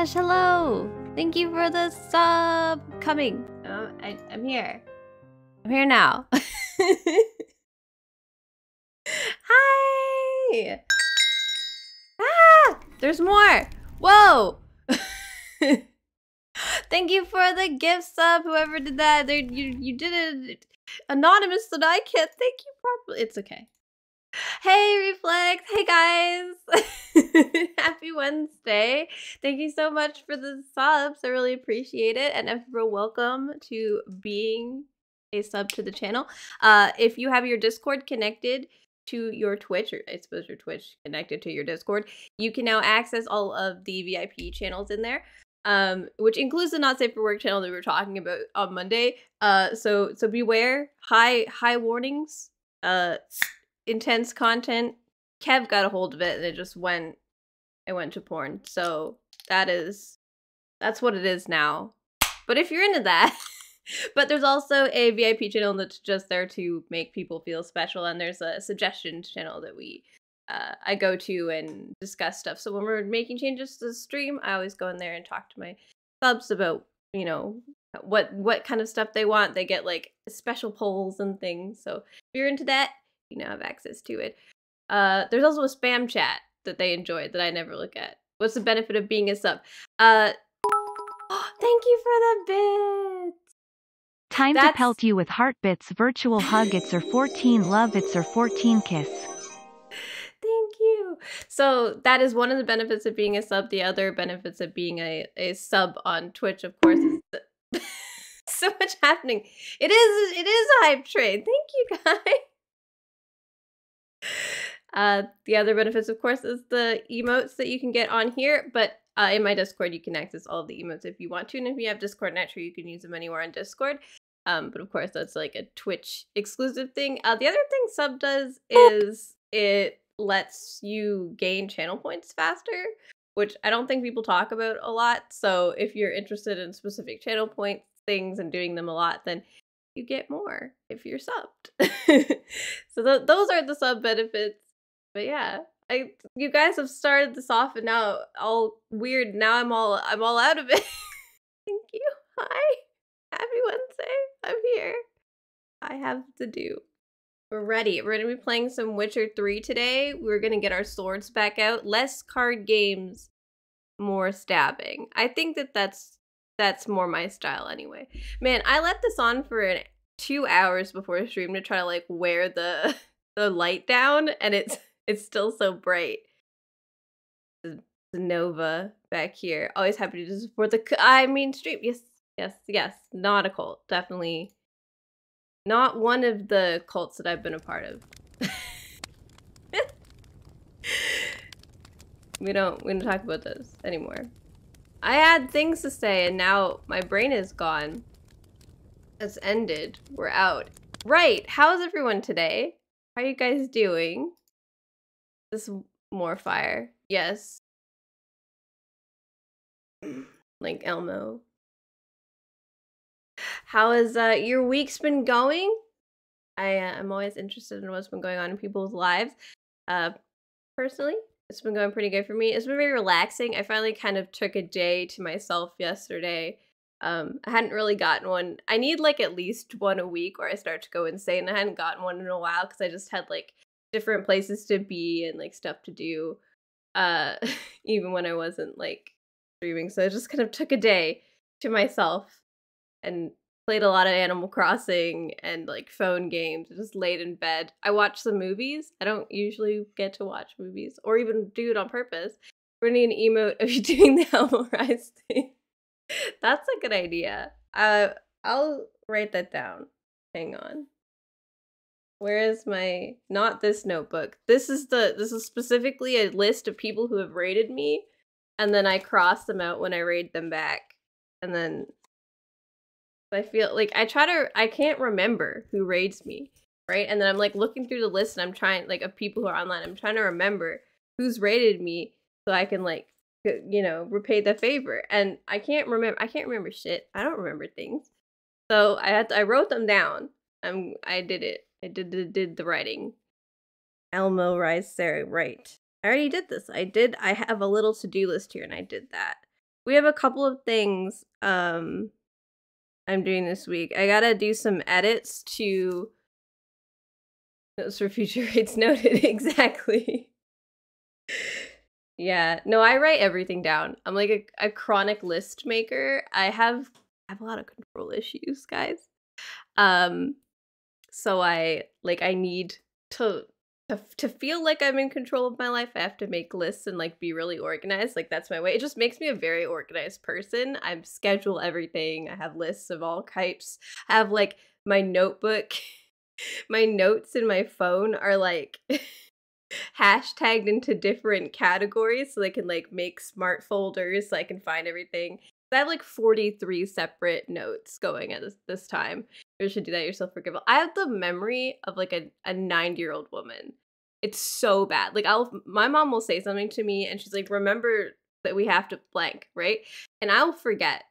gosh, hello! Thank you for the sub coming. Oh, I, I'm here. I'm here now. Hi! Ah! There's more! Whoa! Thank you for the gift sub, whoever did that. There, you, you did it anonymous that I can't thank you properly. It's okay. Hey, Reflect. Hey, guys. Happy Wednesday. Thank you so much for the subs. I really appreciate it. And everyone, welcome to being a sub to the channel. Uh, if you have your Discord connected to your Twitch, or I suppose your Twitch connected to your Discord, you can now access all of the VIP channels in there um, which includes the not safe for work channel that we were talking about on Monday. Uh, so so beware, high high warnings, uh, intense content. Kev got a hold of it and it just went, it went to porn. So that is, that's what it is now. But if you're into that, but there's also a VIP channel that's just there to make people feel special, and there's a suggestion channel that we uh, I go to and discuss stuff. So when we're making changes to the stream, I always go in there and talk to my subs about, you know, what what kind of stuff they want. They get like special polls and things. So if you're into that, you now have access to it. Uh, there's also a spam chat that they enjoy that I never look at. What's the benefit of being a sub? Uh, thank you for the bits. Time That's- to pelt you with heartbits virtual hug it's or 14 love it's or 14 kiss. Thank you. So that is one of the benefits of being a sub. The other benefits of being a, a sub on Twitch, of course, is so much happening. It is it is a hype train. Thank you guys. Uh, the other benefits, of course, is the emotes that you can get on here. But uh, in my Discord, you can access all of the emotes if you want to, and if you have Discord Nitro, you can use them anywhere on Discord. Um, but of course, that's like a Twitch exclusive thing. Uh, the other thing sub does is it lets you gain channel points faster, which I don't think people talk about a lot. So if you're interested in specific channel point things and doing them a lot, then you get more if you're subbed. so th- those are the sub benefits. But yeah, I you guys have started this off and now all weird. Now I'm all I'm all out of it. Thank you. Hi. Happy Wednesday. I'm here. I have to do. We're ready. We're to be playing some Witcher 3 today. We're to get our swords back out. Less card games, more stabbing. I think that that's that's more my style anyway. Man, I let this on for an, 2 hours before stream to try to like wear the the light down and it's it's still so bright. Nova back here. Always happy to support the I mean stream. Yes, yes, yes. Not a cult. Definitely not one of the cults that I've been a part of. we don't we don't talk about those anymore. I had things to say and now my brain is gone. It's ended. We're out. Right. How's everyone today? How are you guys doing? This more fire. Yes. like Elmo. How has uh, your week's been going? I uh, am always interested in what's been going on in people's lives. Uh, personally, it's been going pretty good for me. It's been very relaxing. I finally kind of took a day to myself yesterday. Um, I hadn't really gotten one. I need like at least one a week, or I start to go insane. I hadn't gotten one in a while because I just had like different places to be and like stuff to do. Uh, even when I wasn't like streaming, so I just kind of took a day to myself and played a lot of Animal Crossing and like phone games. Just laid in bed. I watched some movies. I don't usually get to watch movies or even do it on purpose. Need an emote of you doing the Elmo Rise thing. That's a good idea. Uh, I'll write that down. Hang on. Where is my not this notebook? This is the this is specifically a list of people who have rated me, and then I cross them out when I raid them back, and then I feel like I try to I can't remember who raids me, right? And then I'm like looking through the list and I'm trying like of people who are online. I'm trying to remember who's rated me so I can like you know repay the favor. And I can't remember. I can't remember shit. I don't remember things. So I had to, I wrote them down. I'm I did it. I did did, did the writing. Elmo Rise Sarah right. I already did this. I did. I have a little to do list here, and I did that. we have a couple of things um I'm doing this week. I gotta do some edits to notes for future rates noted exactly. yeah, no, I write everything down. I'm like a, a chronic list maker. I have I have a lot of control issues, guys. Um, so I like I need to to to feel like I'm in control of my life, I have to make lists and like be really organized. Like that's my way. It just makes me a very organized person. I schedule everything. I have lists of all types. I have like my notebook. my notes in my phone are like hashtagged into different categories so they can like make smart folders so I can find everything. I have like 43 separate notes going at this, this time. You should do that yourself for forgivable. I have the memory of like a, a 90 year old woman. It's so bad. Like I'll my mom will say something to me and she's like, remember that we have to blank, right? And I'll forget.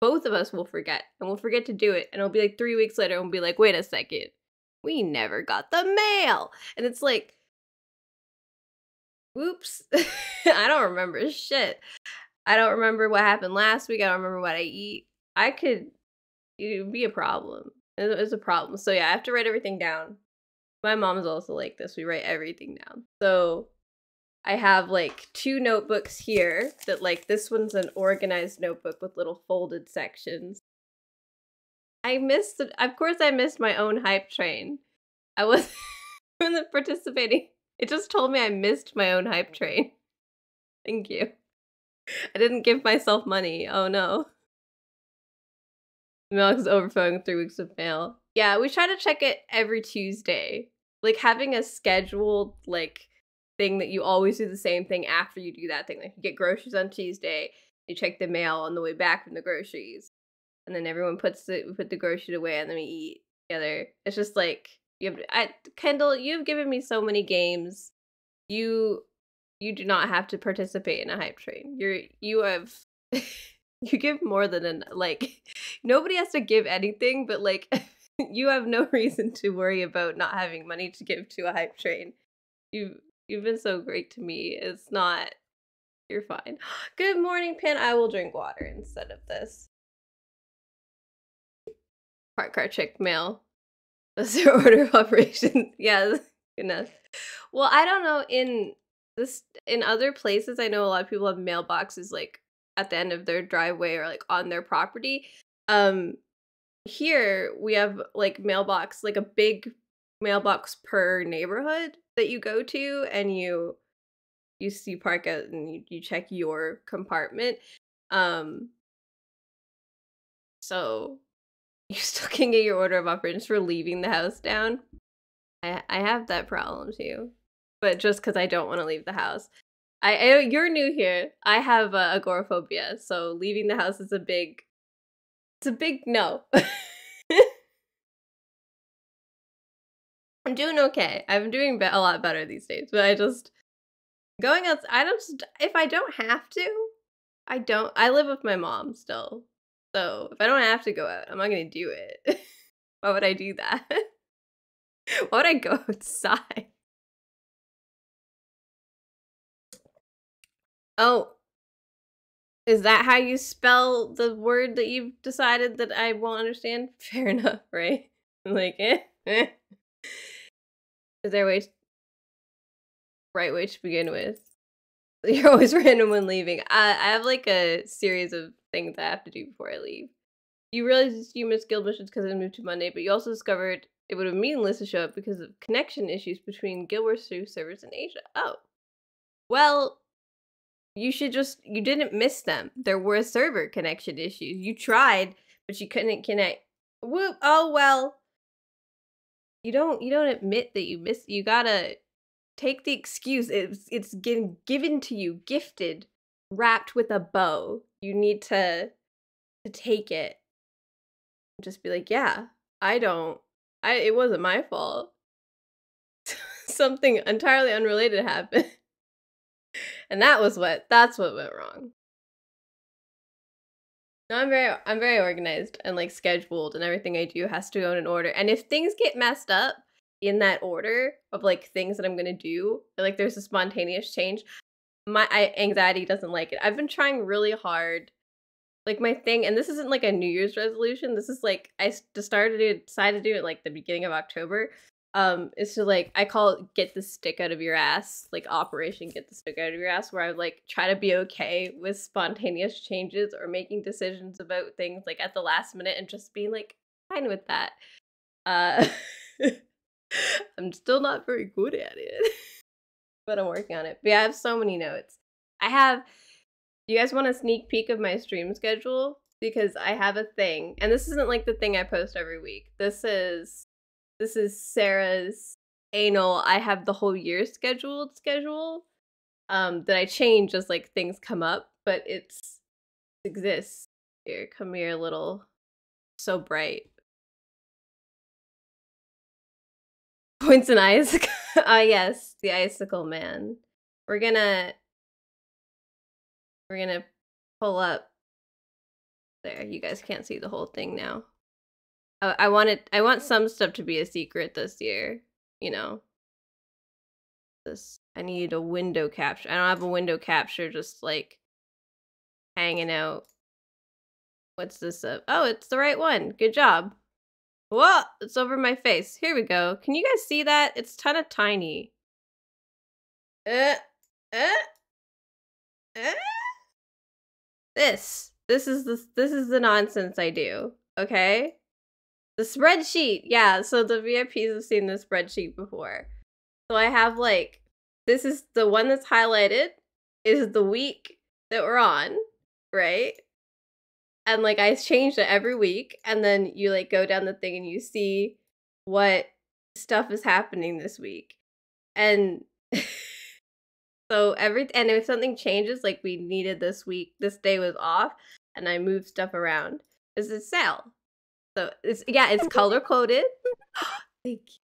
Both of us will forget and we'll forget to do it. And it'll be like three weeks later and we'll be like, wait a second. We never got the mail. And it's like, oops, I don't remember shit. I don't remember what happened last week. I don't remember what I eat. I could it would be a problem. It was a problem. So yeah, I have to write everything down. My mom's also like this. We write everything down. So I have like two notebooks here that like this one's an organized notebook with little folded sections. I missed of course I missed my own hype train. I was wasn't participating. It just told me I missed my own hype train. Thank you. I didn't give myself money. Oh no. Mail is overflowing three weeks of mail. Yeah, we try to check it every Tuesday. Like having a scheduled like thing that you always do the same thing after you do that thing. Like you get groceries on Tuesday, you check the mail on the way back from the groceries. And then everyone puts the put the groceries away and then we eat together. It's just like you have I Kendall, you've given me so many games. You you do not have to participate in a hype train. You're you have you give more than an like nobody has to give anything, but like you have no reason to worry about not having money to give to a hype train. You you've been so great to me. It's not you're fine. Good morning, Pin. I will drink water instead of this. Part car check mail. That's your order of operations. yeah, goodness. Well, I don't know. In this in other places i know a lot of people have mailboxes like at the end of their driveway or like on their property um here we have like mailbox like a big mailbox per neighborhood that you go to and you you see park out and you, you check your compartment um so you still can get your order of operations for leaving the house down. I i have that problem too but just because I don't want to leave the house. I, I, you're new here. I have uh, agoraphobia, so leaving the house is a big, it's a big no. I'm doing okay. I'm doing a lot better these days, but I just going out. I don't. If I don't have to, I don't. I live with my mom still, so if I don't have to go out, I'm not gonna do it. Why would I do that? Why would I go outside? Oh. Is that how you spell the word that you've decided that I won't understand? Fair enough, right? like, eh, eh. Is there a way to, right way to begin with? You're always random when leaving. I, I have like a series of things I have to do before I leave. You realize you missed guild missions because I moved to Monday, but you also discovered it would have been meaningless to show up because of connection issues between Guild Wars 2 servers in Asia. Oh. Well, you should just you didn't miss them. There were server connection issues. You tried, but you couldn't connect. Whoop. Oh well. You don't you don't admit that you missed you gotta take the excuse. It's it's getting given to you, gifted, wrapped with a bow. You need to to take it. Just be like, yeah, I don't I it wasn't my fault. Something entirely unrelated happened and that was what that's what went wrong. No, I'm very I'm very organized and like scheduled and everything I do has to go in an order. And if things get messed up in that order of like things that I'm gonna do, like there's a spontaneous change, my I, anxiety doesn't like it. I've been trying really hard. Like my thing, and this isn't like a New Year's resolution. This is like I just started to decided to do it like the beginning of October. Um, is to like I call it get the stick out of your ass, like Operation Get the Stick Out of Your Ass, where I like try to be okay with spontaneous changes or making decisions about things like at the last minute and just being like fine with that. Uh, I'm still not very good at it, but I'm working on it. But yeah, I have so many notes. I have. You guys want a sneak peek of my stream schedule? Because I have a thing, and this isn't like the thing I post every week. This is this is Sarah's anal. I have the whole year scheduled schedule um that I change as like things come up, but it's it exists. Here, come here, little so bright. Points and icicle. Ah, yes, the icicle man. We're gonna we're gonna pull up there. You guys can't see the whole thing now. I, want it. I want some stuff to be a secret this year. You know. This. I need a window capture. I don't have a window capture. Just like hanging out. What's this up? Oh, it's the right one. Good job. Whoa, it's over my face. Here we go. Can you guys see that? It's kind of tiny. Uh, uh, uh. This. This is the this is the nonsense I do. Okay? The spreadsheet. Yeah, so the VIPs have seen the spreadsheet before. So I have like this is the one that's highlighted is the week that we're on, right? and like I changed it every week, and then you like go down the thing and you see what stuff is happening this week, and so every and if something changes, like we needed this week, this day was off, and I moved stuff around. Is it sale? So it's yeah, it's color coded. Thank you.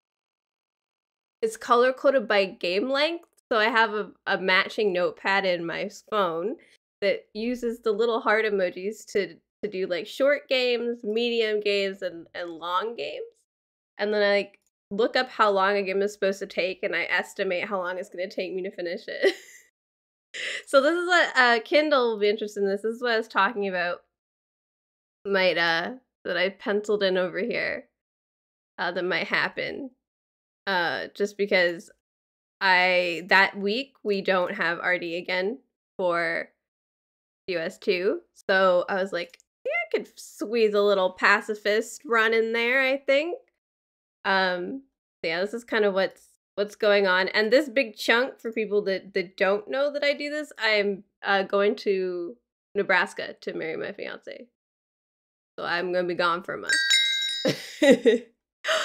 It's color coded by game length. So I have a, a matching notepad in my phone that uses the little heart emojis to to do like short games, medium games, and and long games. And then I like look up how long a game is supposed to take, and I estimate how long it's going to take me to finish it. so this is what uh, Kindle will be interested in. This. this is what I was talking about. Might uh that I penciled in over here. Uh, that might happen. Uh, just because I that week we don't have RD again for US2. So I was like, yeah, I could squeeze a little pacifist run in there, I think. Um yeah, this is kind of what's what's going on. And this big chunk for people that that don't know that I do this, I'm uh, going to Nebraska to marry my fiance. So I'm going to be gone for a month.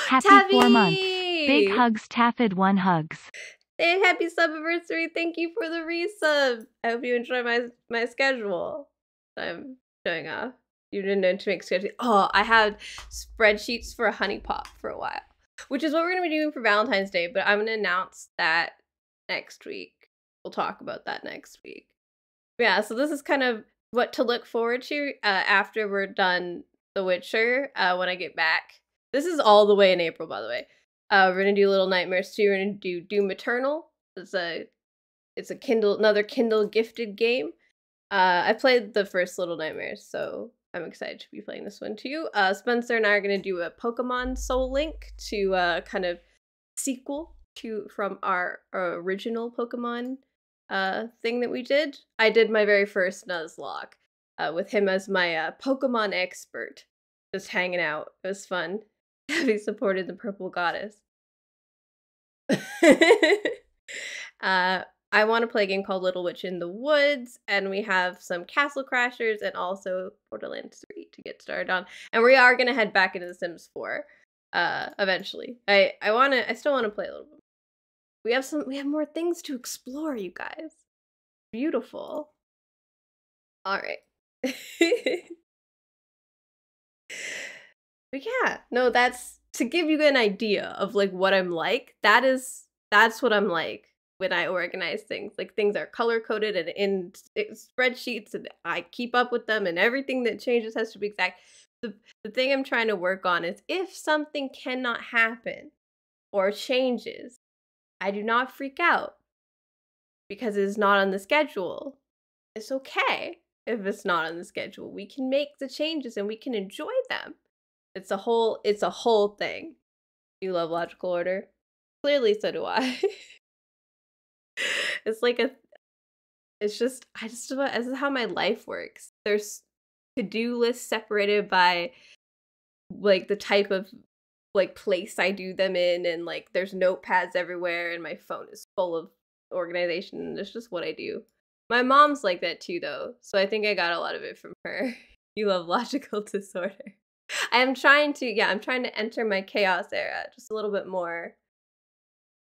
Happy Tabby! four months. Big hugs, Taffid one hugs. Hey, happy sub anniversary. Thank you for the resub. I hope you enjoy my my schedule. I'm showing off. You didn't know to make schedule. Oh, I had spreadsheets for a honey pot for a while, which is what we're gonna be doing for Valentine's Day. But I'm gonna announce that next week. We'll talk about that next week. Yeah, so this is kind of what to look forward to uh, after we're done The Witcher. Uh, when I get back, this is all the way in April, by the way. Uh, we're gonna do Little Nightmares 2. We're gonna do Doom Eternal. It's a it's a Kindle another Kindle gifted game. Uh, I played the first Little Nightmares, so I'm excited to be playing this one too. Uh, Spencer and I are to do a Pokemon Soul Link to uh, kind of sequel to from our original Pokemon uh, thing that we did. I did my very first Nuzlocke uh, with him as my uh, Pokemon expert, just hanging out. It was fun. Having supported the Purple Goddess. uh, I want to play a game called Little Witch in the Woods, and we have some Castle Crashers and also Borderlands 3 to get started on. And we are gonna head back into The Sims 4 uh eventually. I I wanna I still wanna play a little bit. We have some we have more things to explore, you guys. Beautiful. Alright. but yeah, no, that's to give you an idea of like what I'm like. That is that's what I'm like when I organize things. Like things are color coded and in spreadsheets, and I keep up with them, and everything that changes has to be exact. The, the thing I'm trying to work on is if something cannot happen or changes, I do not freak out. because it's not on the schedule. It's okay if it's not on the schedule. We can make the changes and we can enjoy them. It's a whole it's a whole thing. You love logical order? Clearly so do I. it's like a it's just I just this is how my life works. There's to-do lists separated by like the type of like place I do them in and like there's notepads everywhere and my phone is full of organization it's just what I do. My mom's like that too though. So I think I got a lot of it from her. you love logical disorder. I am trying to yeah, I'm trying to enter my chaos era just a little bit more.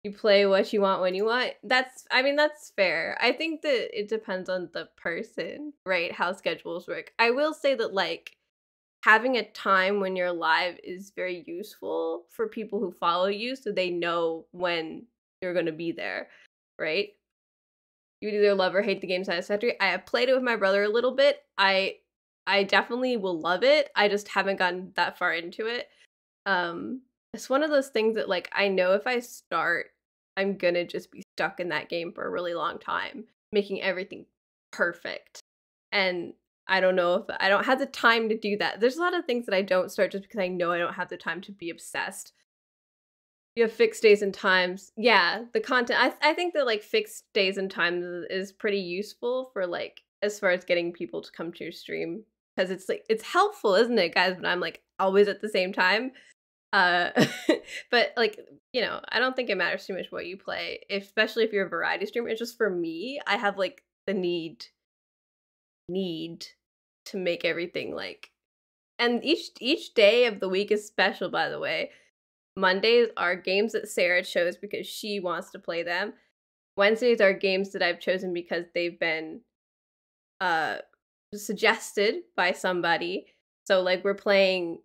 You play what you want when you want. That's I mean that's fair. I think that it depends on the person, right? How schedules work. I will say that like having a time when you're live is very useful for people who follow you so they know when you're going to be there, right? You either love or hate the game Satisfactory. I have played it with my brother a little bit. I I definitely will love it. I just haven't gotten that far into it. Um it's one of those things that like I know if I start I'm going to just be stuck in that game for a really long time, making everything perfect. And I don't know if I don't have the time to do that. There's a lot of things that I don't start just because I know I don't have the time to be obsessed. You have fixed days and times. Yeah, the content. I I think that like fixed days and times is pretty useful for like as far as getting people to come to your stream because it's like it's helpful, isn't it, guys? But I'm like always at the same time. Uh, but like you know, I don't think it matters too much what you play, especially if you're a variety streamer. It's just for me, I have like the need need to make everything like and each each day of the week is special by the way. Mondays are games that sarah chose because she wants to play them. Wednesdays are games that i've chosen because they've been uh suggested by somebody. So like we're playing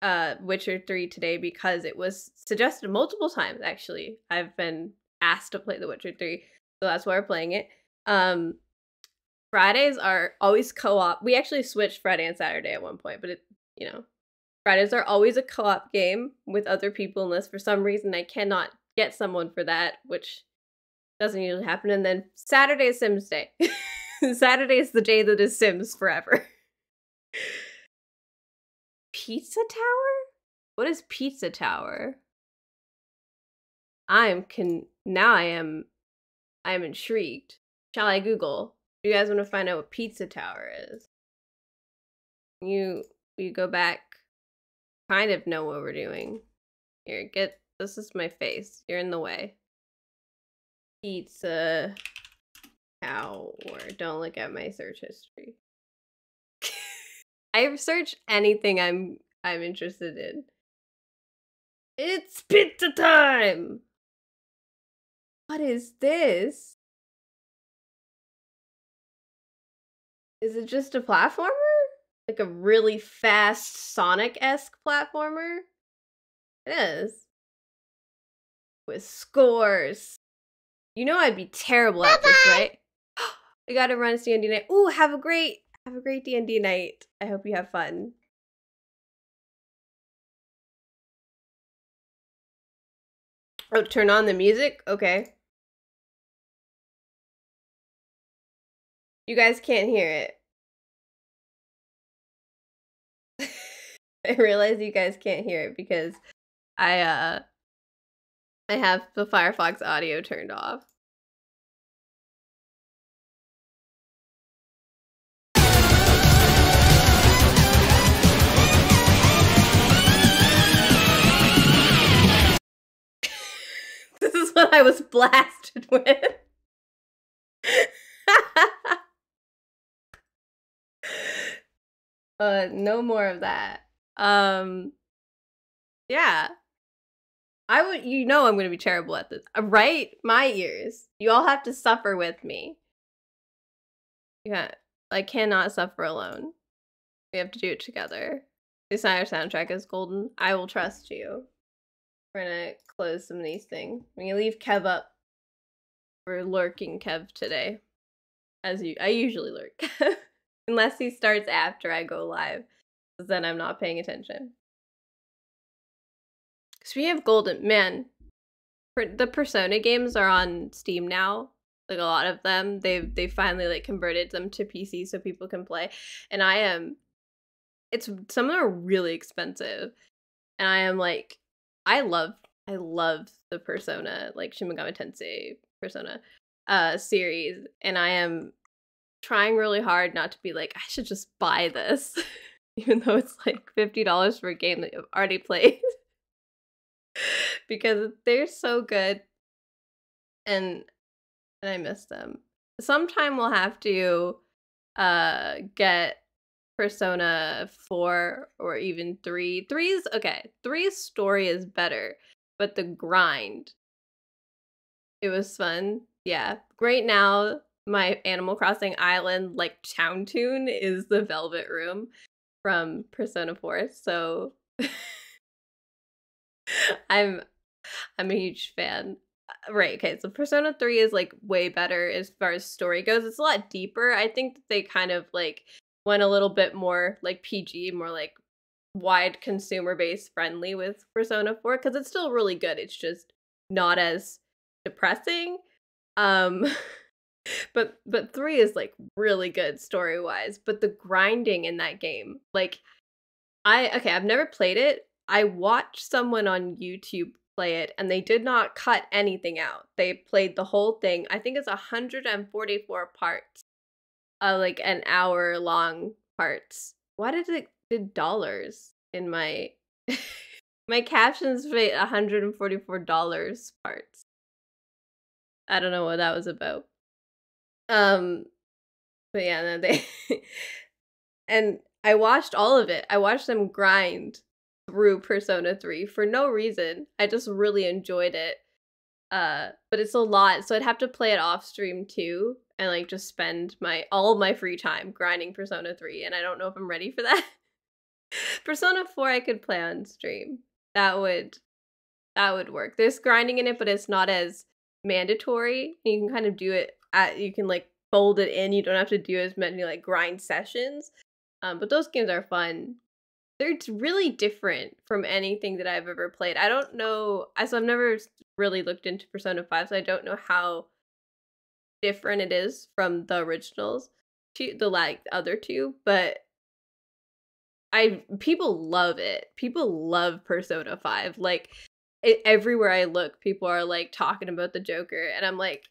uh witcher 3 today because it was suggested multiple times actually. I've been asked to play the witcher 3 so that's why we're playing it. Um Fridays are always co-op. We actually switched Friday and Saturday at one point, but it, you know, Fridays are always a co-op game with other people unless for some reason I cannot get someone for that, which doesn't usually happen. And then Saturday is Sims Day. Saturday is the day that is Sims forever. Pizza Tower? What is Pizza Tower? I'm can now I am I am intrigued. Shall I Google? You guys want to find out what Pizza Tower is, you you go back, kind of know what we're doing. Here, get this is my face. You're in the way. Pizza Tower. Don't look at my search history. I search anything I'm I'm interested in. It's pizza time! What is this? Is it just a platformer? Like a really fast Sonic esque platformer? It is. With scores. You know I'd be terrible at this, right? I gotta run a D&D night. Ooh, have a great, have a great D&D night. I hope you have fun. Oh, turn on the music? Okay. You guys can't hear it. I realize you guys can't hear it because I uh I have the Firefox audio turned off. this is what I was blasted with. Uh no more of that. Um yeah. I would you know i'm gonna be terrible at this uh, right? My ears. You all have to suffer with me. Yeah i cannot suffer alone. We have to do it together. This entire soundtrack is golden. I will trust you. We're gonna close some of these things. We're gonna leave kev up. For lurking kev today as you i usually lurk Unless he starts after I go live. Then I'm not paying attention. So we have Golden, man, the Persona games are on Steam now. Like a lot of them, they've they finally like converted them to PC so people can play. And I am it's some of them are really expensive. And I am like I love I love the Persona, like Shin Megami Tensei Persona uh series. And I am trying really hard not to be like, I should just buy this. Even though it's like fifty dollars for a game that you've already played. because they're so good. And and I miss them. Sometime we'll have to uh get Persona 4 or even 3. Three's okay. 3's story is better, but the grind it was fun. Yeah. Great now my Animal Crossing Island like town tune is the Velvet Room from Persona 4. So I'm I'm a huge fan. Uh, right, okay. So Persona 3 is like way better as far as story goes. It's a lot deeper. I think that they kind of like went a little bit more like PG, more like wide consumer base friendly with Persona 4 cuz it's still really good. It's just not as depressing. Um but but 3 is like really good story-wise, but the grinding in that game, like I okay, I've never played it. I watched someone on YouTube play it and they did not cut anything out. They played the whole thing. I think it's 144 parts. Uh like an hour long parts. Why did it did dollars in my my captions say 144 dollars parts. I don't know what that was about. Um but yeah, no, they and I watched all of it. I watched them grind through Persona 3 for no reason. I just really enjoyed it. Uh, but it's a lot, so I'd have to play it off stream too and like just spend my all my free time grinding Persona 3 and I don't know if I'm ready for that. Persona 4 I could play on stream. That would that would work. There's grinding in it, but it's not as mandatory. You can kind of do it at you can like fold it in. You don't have to do as many like grind sessions. Um, but those games are fun they're really different from anything that I've ever played. I don't know, so I've never really looked into Persona 5, so I don't know how different it is from the originals, to the like other two, but I people love it. People love Persona 5. Like it, everywhere I look, people are like talking about the Joker and I'm like,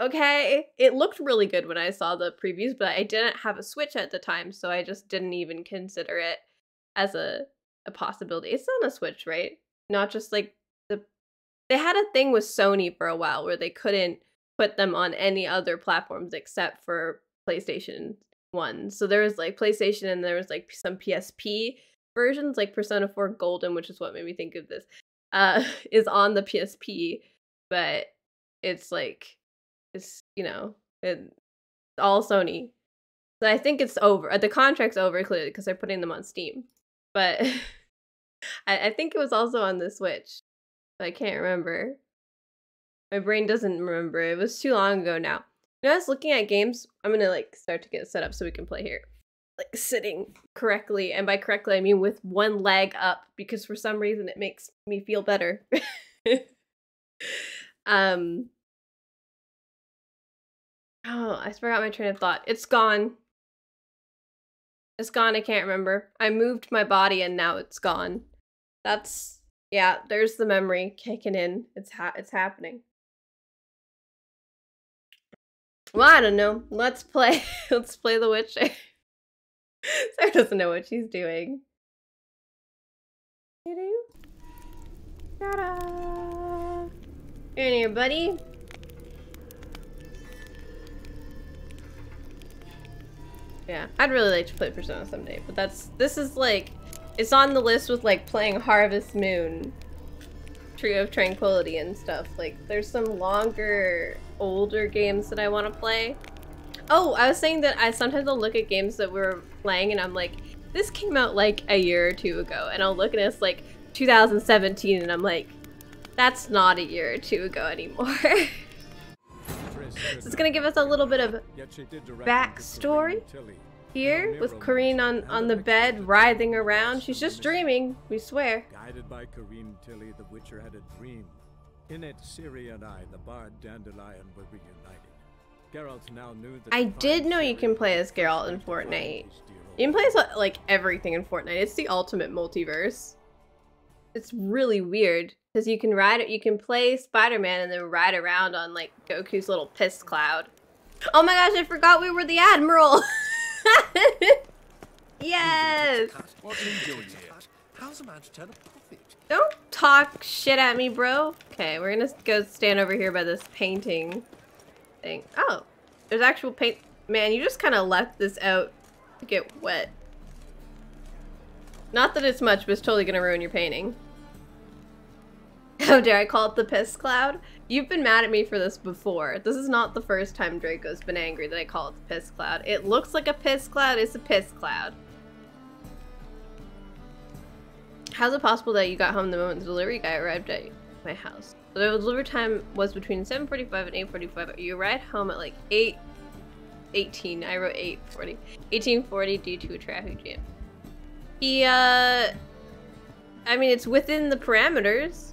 okay, it looked really good when I saw the previews, but I didn't have a Switch at the time, so I just didn't even consider it as a a possibility. It's on a Switch, right? Not just like the they had a thing with Sony for a while where they couldn't put them on any other platforms except for PlayStation 1. So there was like PlayStation and there was like some PSP versions like Persona 4 Golden, which is what made me think of this. Uh is on the PSP, but it's like it's, you know, it, all Sony. So I think it's over. The contract's over clearly because they're putting them on Steam but I, I think it was also on the Switch. I can't remember. My brain doesn't remember. It was too long ago now. You know, I was looking at games. I'm gonna like start to get set up so we can play here. Like sitting correctly, and by correctly I mean with one leg up because for some reason it makes me feel better. um. Oh, I forgot my train of thought. It's gone. It's gone. I can't remember. I moved my body and now it's gone. That's yeah. There's the memory kicking in. It's ha- it's happening. Well, I don't know. Let's play. Let's play The Witcher. Sarah doesn't know what she's doing. You Yeah, I'd really like to play Persona someday, but that's this is like it's on the list with like playing Harvest Moon, Tree of Tranquility and stuff. Like there's some longer, older games that I want to play. Oh, I was saying that I sometimes I'll look at games that we're playing and I'm like, this came out like a year or two ago, and I'll look at it's like 2017 and I'm like, that's not a year or two ago anymore. So it's gonna give us a little bit of backstory here with Corinne on, on the bed, writhing around. She's just dreaming, we swear. Guided by Corinne Tilly, the Witcher had a dream. In it, Ciri and I, the bard Dandelion, were reunited. Geralt now knew that I did know you can play as Geralt in Fortnite. You can play as like everything in Fortnite. It's the ultimate multiverse. It's really weird because you can ride you can play Spider-Man and then ride around on like Goku's little piss cloud. Oh my gosh, I forgot we were the Admiral. yes. What are you doing here? How's a man to turn a profit? Don't talk shit at me, bro. Okay, we're gonna go stand over here by this painting thing. Oh, there's actual paint. Man, you just kind of left this out to get wet. Not that it's much, but it's totally gonna ruin your painting. How dare I call it the piss cloud? You've been mad at me for this before. This is not the first time Draco's been angry that I call it the piss cloud. It looks like a piss cloud, it's a piss cloud. How's it possible that you got home the moment the delivery guy arrived at my house? The delivery time was between 7.45 and 8.45. You arrived home at like 8... 18. I wrote 8.40. 18.40 due to a traffic jam. He, uh... I mean, it's within the parameters.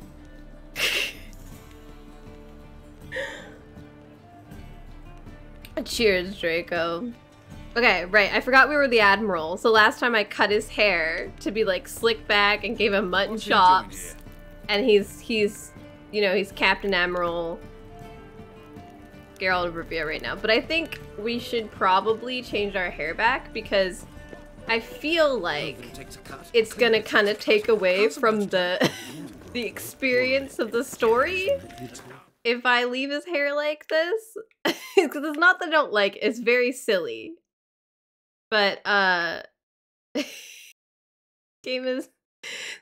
Cheers, Draco. Okay, right. I forgot we were the Admiral. So last time I cut his hair to be like slick back and gave him mutton What are you doing chops. And he's he's you know, he's Captain Admiral Geralt of Rivia right now. But I think we should probably change our hair back because I feel like Everything takes a cut. it's gonna kind of take away from the the experience of the story if I leave his hair like this. Because it's not that I don't like it's very silly. But uh game is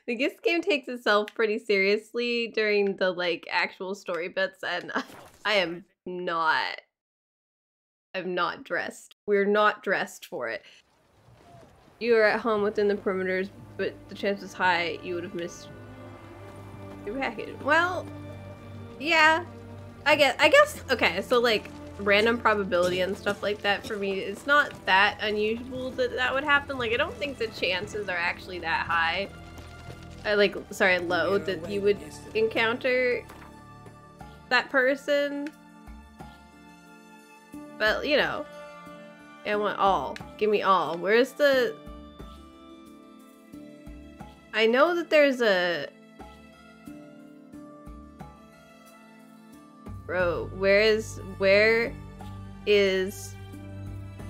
the this game takes itself pretty seriously during the like actual story bits and I am not I'm not dressed. We're not dressed for it. You are at home within the perimeters, but the chance is high you would have missed your package. Well, yeah, I guess. I guess. Okay, so like random probability and stuff like that for me, it's not that unusual that that would happen. Like I don't think the chances are actually that high. I like, sorry, low that you would encounter that person. But you know, I want all. Give me all. Where's the? I know that there's a. Bro, where is where is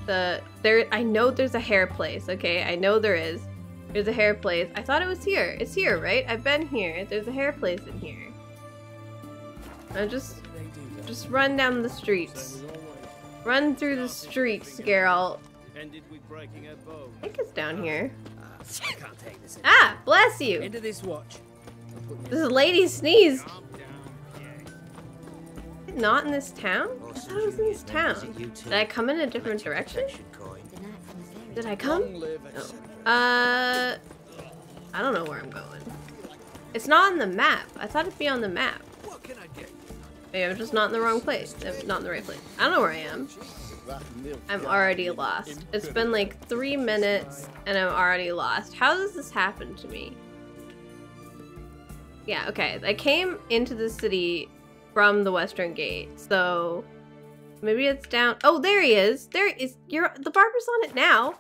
the there? I know there's a hair place. Okay, I know there is. There's a hair place. I thought it was here. It's here, right? I've been here. There's a hair place in here. I just just run down the streets. Run through the streets, Geralt. Ended with breaking a bow. I think it's down here. I can't take this. Ah, bless you. Into this watch. I'll put you- This lady sneezed. Not in this town? I thought it was in this town. Did I come in a different direction? Did I come? Oh. Uh, I don't know where I'm going. It's not on the map. I thought it'd be on the map. I? Maybe I'm just not in the wrong place. Not in the right place. I don't know where I am. I'm already lost. It's been like three minutes and I'm already lost. How does this happen to me? Yeah, okay. I came into the city from the western gate, so maybe it's down. Oh, there he is. There is. You're the barber's on it now.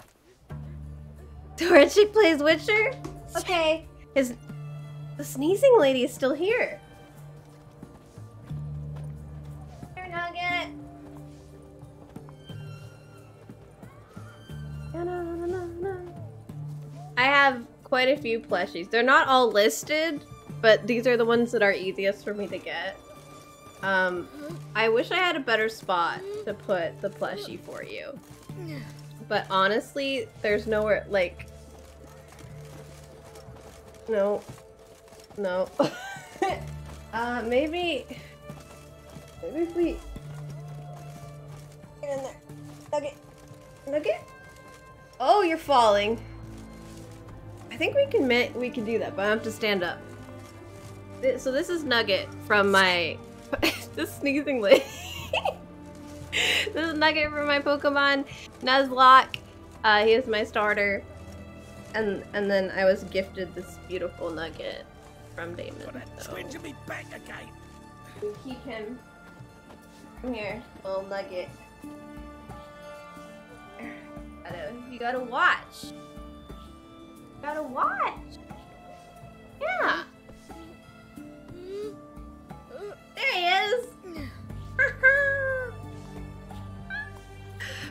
Torchic plays Witcher. Okay. His the sneezing lady is still here. Here, Nugget. I have quite a few plushies. They're not all listed, but these are the ones that are easiest for me to get. Um, I wish I had a better spot to put the plushie for you. But honestly, there's nowhere, like... No. No. uh, maybe... Maybe if we... Get in there. Nugget. Nugget? Oh, you're falling. I think we can we can do that, but I have to stand up. So this is Nugget from my this sneezing lady. this is a Nugget from my Pokemon Nuzlocke. Uh, he is my starter, and and then I was gifted this beautiful Nugget from Damon. So Twinge me back again. we keep him. Come here, little nugget. Gotta, you gotta watch. You gotta watch. Yeah. There he is.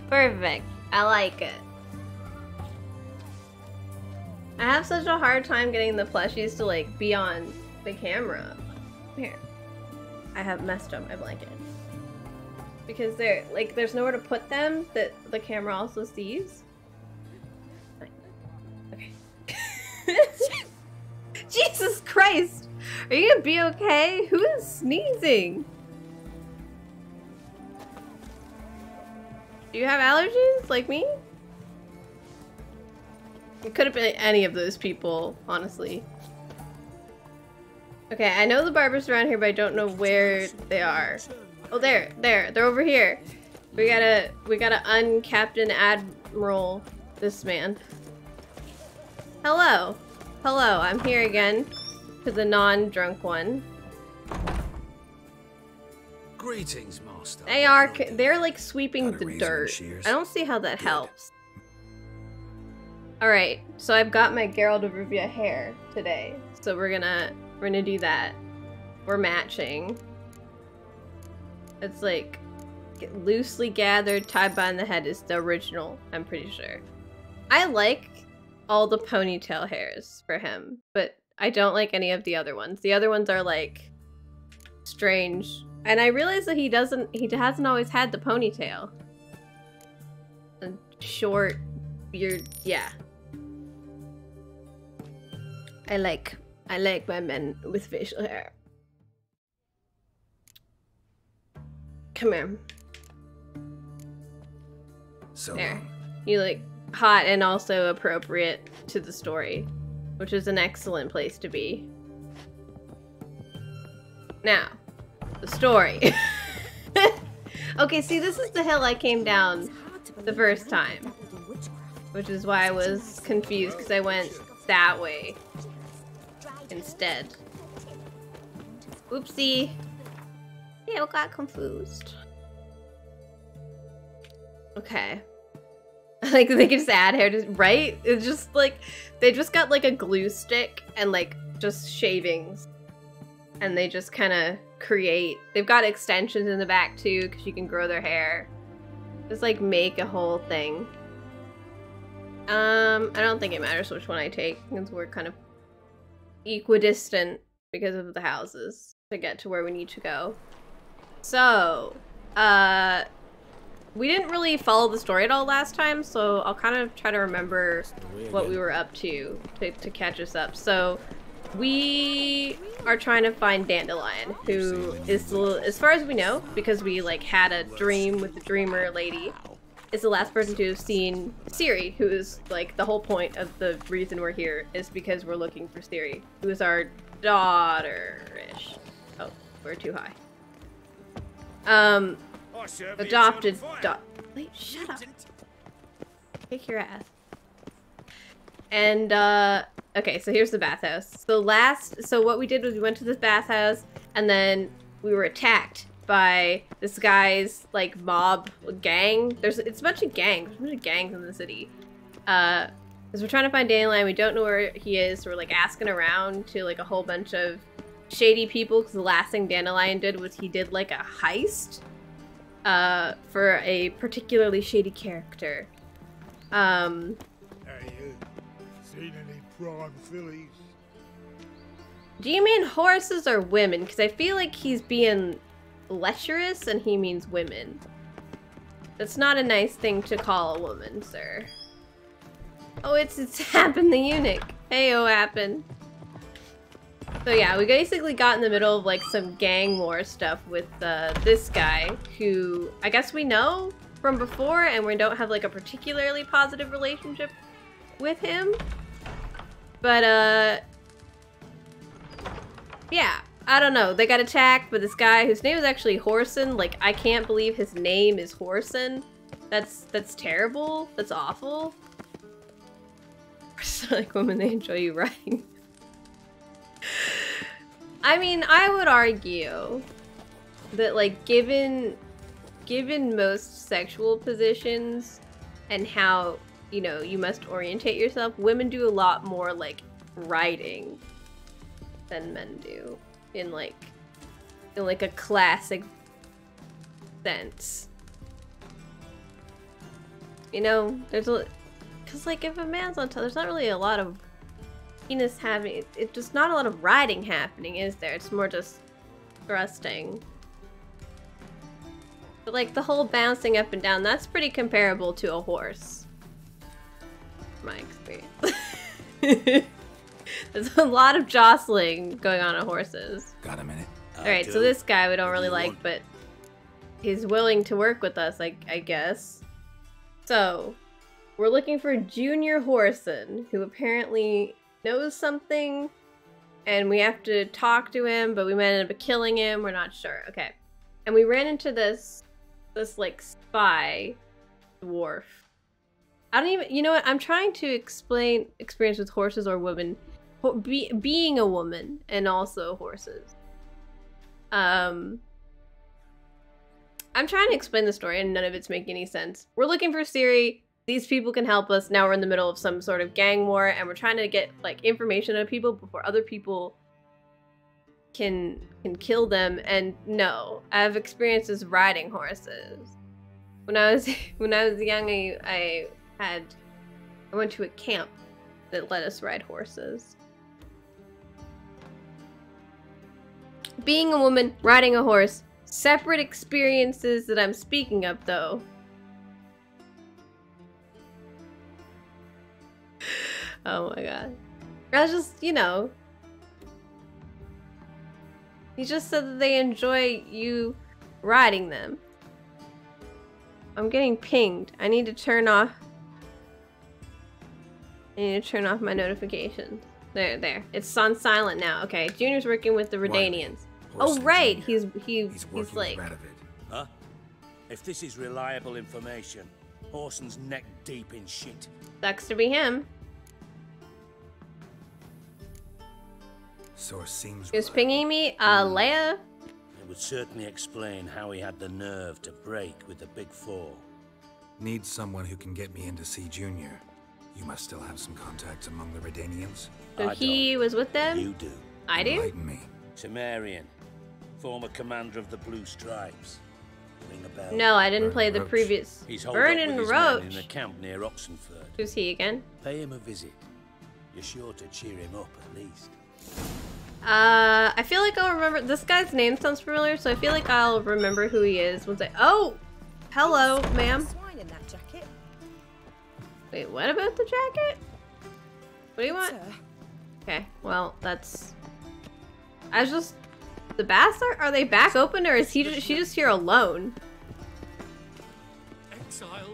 Perfect. I like it. I have such a hard time getting the plushies to like be on the camera. Here. I have messed up my blanket. Because they're like there's nowhere to put them that the camera also sees. Okay. Jesus Christ! Are you gonna be okay? Who is sneezing? Do you have allergies like me? It could have been any of those people, honestly. Okay, I know the barbers around here, but I don't know where they are. Oh, there, there, they're over here. We gotta, we gotta uncaptain admiral this man. Hello, hello, I'm here again to the non-drunk one. Greetings, master. They are, they're like sweeping the dirt. I don't see how that Good. helps. Alright, so I've got my Geralt of Rivia hair today. So we're gonna, we're gonna do that. We're matching. It's like get loosely gathered, tied behind the head is the original, I'm pretty sure. I like all the ponytail hairs for him, but I don't like any of the other ones. The other ones are like strange. And I realize that he doesn't he hasn't always had the ponytail. A short beard, yeah. I like I like my men with facial hair. Come here. So There. You look hot and also appropriate to the story, which is an excellent place to be. Now, the story. okay, see, this is the hill I came down the first time, which is why I was confused because I went that way instead. Oopsie. Yeah, I got confused. Okay. like they can just add hair to right? It's just like they just got like a glue stick and like just shavings. And they just kind of create. They've got extensions in the back too because you can grow their hair. Just like make a whole thing. Um, I don't think it matters which one I take because we're kind of equidistant because of the houses to get to where we need to go. So, uh, we didn't really follow the story at all last time, so I'll kind of try to remember what we were up to to, to catch us up. So, we are trying to find Dandelion, who is, the, as far as we know, because we like had a dream with the dreamer lady, is the last person to have seen Ciri, who is like the whole point of the reason we're here is because we're looking for Ciri, who is our daughter-ish. Oh, we're too high. Um, adopted da- Wait, shut up. Kick your ass. And uh okay, so here's the bathhouse. So last so what we did was we went to this bathhouse and then we were attacked by this guy's like mob gang. There's it's a bunch of gangs, there's a bunch of gangs in the city. Uh because we're trying to find Dandelion, we don't know where he is, so we're like asking around to like a whole bunch of shady people because the last thing Dandelion did was he did like a heist uh, for a particularly shady character. Um, Hey, you seen any prime fillies? do you mean horses or women? Because I feel like he's being lecherous and he means women. That's not a nice thing to call a woman, sir. Oh, it's it's Happen the eunuch. Hey, oh, Happen. So yeah, we basically got in the middle of like some gang war stuff with uh, this guy, who I guess we know from before, and we don't have like a particularly positive relationship with him. But uh, yeah, I don't know. They got attacked by this guy whose name is actually Whoreson. Like, I can't believe his name is Whoreson. That's that's terrible. That's awful. like women, they enjoy you right. I mean, I would argue that, like, given given most sexual positions and how you know you must orientate yourself, women do a lot more like riding than men do in like in like a classic sense. You know, there's a because like if a man's on top, there's not really a lot of penis having. It, it's just not a lot of riding happening, is there? It's more just thrusting. But like the whole bouncing up and down, that's pretty comparable to a horse. My experience. There's a lot of jostling going on on horses. Got a minute? Uh, Alright, so this guy we don't really like, but he's willing to work with us, I, I guess. So, we're looking for Junior Whoreson, who apparently knows something, and we have to talk to him, but we might end up killing him, we're not sure. Okay. And we ran into this, this, like, spy dwarf. I don't even, you know what, I'm trying to explain experience with horses or women, be, being a woman, and also horses. Um, I'm trying to explain the story and none of it's making any sense. We're looking for Ciri. These people can help us. Now we're in the middle of some sort of gang war and we're trying to get like information out of people before other people can can kill them and no, I have experiences riding horses. When I was when I was young I, I had I went to a camp that let us ride horses. being a woman, riding a horse, separate experiences that I'm speaking of, though. oh my god. I just, you know. He just said that they enjoy you riding them. I'm getting pinged. I need to turn off. I need to turn off my notifications. There, there. It's on silent now. Okay, Junior's working with the Redanians. Oh right, he's he, He's he's, working like. Huh? If this is reliable information, Whoreson's neck deep in shit. sucks to be him. Source seems He was pinging me. Uh, Hmm. Leia. It would certainly explain how he had the nerve to break with the Big Four. Need someone who can get me in to see Junior. You must still have some contacts among the Redanians. So I he was with them. You do. I do. Enlighten me. Temerian, former commander of the Blue Stripes. Ring a bell. No, I didn't Vernon play the Roach. previous. He's holed up Vernon his men Roach. in a camp near Oxenford. Who's he again? Pay him a visit. You're sure to cheer him up at least. Uh, I feel like I'll remember. This guy's name sounds familiar, so I feel like I'll remember who he is once I. Oh, hello, ma'am. Swine in that jacket. Wait, what about the jacket? What do you want? Okay, well, that's. I was just. The baths are are they back open or is he just, she just here alone? Exile.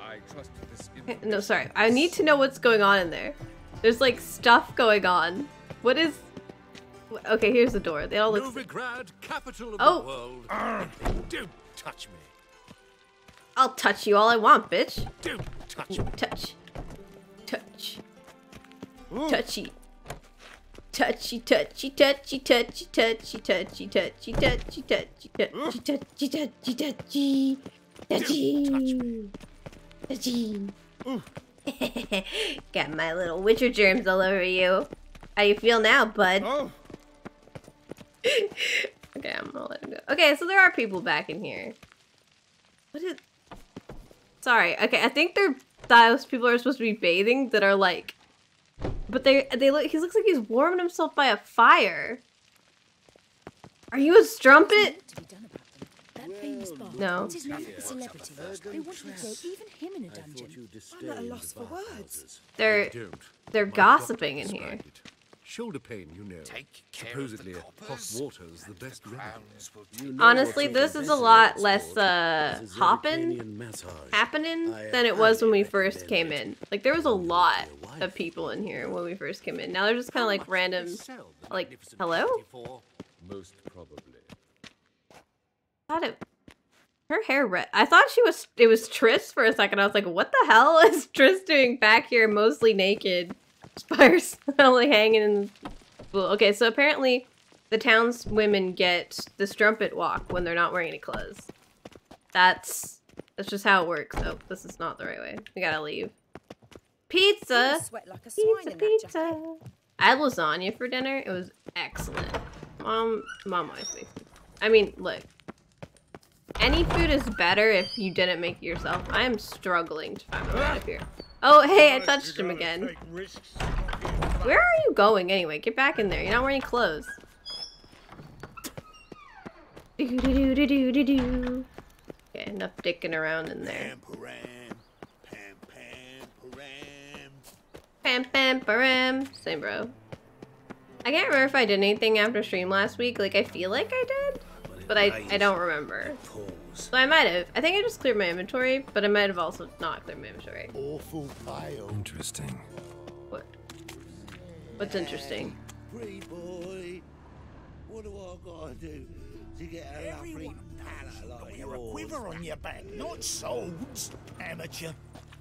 I trusted this Okay, No, sorry. I need to know what's going on in there. There's like stuff going on. What is? Okay, here's the door. They all look. Novigrad, capital of Oh. the world. Don't touch me. I'll touch you all I want, bitch. Don't touch me. Touch. Touch. Touchy. Touchy, touchy, touchy, touchy, touchy, touchy, touchy, touchy, touchy, touchy, touchy, touchy, touchy, touchy, touchy. Got my little witcher germs all over you. How you feel now, bud? Oh, Okay, I'm gonna let him go. Okay, so there are people back in here. What is? Sorry. Okay, I think they're those people are supposed to be bathing that are like, but they they look. He looks like he's warming himself by a fire. Are you a strumpet? to be done about them. That famous bar. No. It is known for celebrity. They wanted to throw even him in a dungeon. I'm at a loss for words. They're they're gossiping in here. Prescribed it. Shoulder pain, you know. Take care Supposedly, of the hot water's the best remedy. Crowns will Honestly, this is a lot less uh hopping happening than it was when we first came in. Like there was a lot of people in here when we first came in. Now they're just kind of like random. Like, hello? 54? Most probably. thought it her hair red. I thought she was it was Triss for a second. I was like, what the hell is Triss doing back here mostly naked? Spires only hanging in well, okay, so apparently the townswomen get the strumpet walk when they're not wearing any clothes. That's that's just how it works. Oh, this is not the right way. We gotta leave. Pizza. Sweat like a swine Pizza, in that pizza. I had lasagna for dinner. It was excellent. Mom, mom always makes. it. I mean, look. Any food is better if you didn't make it yourself. I am struggling to find my way out of here. Oh, hey, I touched him again. take risks, not get fucked. Where are you going anyway? Get back in there. You're not wearing clothes. Do do do do do do do. Okay, enough dicking around in there. Pam, pam, pam. Pam pam param. Same bro. I can't remember if I did anything after stream last week. Like I feel like I did, but I I don't remember. So I might have. I think I just cleared my inventory, but I might have also not cleared my inventory. Awful pale. Interesting. What? What's interesting? Pretty boy. What do I gotta do to get a lovely Everyone pala like You're a quiver on your back, not swords, amateur.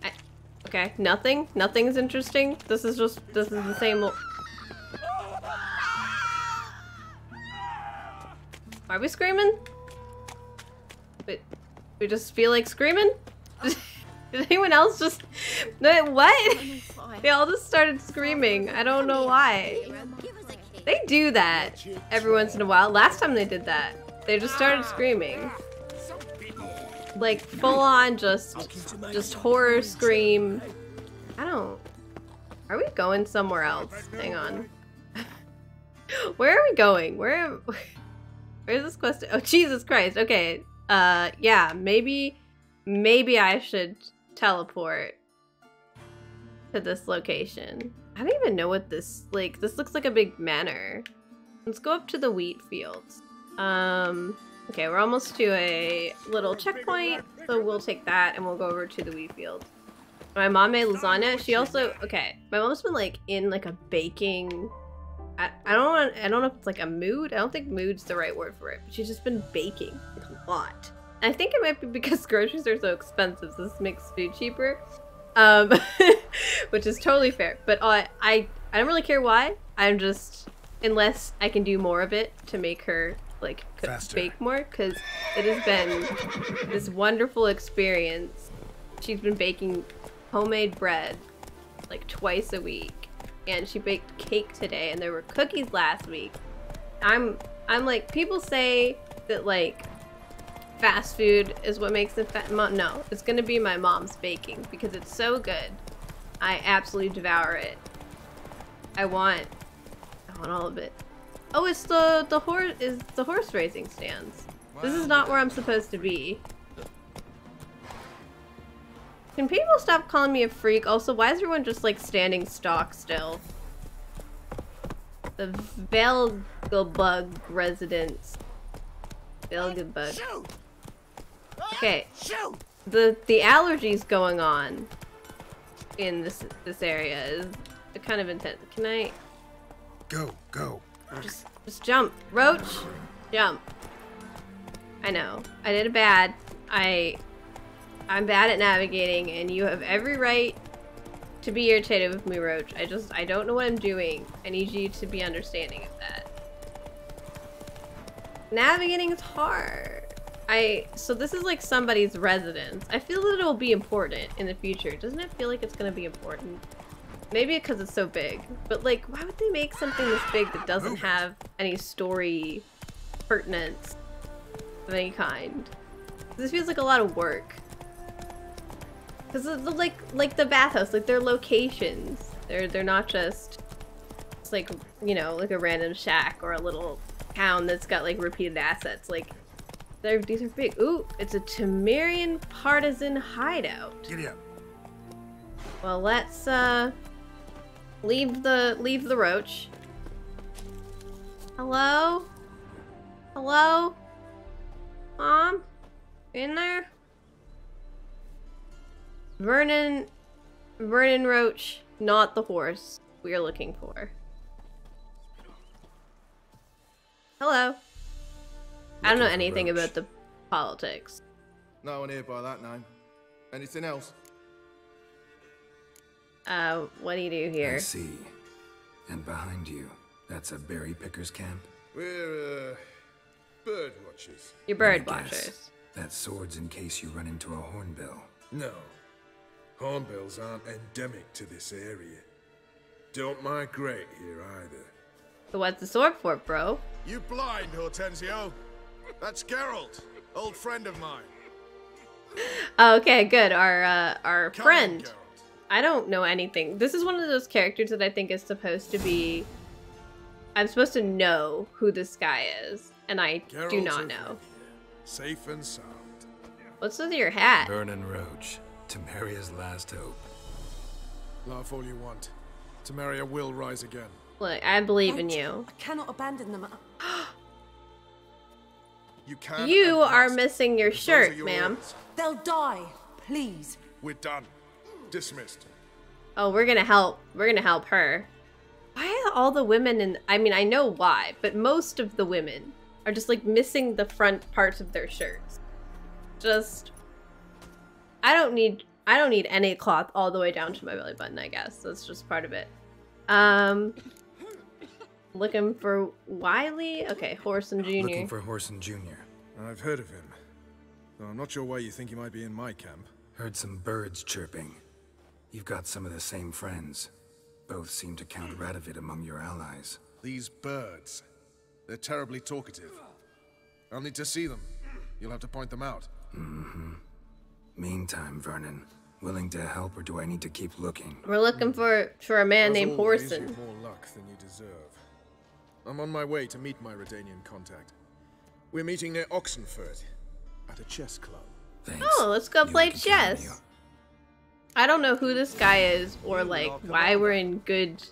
I, okay, nothing. Nothing's interesting. This is just. This is the same. Are we screaming? Wait, we just feel like screaming? Did anyone else just? No, what? They all just started screaming. I don't know why. They do that every once in a while. Last time they did that, they just started screaming. Like full on, just, just horror scream. I don't. Are we going somewhere else? Hang on. Where are we going? Where? Where's this quest? Oh Jesus Christ! Okay. Uh, yeah. Maybe, maybe I should teleport to this location. I don't even know what this like. This looks like a big manor. Let's go up to the wheat fields. Um. Okay, we're almost to a little checkpoint, so we'll take that and we'll go over to the wheat fields. My mom made lasagna. She also okay. My mom's been like in like a baking. I, I don't want. I don't know if it's like a mood. I don't think mood's the right word for it. But she's just been baking a lot. I think it might be because groceries are so expensive. So this makes food cheaper, um, which is totally fair. But uh, I I don't really care why. I'm just unless I can do more of it to make her like cook, bake more because it has been this wonderful experience. She's been baking homemade bread like twice a week and she baked cake today and there were cookies last week. I'm i'm like people say that like fast food is what makes it fat Mo- no it's gonna be my mom's baking because it's so good. I absolutely devour it. I want i want all of it. Oh it's the the horse is the horse racing stands. This is not where i'm supposed to be can people stop calling me a freak? Also, why is everyone just like standing stock still? The Vegelbud residence. Vegelbud. Shoot! Okay, the the allergies going on in this this area is kind of intense. Can I Go, go. just just jump, Roach? Jump. I know I did a bad. I I'm bad at navigating, and you have every right to be irritated with me, Roach. I just I don't know what I'm doing. I need you to be understanding of that. Navigating is hard. I so this is like somebody's residence. I feel that it will be important in the future. Doesn't it feel like it's gonna be important? Maybe because it's so big. But like, why would they make something this big that doesn't have any story pertinence of any kind? This feels like a lot of work. Cause like like the bathhouse, like their locations. They're they're not just it's like you know like a random shack or a little town that's got like repeated assets. Like they're these are big. Ooh, it's a Temerian partisan hideout. Giddy up. Well, let's uh leave the leave the roach. Hello? Hello? Mom? In there? Vernon Vernon Roach, not the horse we are looking for. Hello. I don't know anything Roach. about the politics. No one here by that name. Anything else? Uh, what do you do here? I here? see. And behind you, that's a berry picker's camp. We're, uh, bird watchers. You're bird Let me guess. watchers. That sword's in case you run into a hornbill. No. Hornbills aren't endemic to this area. Don't migrate here either. So what's the sword for, bro? You blind, Hortensio? That's Geralt, old friend of mine. Okay, good. Our uh, our Come friend. Geralt. I don't know anything. This is one of those characters that I think is supposed to be. I'm supposed to know who this guy is, and I do not know. Safe and sound. What's with your hat? Vernon Roach, Temeria's last hope. Laugh all you want. Temeria will rise again. Look, I believe in you. I cannot abandon them. You can. You are missing your shirt, your ma'am. orders. They'll die. Please. We're done. Dismissed. Oh, we're gonna help. We're gonna help her. Why are all the women in? I mean, I know why, but most of the women are just like missing the front parts of their shirts. Just, I don't need. I don't need any cloth all the way down to my belly button. I guess that's just part of it. Um, looking for Wiley. Okay, Whoreson Jr. Looking for Whoreson Jr. I've heard of him. Though I'm not sure why you think he might be in my camp. Heard some birds chirping. You've got some of the same friends. Both seem to count Radovid among your allies. These birds. They're terribly talkative. I'll need to see them. You'll have to point them out. Mm-hmm. Meantime, Vernon, willing to help or do I need to keep looking? We're looking for for a man As named always, Whoreson. more luck than you deserve. I'm on my way to meet my Redanian contact. We're meeting near Oxenford at a chess club. Thanks. Oh, let's go You play can count on me. chess. I don't know who this guy is or like why we're in good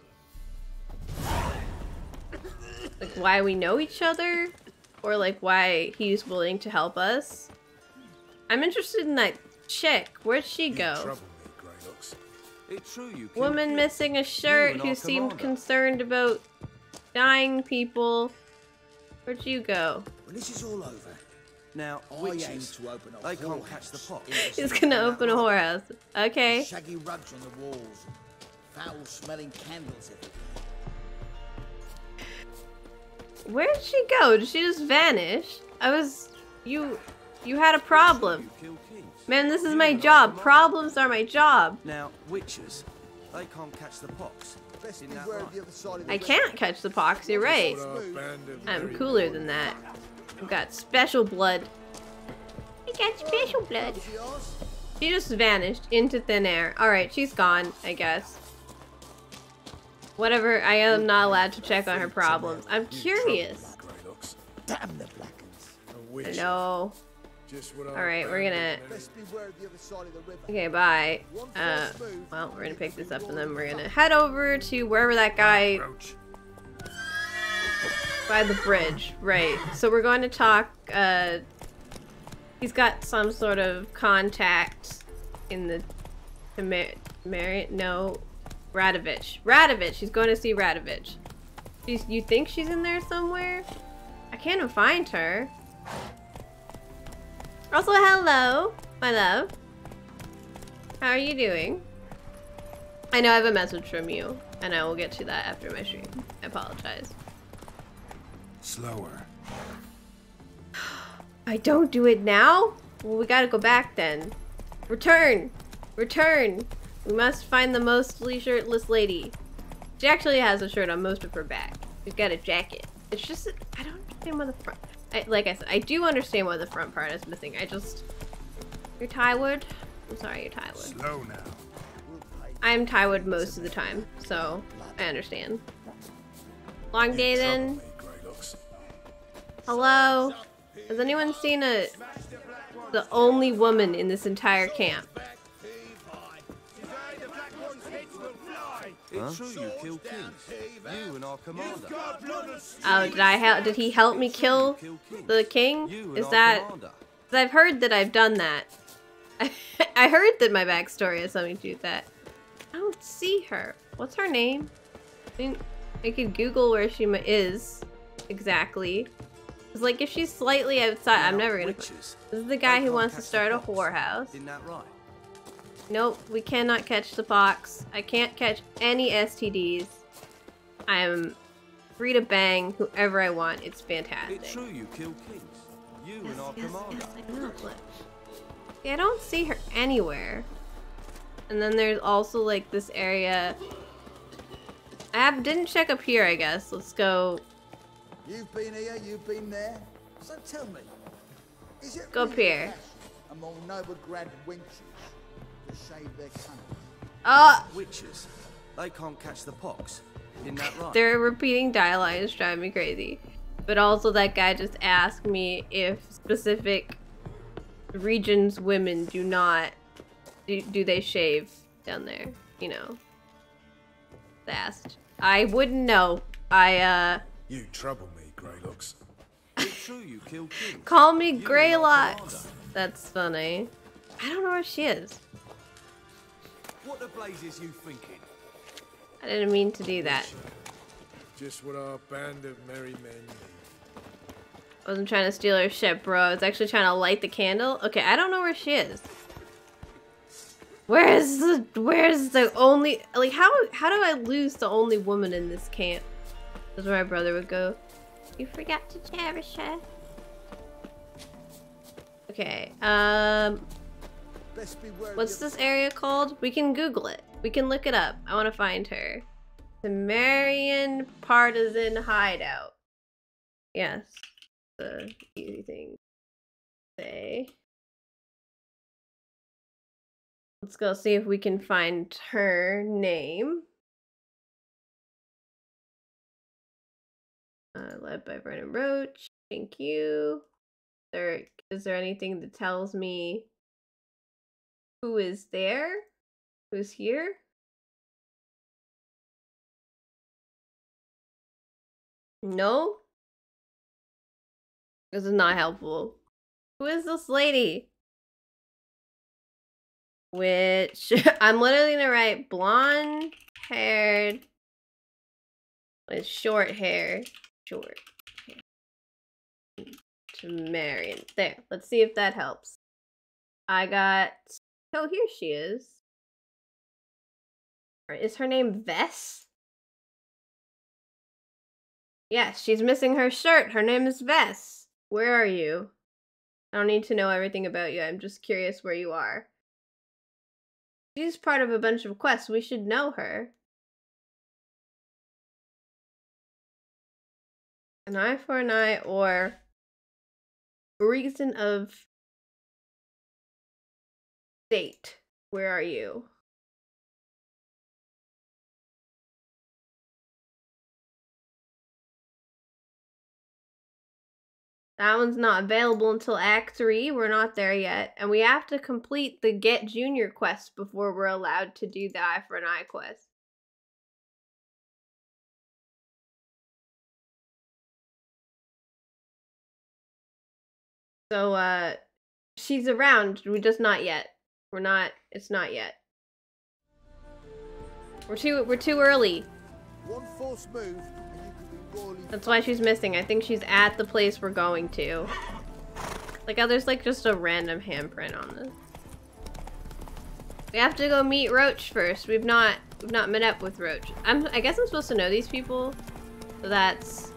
like why we know each other or like why he's willing to help us. I'm interested in that chick. Where'd she You go? me, It's true you Woman missing a shirt who our seemed commander. concerned about dying people. Where'd you go? When this is all over, Now, I aim witches, to open a they can't catch the pot. in He's gonna open a that whorehouse. Okay. Shaggy rugs on the walls, foul-smelling candles. Where'd she go? Did she just vanish? I was you you had a problem. You killed kings. Man, this is my job. Problems are my job. Now, witches, they can't catch the pox. Best Isn't that beware of right? the other side of the I can't catch the pox, you're right. What a band of I'm cooler than that. I've got special blood. I got special blood. Was? She just vanished into thin air. Alright, she's gone, I guess. Whatever, I am not allowed to check on her problems. I'm curious. Greylocks. Damn the Blackens. A witch. No. Just what Alright, we're gonna... Best beware of the other side of the river. Okay, bye. Uh, well, we're gonna pick this up and then we're gonna head over to wherever that guy by the bridge. Right. So we're going to talk. Uh, he's got some sort of contact in the the Mar- Mar- no Radovich. Radovich. He's going to see Radovich. She's. You think she's in there somewhere? I can't even find her. Also, hello, my love. How are you doing? I know I have a message from you, and I will get to that after my stream. I apologize. Slower. I don't do it now? Well, we gotta go back then. Return! Return! We must find the mostly shirtless lady. She actually has a shirt on most of her back. She's got a jacket. It's just, I don't understand why the front. I, like I said, I do understand why the front part is missing. I just. You're Tywood? I'm sorry, you're Tywood. Slow now. I'm Tywood most of the time, so I understand. Long day then. Hello? Has anyone seen a the only woman in this entire camp? It's true you killed kings. You and our commander. Oh, did I help? Did he help me kill Killed the king? Is that? Cause I've heard that I've done that. I heard that my backstory has something to do with that. I don't see her. What's her name? I mean, I could Google where she is exactly. Cause like if she's slightly outside, I'm never gonna. Witches, This is the guy who wants to start a whorehouse. Isn't that right? Nope, we cannot catch the pox. I can't catch any STDs. I am free to bang whoever I want. It's fantastic. It's true you killed kings. You Yes, and our yes, commander. yes, I know, but yeah, I don't see her anywhere. And then there's also like this area. I have, didn't check up here, I guess. Let's go You've been here, you've been there. So tell me, is it Go up here. fashion among Novigrad wenches to shave their cunnies? Uh Witches. They can't catch the pox. Isn't that right? Their repeating dialogue is driving me crazy. But also that guy just asked me if specific regions women do not do, do they shave down there, you know. Asked. I wouldn't know. I uh You trouble me, Greylocks. It's true you killed call me You Greylocks. That's funny. I don't know where she is. What the blazes you thinking? I didn't mean to do that. Just what our band of merry men need. I wasn't trying to steal her ship, bro. I was actually trying to light the candle. Okay, I don't know where she is. Where's the where's the only like how how do I lose the only woman in this camp? That's where my brother would go. You forgot to cherish her. Okay, um Best be wary what's this area called? We can Google it. We can look it up. I wanna find her. The Marian Partisan Hideout. Yes. The easy thing to say. Let's go see if we can find her name. Uh, led by Vernon Roach. Thank you. There is there anything that tells me who is there? Who's here? No? This is not helpful. Who is this lady? Which I'm literally gonna write blonde haired with short hair. Short hair. To Marion. There. Let's see if that helps. I got Oh here she is. Is her name Ves? Yes, she's missing her shirt. Her name is Ves. Where are you? I don't need to know everything about you. I'm just curious where you are. She's part of a bunch of quests. We should know her. An eye for an eye or reason of state. Where are you? That one's not available until Act 3. We're not there yet. And we have to complete the Get Junior quest before we're allowed to do the Eye for an Eye quest. So, uh, she's around. We just not yet. We're not, it's not yet. We're too, we're too early. One false move, and you could be royally That's why she's missing. I think she's at the place we're going to. Like, oh, there's like just a random handprint on this. We have to go meet Roach first. We've not, we've not met up with Roach. I'm, I guess I'm supposed to know these people. So that's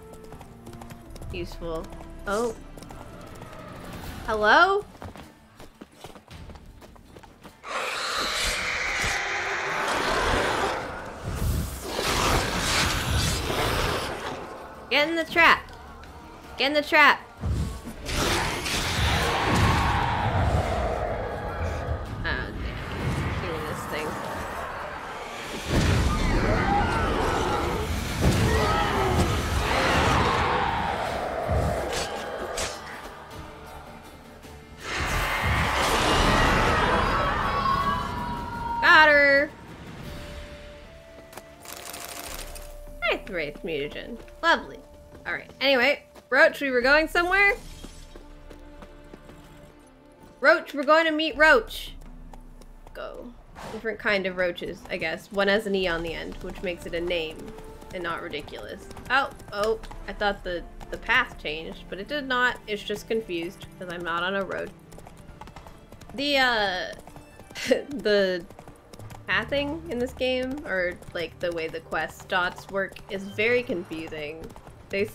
useful. Oh. Hello? Get in the trap. Get in the trap. Mutagen. Lovely. Alright. Anyway, Roach, we were going somewhere? Roach, we're going to meet Roach. Go. Different kind of roaches, I guess. One has an E on the end, which makes it a name and not ridiculous. Oh, oh, I thought the, the path changed, but it did not. It's just confused because I'm not on a road. The, uh, the pathing in this game, or like the way the quest dots work, is very confusing. They,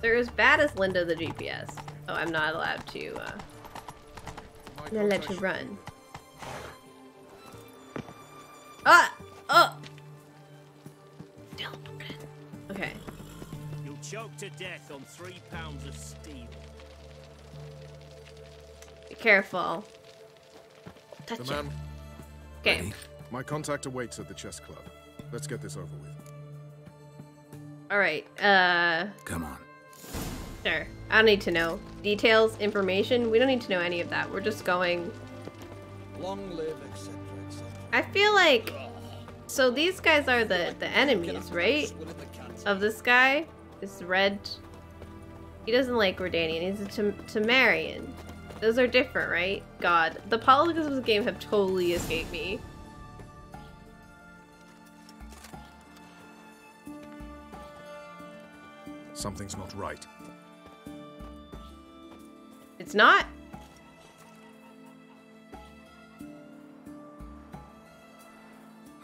they're as bad as Linda the GPS. Oh, I'm not allowed to, uh... I'm not allowed to run. Ah! Oh! Okay. You'll choke to death on three pounds of steel. Be careful. Touch The it. man, Okay. My contact awaits at the chess club. Let's get this over with. Alright, uh... Come on. Sure. I don't need to know. Details, information, we don't need to know any of that. We're just going... Long live, etc., etc. I feel like... So these guys are the, the enemies, right? Of this guy? This red... He doesn't like Redanian, he's a Tem- Temerian. Those are different, right? God. The politics of this game have totally escaped me. Something's not right. It's not?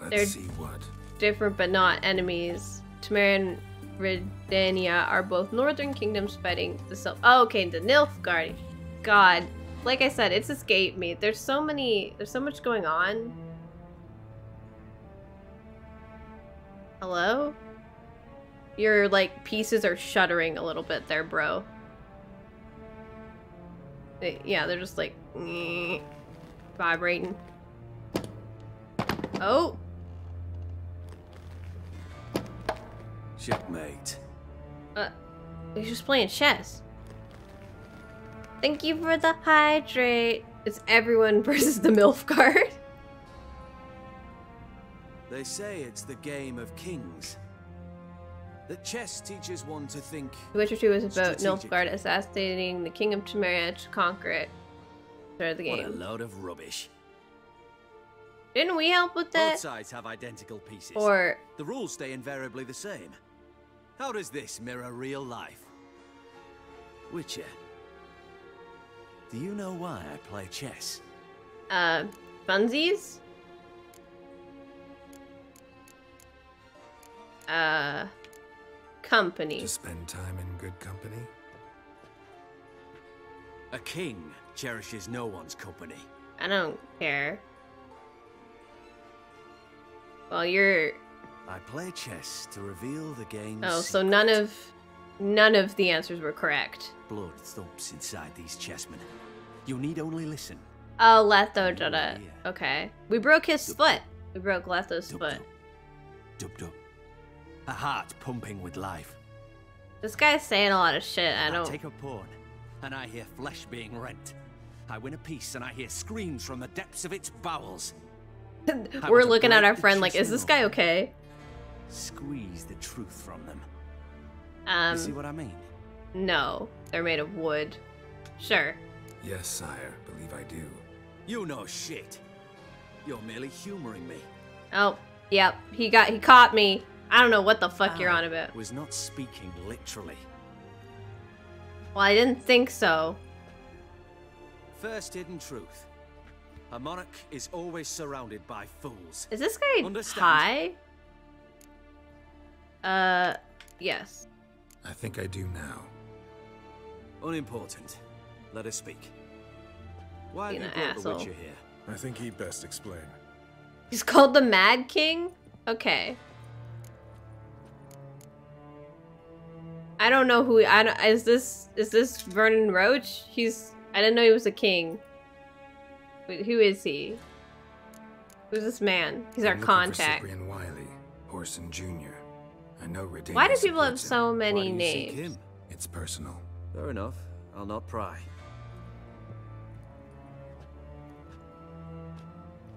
Let's They're- see what. different but not enemies. Temeria and Redania are both northern kingdoms fighting the self. Oh, okay, the Nilfgaard. God, like I said, it's escaped me. There's so many. There's so much going on. Hello. Your like pieces are shuddering a little bit there, bro. They, yeah, they're just like vibrating. Oh. Checkmate. Uh, he's just playing chess. Thank you for the hydrate. It's everyone versus the MILF card. They say it's the game of kings. That chess teaches one to think. The Witcher 2 is about Strategic. Nilfgaard assassinating the king of Temeria to conquer it. Start of the What a game. load of rubbish. Didn't we help with that? Both sides have identical pieces. Or The rules stay invariably the same. How does this mirror real life? Witcher. Do you know why I play chess? uh, funsies? Uh, company. To spend time in good company? A king cherishes no one's company. I don't care. Well, you're. I play chess to reveal the game's Oh, so none of none of the answers were correct. blood thumps inside these chessmen. You need only listen. Oh, Letho did it. Okay. We broke his foot. We broke Letho's foot. Dub dub. A heart pumping with life. This guy's saying a lot of shit. I I don't. I take a pawn, and I hear flesh being rent. I win a piece, and I hear screams from the depths of its bowels. We're looking at our friend like, is this guy okay? Squeeze the truth from them. Um, you see what I mean? no, they're made of wood. Sure. Yes, sire. Believe I do. You know shit. You're merely humoring me. Oh, yep. He got. He caught me. I don't know what the fuck you're on about. Was not speaking literally. Well, I didn't think so. First hidden truth. A monarch is always surrounded by fools. Is this guy Understand? high? Uh, yes. I think I do now. Unimportant. Let us speak. Why Being have you an brought the. Witcher here? I think he'd best explain. He's called the Mad King? Okay. I don't know who I don't is this is this Vernon Roche? He's I didn't know he was a king. Wait, who is he? Who's this man? He's our I'm looking contact. For Cyprian Wiley, Whoreson Jr. I know Redania Why do people have so many Why do you seek names? him? It's personal. Fair enough. I'll not pry.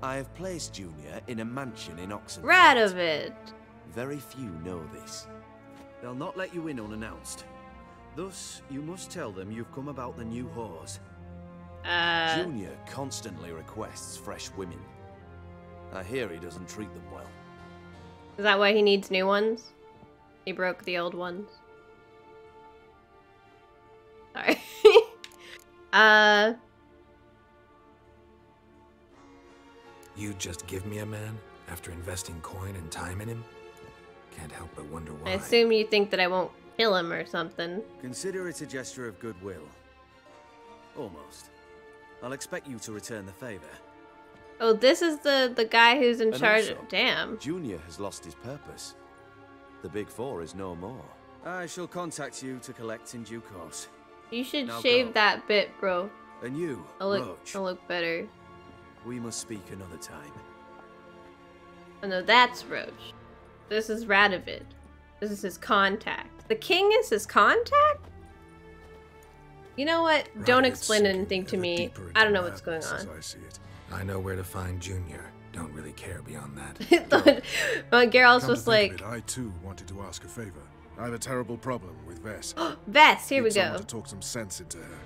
I have placed Junior in a mansion in Oxenfurt. Radovid. Very few know this. They'll not let you in unannounced. Thus, you must tell them you've come about the new whores. Uh Junior constantly requests fresh women. I hear he doesn't treat them well. is that why he needs new ones? He broke the old ones. Sorry. uh You just give me a man after investing coin and time in him? Can't help but wonder why. I assume you think that I won't kill him or something. Consider it a gesture of goodwill. Almost. I'll expect you to return the favor. Oh, this is the the guy who's in And charge. also, Damn. Junior has lost his purpose. The Big Four is no more. I shall contact you to collect in due course. You should Now shave go. that bit, bro. And you, I'll look. Roach, I'll look better. we must speak another time. Oh no, that's Roach. This is Radovid. This is his contact. The king is his contact? You know what? Don't explain anything to me. I don't know what's going on. I see it. I know where to find Junior. Don't really care beyond that. well, uh, Geralt's Come to was like, it, I too wanted to ask a favor. I have a terrible problem with Ves. Ves, here we Need someone go. To talk some sense into her.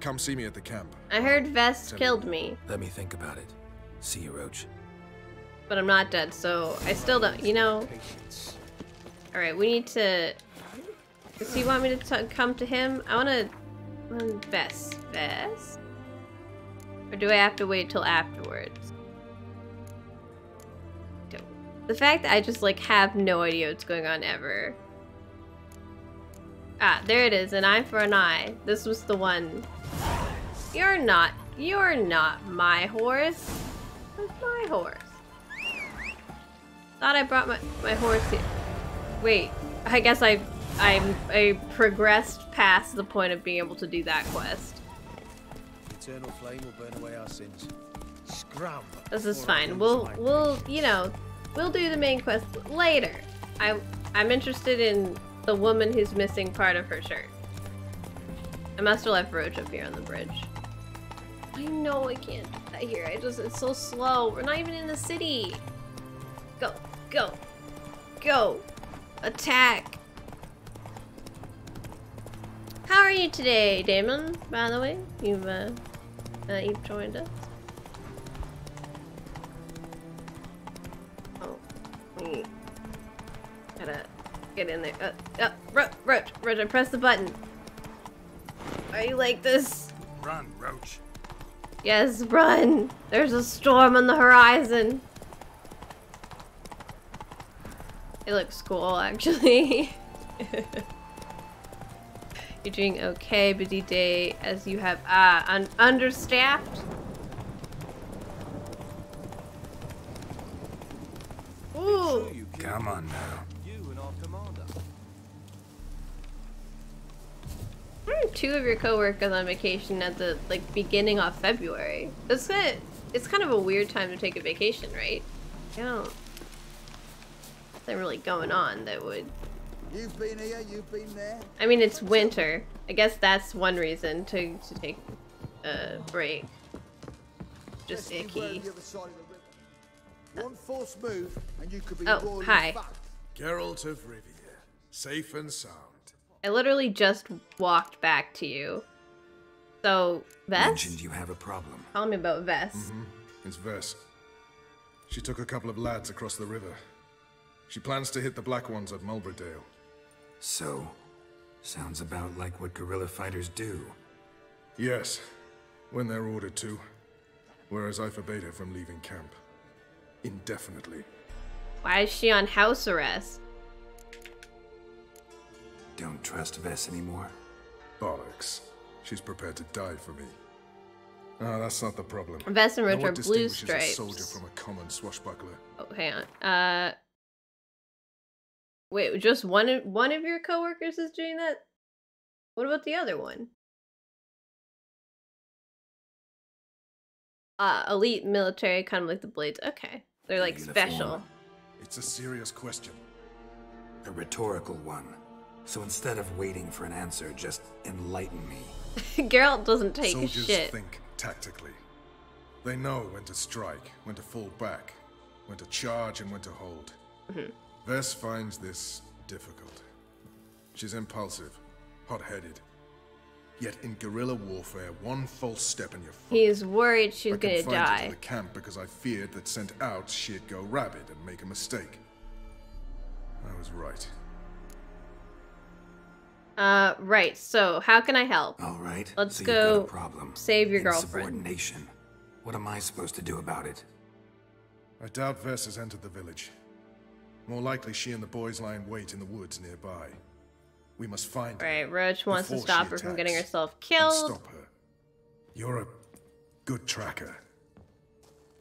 Come see me at the camp. I heard Ves Tell me killed me, Let me think about it. See you, Roche. But I'm not dead, so I still don't. You know. All right, we need to. Does he want me to come to him? I want to. Ves, Ves, or do I have to wait till afterwards? Don't. The fact that I just like have no idea what's going on ever. Ah, there it is, an eye for an eye. This was the one. You're not. You're not my horse. That's my horse. Thought I brought my my horse here. Wait, I guess I I'm I progressed past the point of being able to do that quest. Eternal flame will burn away our sins. Scram. This is fine. We'll we'll you know we'll do the main quest later. I I'm interested in the woman who's missing part of her shirt. I must have left Roach up here on the bridge. I know I can't do that here. I just it's so slow. We're not even in the city. Go go go attack. How are you today, Damon? By the way, you've uh, uh you've joined us. Oh, we gotta get in there. Uh, uh, Roach, Roach, Roach, I the button. Are you like this? Run, Roach. Yes, run! There's a storm on the horizon. It looks cool, actually. You're doing okay, busy day, as you have ah un understaffed. Ooh, Come on now. You and our commander. Why are two of your coworkers on vacation at the like beginning of February? It's kind it's kind of a weird time to take a vacation, right? I don't. Nothing really going on that would. You've been here, you've been there. I mean, it's winter. I guess that's one reason to to take a break. Just Best icky. of the other side of the river. One false move, and you could be Oh, royally hi. Geralt of Rivia, safe and sound. I literally just walked back to you. So, Ves? Mentioned you have a problem. Tell me about Ves. Mm-hmm. It's Ves. She took a couple of lads across the river. She plans to hit the Black Ones at Mulbrydale. So, sounds about like what guerrilla fighters do. Yes, when they're ordered to. Whereas I forbade her from leaving camp. Indefinitely. Why is she on house arrest? Don't trust Ves anymore. Bollocks. She's prepared to die for me. Ah, that's not the problem. Ves and Know Roach what are blue distinguishes a soldier from a common swashbuckler? Oh, hang on. Uh, wait, just one of one of your coworkers is doing that. What about the other one? Uh, elite military, kind of like the Blades. Okay, they're like Uniform. special. It's a serious question. A rhetorical one. So instead of waiting for an answer, just enlighten me. Geralt doesn't take Soldiers shit. think tactically. They know when to strike, when to fall back, when to charge, and when to hold. Mhm. Ves finds this difficult. She's impulsive, hot-headed. Yet in guerrilla warfare, one false step and you're fucked. He's worried she's I gonna confined her die. to the camp because I feared that sent out she'd go rabid and make a mistake. I was right. Uh, right. So, how can I help? All right. Let's so go got a problem. save your girlfriend. Insubordination. What am I supposed to do about it? I doubt Ves has entered the village. More likely she and the boys lie in wait in the woods nearby. We must find her. Right, Roche wants to before stop she her from attacks, getting herself killed. stop her You're a good tracker.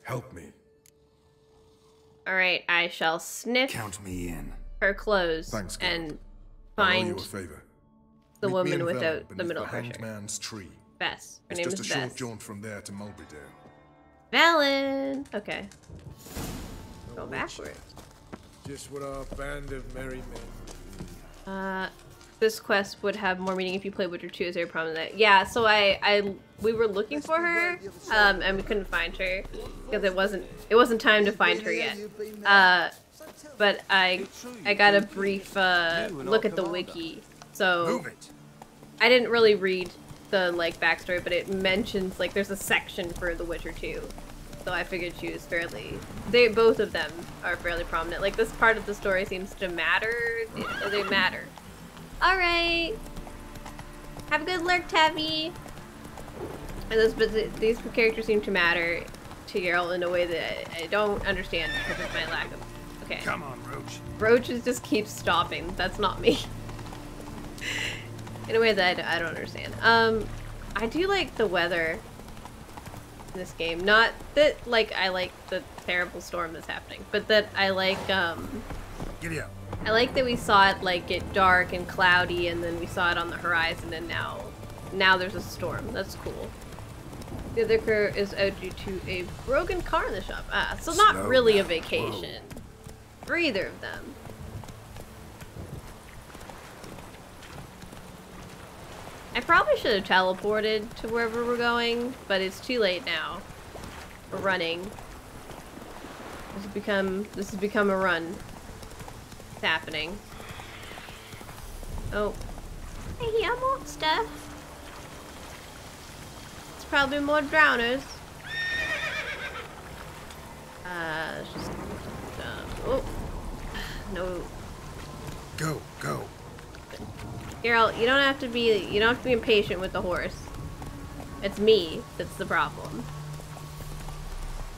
Help me. All right, I shall sniff Count me in. her clothes Thanks, and find you a favor. the Meet me woman in Velen without the beneath middle the pressure. Hanged Man's tree. Bess. Her It's name just is a short jaunt from there to Mulbrydale. Velen. Okay. Go backwards. Just what our band of merry men. Uh, this quest would have more meaning if you played Witcher 2. Is there a problem with that? Yeah. So I, I, we were looking for her, um, and we couldn't find her because it wasn't, it wasn't time to find her yet. Uh, but I, I got a brief uh, look at the wiki, so I didn't really read the like backstory, but it mentions like there's a section for The Witcher 2. So I figured she was fairly. They both of them are fairly prominent. Like this part of the story seems to matter. They, they matter. All right. Have a good lurk, Tabby. And this, but these characters seem to matter to Geralt in a way that I, I don't understand because of my lack of. Okay. Come on, Roach. Roaches just keep stopping. That's not me. in a way that I don't understand. Um, I do like the weather in this game. Not that like I like the terrible storm that's happening, but that I like um Giddy up. I like that we saw it like get dark and cloudy and then we saw it on the horizon and now now there's a storm. That's cool. The other crew is out due to a broken car in the shop. Ah, so not Slow really a down. vacation for either of them. I probably should have teleported to wherever we're going, but it's too late now. We're running. This has become this has become a run. It's happening. Oh. Hey, I hear a monster. It's probably more drowners. Uh, just, um, oh, no, Go, go. Geralt, you don't have to be you don't have to be impatient with the horse. It's me that's the problem.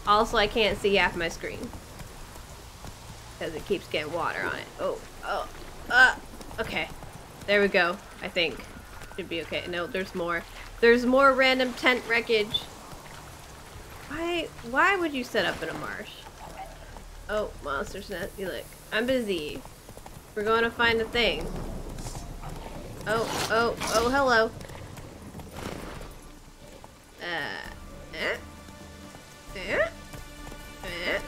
Also, I can't see half my screen. Because it keeps getting water on it. Oh, oh, uh, okay. There we go, I think. Should be okay. No, there's more. There's more random tent wreckage. Why, why would you set up in a marsh? Oh, monster's nest. You look. I'm busy. We're going to find a thing. Oh, oh, oh, hello. Uh, eh? Eh? Eh?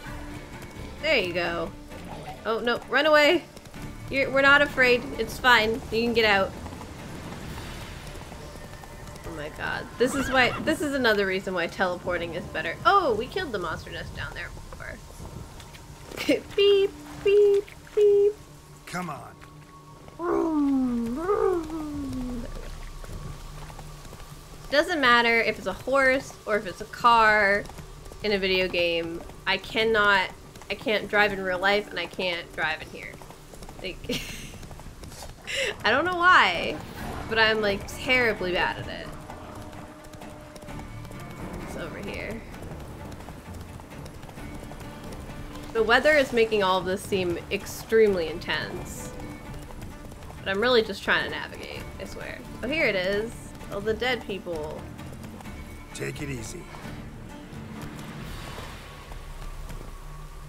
There you go. Oh, no, run away. You're, we're not afraid. It's fine. You can get out. Oh my god. This is why, this is another reason why teleporting is better. Oh, we killed the monster nest down there before. beep, beep, beep. Come on. Doesn't matter if it's a horse or if it's a car in a video game. I cannot, I can't drive in real life and I can't drive in here. Like, I don't know why, but I'm like terribly bad at it. It's over here. The weather is making all of this seem extremely intense. But I'm really just trying to navigate, I swear. Oh, here it is. All the dead people. Take it easy.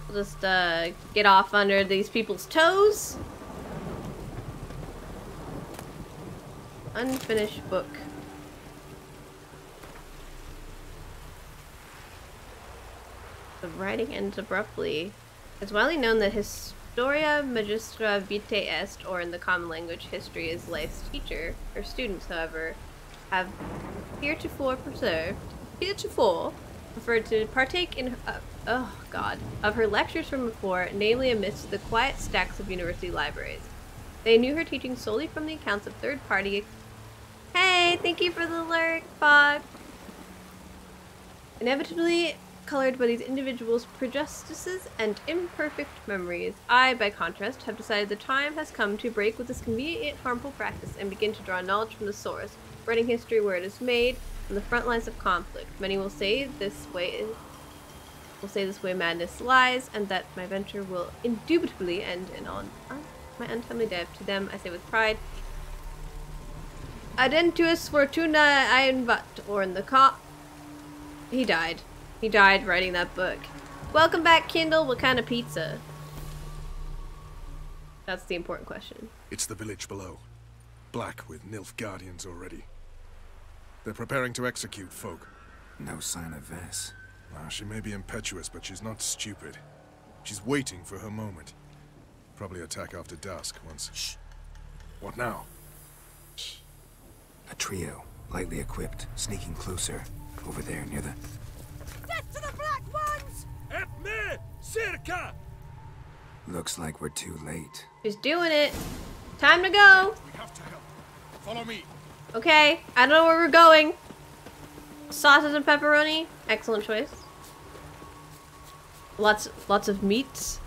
We'll just uh, get off under these people's toes. Unfinished book. The writing ends abruptly. It's widely known that Historia Magistra Vitae Est, or in the common language, history is life's teacher. Her students, however, have heretofore preserved, heretofore preferred to partake in, uh, oh god, of her lectures from before, namely amidst the quiet stacks of university libraries. They knew her teaching solely from the accounts of third party. Hey, thank you for the lurk, Fox. Inevitably colored by these individuals' prejudices and imperfect memories, I, by contrast, have decided the time has come to break with this convenient harmful practice and begin to draw knowledge from the source, writing history where it is made, on the front lines of conflict. Many will say this way will say this way madness lies, and that my venture will indubitably end in on uh, my untimely death. To them, I say with pride, Adentus fortuna invat, or in the co- He died. He died writing that book. Welcome back, Kindle. What kind of pizza? That's the important question. It's the village below. Black with Nilfgaardians already. They're preparing to execute folk. No sign of Ves. Ah, she may be impetuous, but she's not stupid. She's waiting for her moment. Probably attack after dusk once. Shh. What now? A trio, lightly equipped, sneaking closer. Over there, near the... Death to the black ones! Help me! Circa! Looks like we're too late. She's doing it. Time to go. We have to help. Follow me. Okay, I don't know where we're going. Sausage and pepperoni. Excellent choice. Lots lots of meats.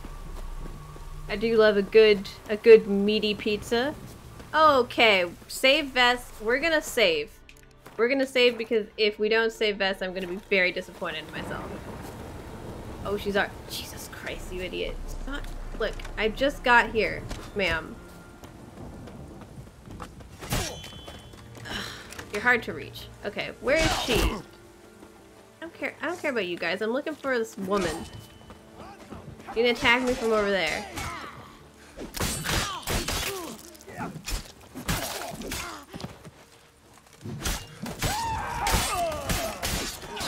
I do love a good a good meaty pizza. Okay, save Ves. We're gonna save. We're gonna save because if we don't save Ves, I'm gonna be very disappointed in myself. Oh, she's our Jesus Christ, you idiot. Not look, I just got here, ma'am. You're hard to reach. Okay, where is she? I don't care. I don't care about you guys. I'm looking for this woman. You can attack me from over there.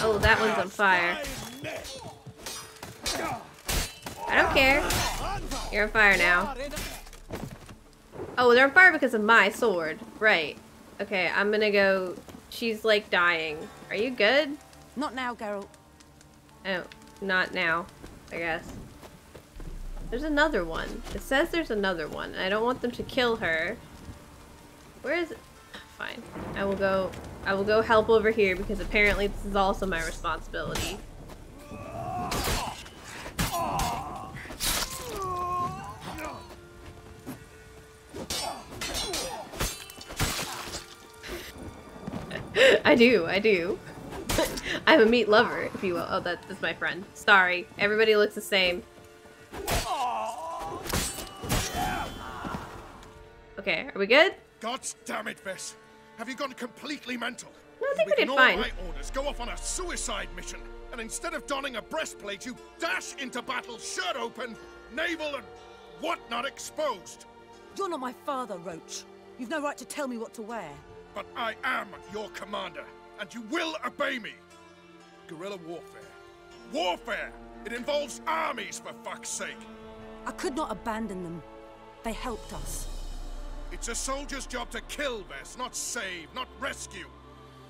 Oh, that one's on fire. I don't care. You're on fire now. Oh, they're on fire because of my sword. Right. Okay, I'm gonna go... She's, like, dying. Are you good? Not now, Geralt. Oh, not now, I guess. There's another one. It says there's another one. I don't want them to kill her. Where is it? Fine. I will go... I will go help over here because apparently this is also my responsibility. I do, I do. I'm a meat lover, if you will. Oh, that, that's my friend. Sorry. Everybody looks the same. Okay, are we good? God damn it, Ves. Have you gone completely mental? No, I think You we did ignore fine. my orders, go off on a suicide mission, and instead of donning a breastplate, you dash into battle, shirt open, navel and whatnot exposed. You're not my father, Roche. You've no right to tell me what to wear. But I am your commander, and you will obey me. Guerrilla warfare. Warfare! It involves armies, for fuck's sake. I could not abandon them. They helped us. It's a soldier's job to kill, Ves, not save, not rescue.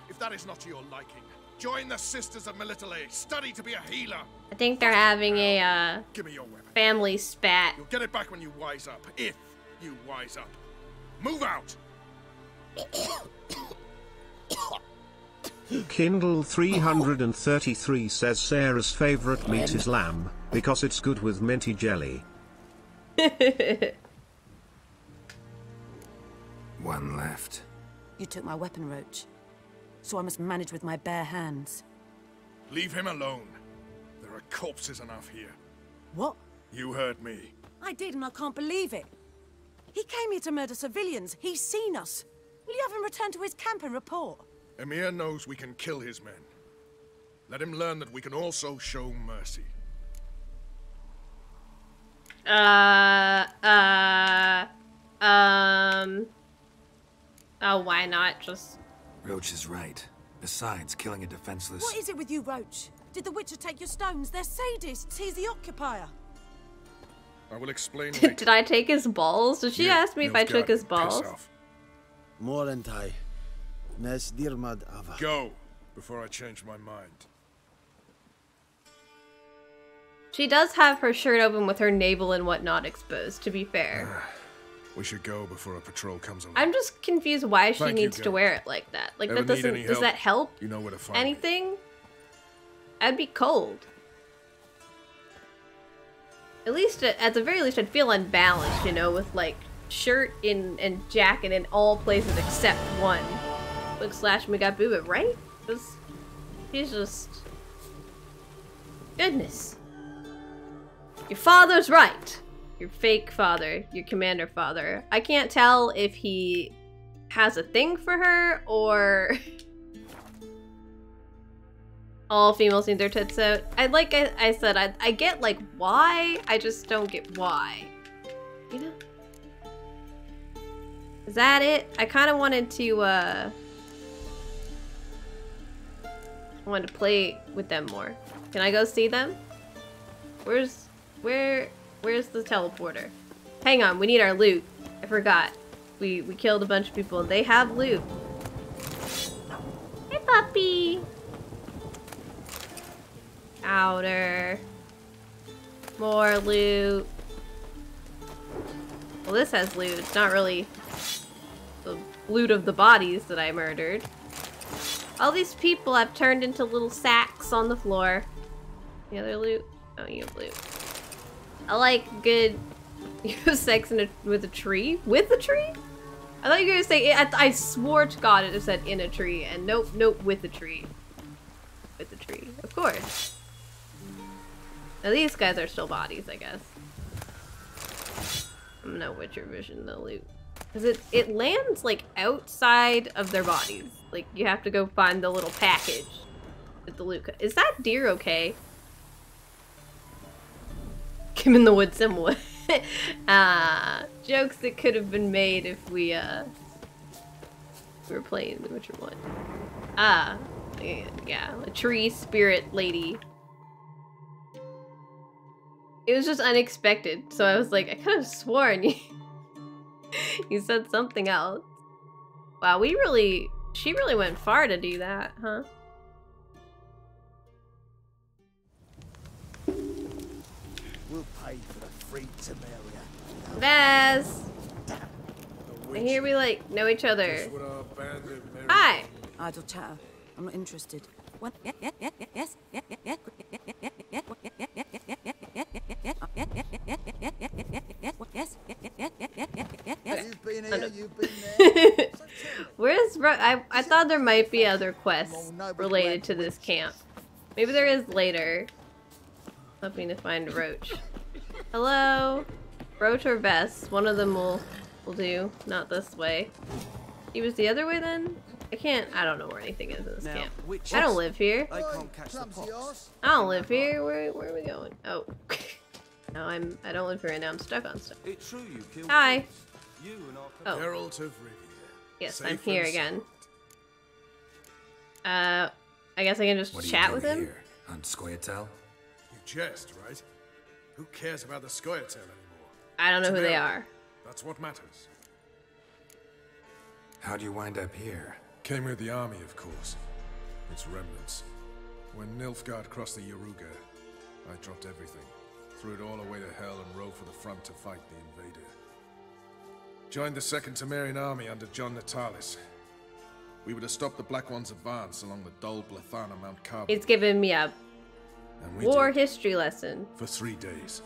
If that is not to your liking, join the Sisters of Melitele. Study to be a healer. I think they're having a uh, Give me your weapon. family spat. You'll get it back when you wise up. If you wise up. Move out! Kindle 333 says Sarah's favorite meat is lamb, because it's good with minty jelly. One left. You took my weapon, Roche. So I must manage with my bare hands. Leave him alone. There are corpses enough here. What? You heard me. I did, and I can't believe it. He came here to murder civilians. He's seen us. Will you have him return to his camp and report? Emhyr knows we can kill his men. Let him learn that we can also show mercy. Uh, uh, um. Oh, why not? Just. Roche is right. Besides, killing a defenseless... What is it with you, Roche? Did the Witcher take your stones? They're sadists. He's the occupier. I will explain. Did I take his balls? Did she Yeah, ask me if I took his piss balls? Off. Morentai. Nes dirmad ava. Go, before I change my mind. She does have her shirt open with her navel and whatnot exposed, to be fair. We should go before a patrol comes along. I'm just confused why she Thank you, needs to wear it like that. Like, Ever that doesn't. Does help? that help You know where to find me. anything? I'd be cold. At least, at at the very least, I'd feel unbalanced, you know, with like shirt in and jacket in all places except one. Book slash me got booba, right? He's just goodness. Your father's right. Your fake father, your commander father. I can't tell if he has a thing for her or all females need their tits out. I like I, I said, I, I get like why, I just don't get why. You know? Is that it? I kind of wanted to, uh... I wanted to play with them more. Can I go see them? Where's... Where... Where's the teleporter? Hang on, we need our loot. I forgot. We, we killed a bunch of people. They have loot. Hey, puppy! Outer. More loot. Well, this has loot. It's not really the loot of the bodies that I murdered. All these people I've turned into little sacks on the floor. The other loot? Oh, you have loot. I like good have sex in a, with a tree? With a tree? I thought you were gonna say, I, I swore to God it said in a tree, and nope, nope, with a tree. With a tree, of course. Now these guys are still bodies, I guess. I'm no Witcher vision, the loot. Because it, it lands, like, outside of their bodies. Like, you have to go find the little package with the loot. Is that deer okay? Kim in the woods somewhat. Ah, jokes that could have been made if we, uh, we were playing The Witcher 1. Ah, yeah, a tree spirit lady. It was just unexpected, so I was like, I could have sworn you, you said something else. Wow, we really, she really went far to do that, huh? We'll pay for the free Temeria. Vaz! I hear we like know each other. Hi! Idle chatter. I'm not interested. What? Yes, yes, yes, yes, yes, yes, yes, yes, yes, You've been here, you've been there. Where's Ro- I I thought there might be other quests related to this camp. Maybe there is later. Hoping to find Roche. Hello? Roche or Ves. One of them will will do. Not this way. He was the other way then? I can't I don't know where anything is in this Now, camp. I don't live here. They can't catch the Clumsy pox. arse. I don't live here. Where where are we going? Oh. no, I'm I don't live here right now. I'm stuck on stuff. It's true you killed Hi. You and our Oh. Geralt of Rivia. Yes, Safe I'm here and again. Uh I guess I can just What chat with him. here? On Scoia'tael? You jest, right? Who cares about the Scoia'tael anymore? I don't know who they are. That's what matters. How'd you wind up here? Came with the army, of course. Its remnants. When Nilfgaard crossed the Yaruga, I dropped everything, threw it all away to hell and rode for the front to fight the invader. Joined the Second Temerian army under John Natalis. We were to stop the Black One's advance along the Dol Blathanna Mount Carbon. He's giving me a and we war history lesson. for three days.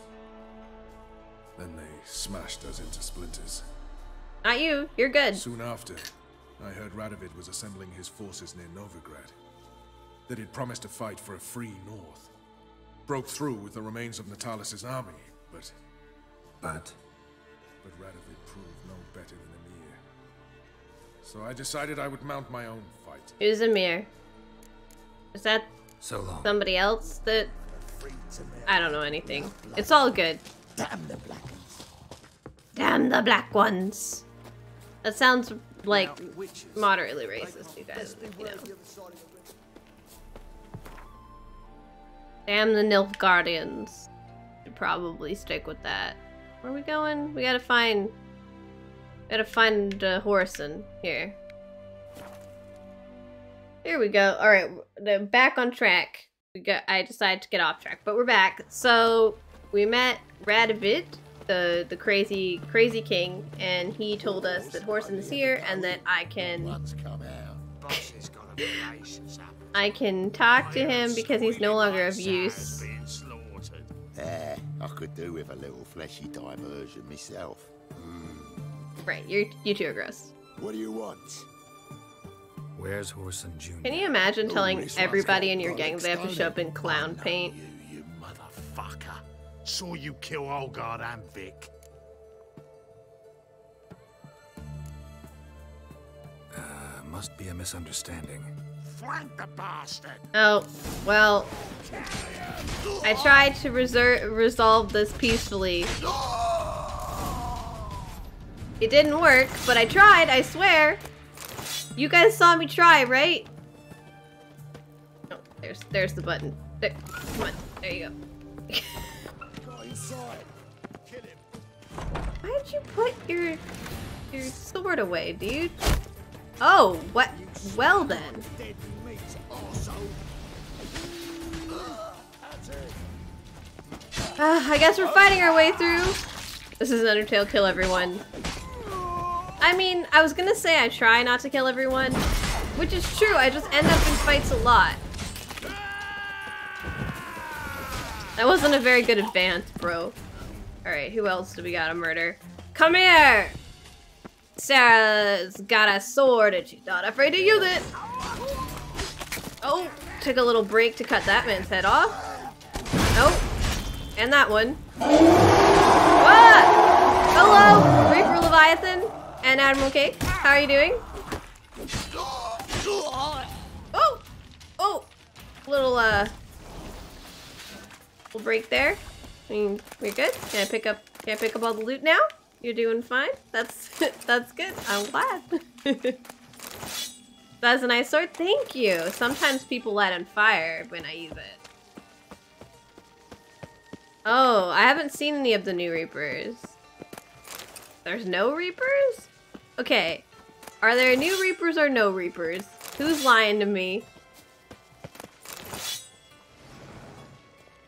Then they smashed us into splinters. Not you. You're good. Soon after, I heard Radovid was assembling his forces near Novigrad. That he'd promised to fight for a free North. Broke through with the remains of Natalis' army, but But but Radovid proved no better than Emhyr. So I decided I would mount my own fight. Who's Amir? Is that so long. somebody else that I don't know anything. It's all good. Damn the black ones. Damn the black ones. That sounds like Now, moderately racist, you guys. You know. Damn the Nilfgaardians. Should probably stick with that. Where are we going? We gotta find. Gotta find uh, Whoreson here. Here we go. All right, back on track. We got. I decided to get off track, but we're back. So we met Radovid, the the crazy crazy king, and he told us that Whoreson is here and that I can One's come out. Boss has got a relations up. I can talk to him because he's no longer of use. Being. Eh, I could do with a little fleshy diversion myself. Right, you're you two are gross. What do you want? Where's Whoreson Jr.? Can you imagine Oh, telling this everybody in your gang they have to show up in clown I know paint? You, you Motherfucker. Saw you kill Olgard and Vic. Uh, must be a misunderstanding. Flank the bastard. Oh, well. I tried to resolve this peacefully. It didn't work, but I tried, I swear. You guys saw me try, right? Oh, there's there's the button. There, come on, there you go. Why did you put your your sword away, dude? Oh, what? Well then. Uh, I guess we're fighting our way through. This is an Undertale kill everyone. I mean, I was gonna say I try not to kill everyone, which is true, I just end up in fights a lot. That wasn't a very good advance, bro. Alright, who else do we gotta murder? Come here! Sarah's got a sword and she's not afraid to use it. Oh, took a little break to cut that man's head off. Nope. And that one. What? Hello, Reaper Leviathan and Admiral Cake. How are you doing? Oh! Oh! Little, uh... Little break there. I mean, we're good. Can I pick up, can I pick up all the loot now? You're doing fine? That's, that's good. I'm glad. That's a nice sword. Thank you. Sometimes people light on fire when I use it. Oh, I haven't seen any of the new Reapers. There's no Reapers? Okay. Are there new Reapers or no Reapers? Who's lying to me?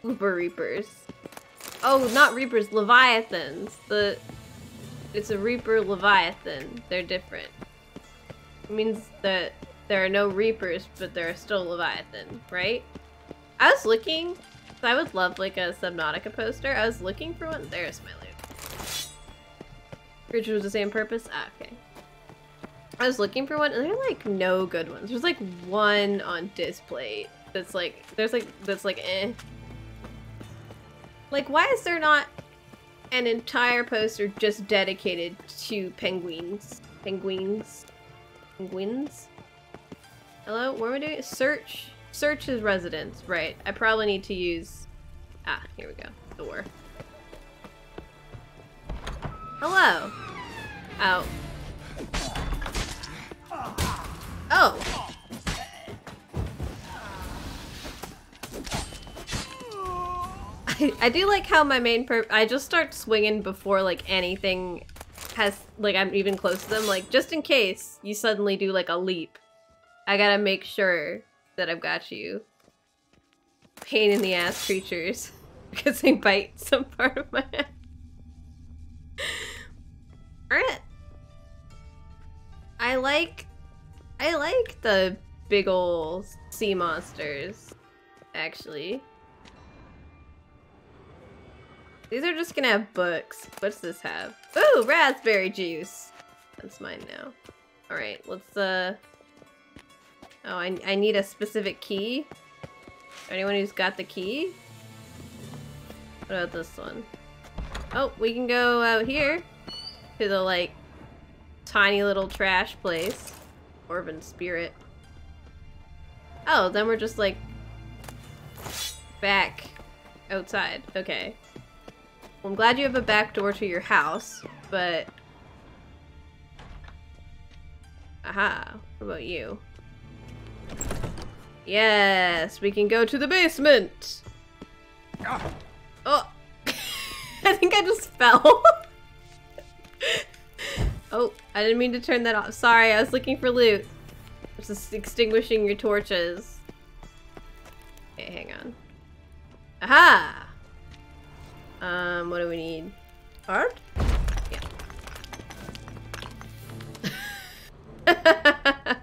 Uber Reapers. Oh, not Reapers, Leviathans. The it's a Reaper Leviathan. They're different. It means that there are no Reapers, but there are still Leviathan, right? I was looking, I would love like a Subnautica poster. I was looking for one. There's my loot. Creature was the same purpose? Ah, okay. I was looking for one, and there are like no good ones. There's like one on display that's like, there's like, that's like eh. Like, why is there not an entire poster just dedicated to penguins? Penguins? Penguins? Hello? What are we doing? Search. Search his residence. Right. I probably need to use... Ah, here we go. Door. Hello. Oh. Oh. I, do like how my main per- I just start swinging before like anything has like I'm even close to them. Like just in case you suddenly do like a leap I gotta make sure that I've got you. Pain in the ass creatures because they bite some part of my Alright. I like I like the big ol' sea monsters actually These are just gonna have books. What's this have? Ooh, raspberry juice. That's mine now. Alright, let's, uh... Oh, I, I need a specific key. Anyone who's got the key? What about this one? Oh, we can go out here. To the, like, tiny little trash place. Orphan Spirit. Oh, then we're just, like, back outside. Okay. Well, I'm glad you have a back door to your house, but... Aha. What about you? Yes, we can go to the basement! Ah. Oh! I think I just fell. oh, I didn't mean to turn that off. Sorry, I was looking for loot. Just extinguishing your torches. Okay, hang on. Aha! Um, what do we need? Art? Yeah.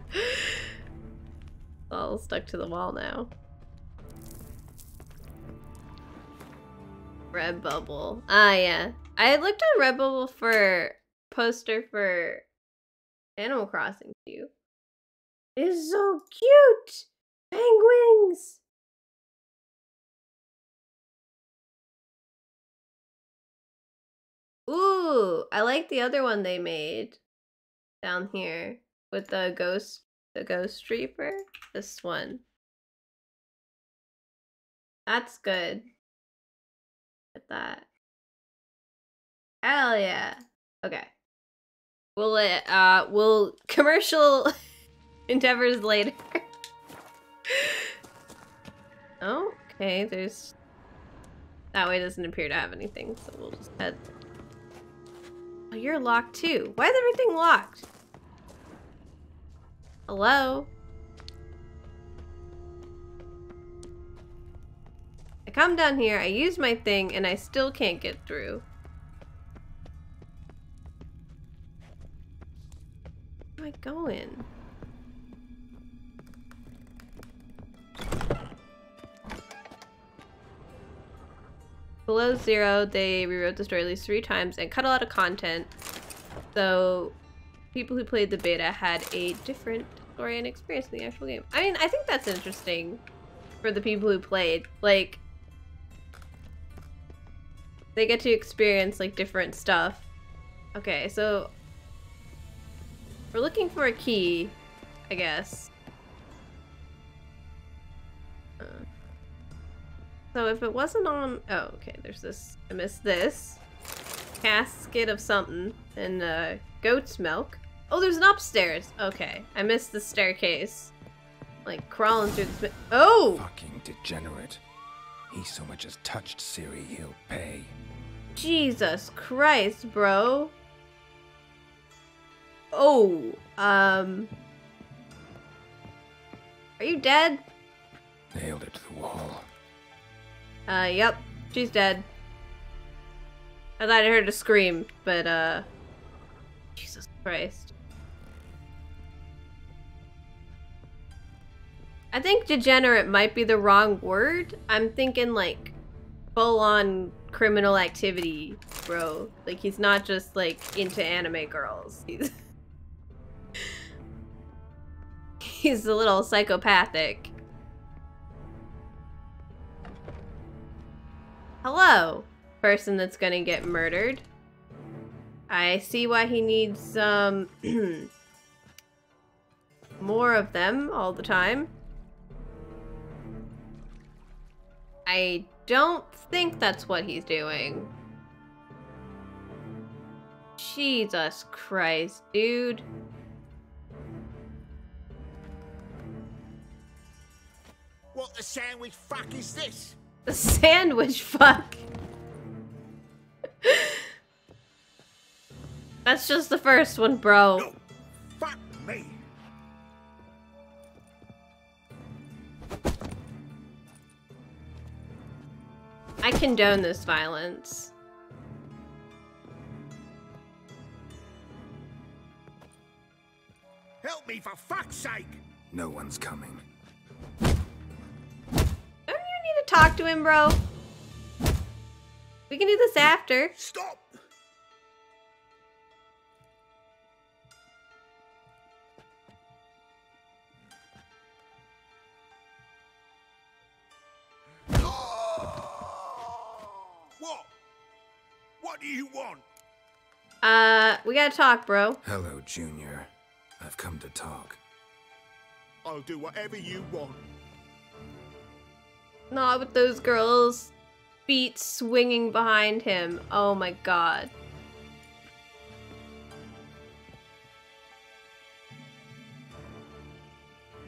All stuck to the wall now. Redbubble. Ah, yeah. I looked on Redbubble for poster for Animal Crossing too. It's so cute! Penguins! Ooh, I like the other one they made down here with the ghost The Ghost Reaper? This one. That's good. Get that. Hell yeah. Okay. We'll uh we'll commercial endeavors later. okay, there's that way doesn't appear to have anything, so we'll just head. Oh, you're locked too. Why is everything locked? Hello? I come down here, I use my thing, and I still can't get through. Where am I going? Below Zero, they rewrote the story at least three times and cut a lot of content. So people who played the beta had a different story and experience in the actual game. I mean, I think that's interesting for the people who played. Like, they get to experience like different stuff. Okay, so we're looking for a key, I guess. So if it wasn't on... Oh, okay, there's this. I missed this. Casket of something. And uh, goat's milk. Oh, there's an upstairs. Okay, I missed the staircase. Like, crawling through this... Oh! Fucking degenerate. He so much as touched Ciri, he'll pay. Jesus Christ, bro. Oh, um... Are you dead? Nailed it to the wall. Uh, yep. She's dead. I thought I heard a scream, but, uh... Jesus Christ. I think degenerate might be the wrong word. I'm thinking, like, full-on criminal activity, bro. Like, he's not just, like, into anime girls. He's... he's a little psychopathic. Hello, person that's gonna get murdered. I see why he needs um more of them all the time. I don't think that's what he's doing. Jesus Christ, dude. What the sandwich fuck is this? The sandwich fuck. That's just the first one, bro. No, fuck me. I condone this violence. Help me for fuck's sake. No one's coming. Talk to him, bro? We can do this after. Stop. What? What do you want? Uh, we gotta talk, bro. Hello, Junior. I've come to talk. I'll do whatever you want. Not with those girls' feet swinging behind him. Oh my god.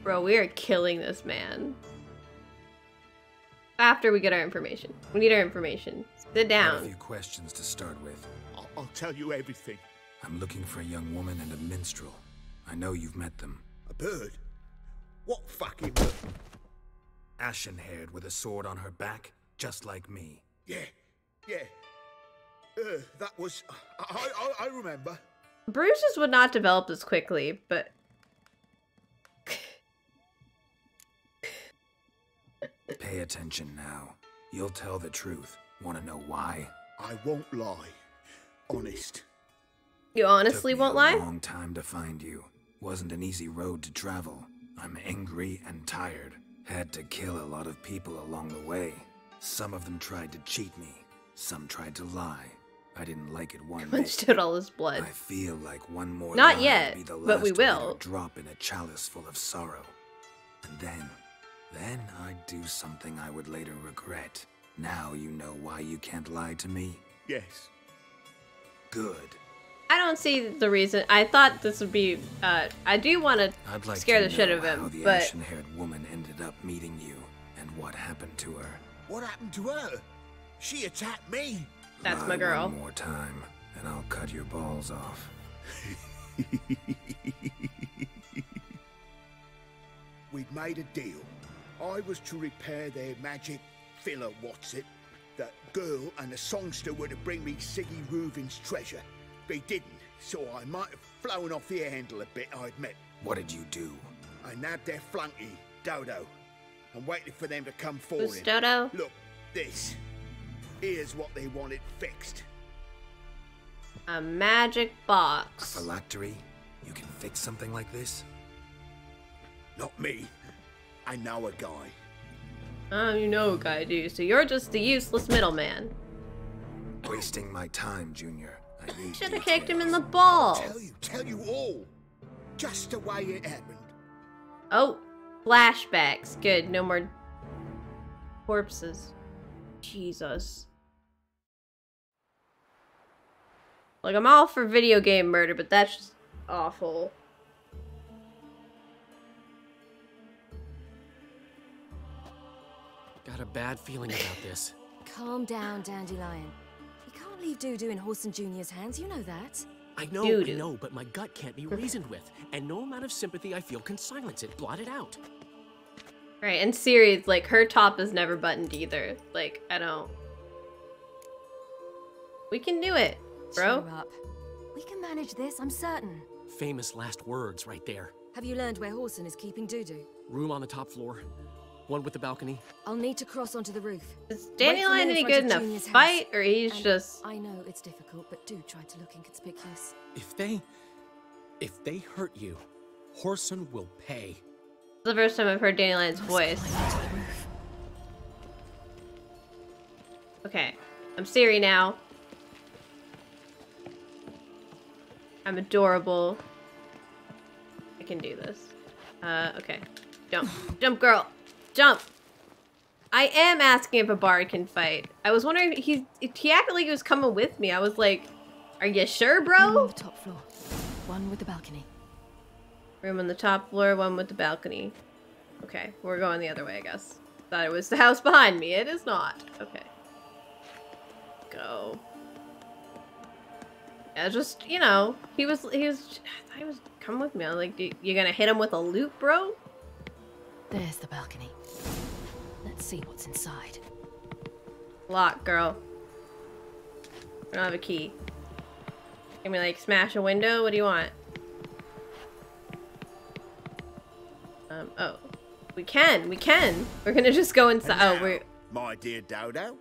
Bro, we are killing this man. After we get our information. We need our information. Sit I have a few questions to start with. I'll, I'll tell you everything. I'm looking for a young woman and a minstrel. I know you've met them. A bird? What fucking bird? Ashen haired with a sword on her back, just like me. Yeah, yeah. Uh, that was. I, I, I remember. Bruises would not develop this quickly, but Pay attention now. You'll tell the truth. Want to know why? I won't lie. Honest. you honestly Took me won't a lie? long time to find you. Wasn't an easy road to travel. I'm angry and tired. Had to kill a lot of people along the way. Some of them tried to cheat me. Some tried to lie. I didn't like it one bit. Punched out all his blood. I feel like one more Not lie yet, would be the but we last will. drop in a chalice full of sorrow. And then, then I'd do something I would later regret. Now you know why you can't lie to me. Yes. Good. I don't see the reason. I thought this would be. Uh, I do want to I'd like scare to the shit know out of how him, the but ashen-haired woman ended up meeting you and what happened to her. What happened to her? She attacked me. that's Lie my girl. One more time, and I'll cut your balls off. We'd made a deal. I was to repair their magic filler, what's it? That girl and the songster were to bring me Sigi Reuven's treasure. They didn't, so I might have flown off the handle a bit, I admit. What did you do? I nabbed their flunky, Dodo, and waited for them to come for Who's him. Dodo? Look, this. Here's what they wanted fixed. A magic box. A Phylactery? You can fix something like this? Not me. I know a guy. Oh, you know, a guy, do. you? So you're just the useless middleman. Wasting my time, Junior. I need Should have kicked him in the balls. Tell you, tell you all. Just the way it happened. Oh, flashbacks. Good. No more corpses. Jesus. Like, I'm all for video game murder, but that's just awful. Got a bad feeling about this. Calm down, Dandelion. You can't leave Dudu in Whoreson Jr.'s hands, you know that. I know, Doo-doo. I know, but my gut can't be reasoned with, and no amount of sympathy I feel can silence it. Blot it out. Right, and Ciri's, like, her top is never buttoned either. Like, I don't... We can do it, bro. Cheer up. We can manage this, I'm certain. Famous last words right there. Have you learned where Whoreson is keeping Dudu? Room on the top floor. One with the balcony. I'll need to cross onto the roof. Is Wait for Dandelion any good front in a Junior's house. fight, or he's And just... I know it's difficult, but do try to look inconspicuous. If they... If they hurt you, Whoreson will pay. It's the first time I've heard Dandelion's voice. Okay. I'm Ciri now. I'm adorable. I can do this. Uh, okay. Jump. Jump, girl. Jump. I am asking if a bard can fight. I was wondering, he, he acted like he was coming with me. I was like, are you sure, Room on bro? the top floor. One with the balcony. Room on the top floor, one with the balcony. Okay, we're going the other way, I guess. Thought it was the house behind me. It is not. Okay. Go. Yeah, just, you know, he was, he was, I thought he was coming with me. I was like, you, you gonna hit him with a loop, bro? There's the balcony. Let's see what's inside. Lock, girl. I don't have a key. Can we, like, smash a window? What do you want? Um, oh. We can, we can. We're gonna just go inside. And Oh, we're, My dear Dodo,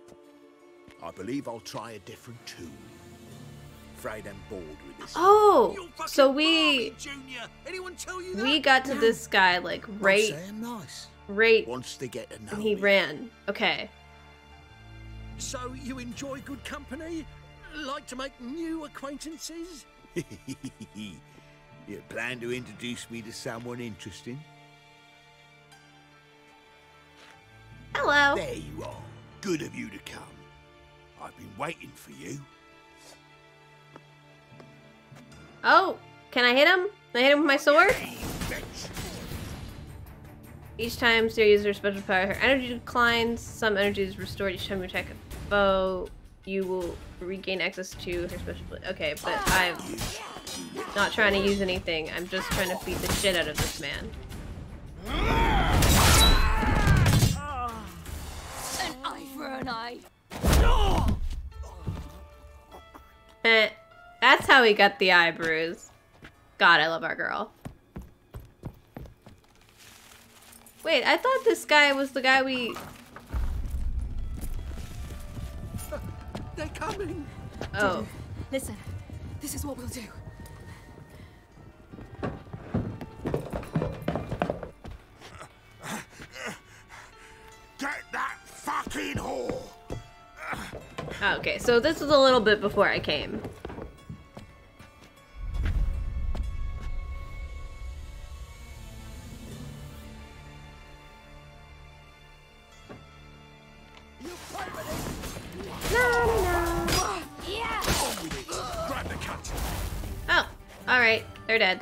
I believe I'll try a different tune. Afraid I'm bored with this. Oh, so we Junior. Anyone tell you we got to this guy like right, nice. right, Once they get to know and he me. ran. Okay, So you enjoy good company? Like to make new acquaintances? you plan to introduce me to someone interesting? hello. There you are. Good of you to come. I've been waiting for you. Oh, can I hit him? Can I hit him with my sword? Each time Ciri uses her special power, her energy declines. Some energy is restored each time you attack a foe. You will regain access to her special. Okay, but I'm not trying to use anything. I'm just trying to beat the shit out of this man. An eye for an eye. Eh, That's how he got the eye bruise. God, I love our girl. Wait, I thought this guy was the guy we... They're coming. Oh. Listen, this is what we'll do. Get that fucking whore! Okay, so this was a little bit before I came. Oh, alright. They're dead.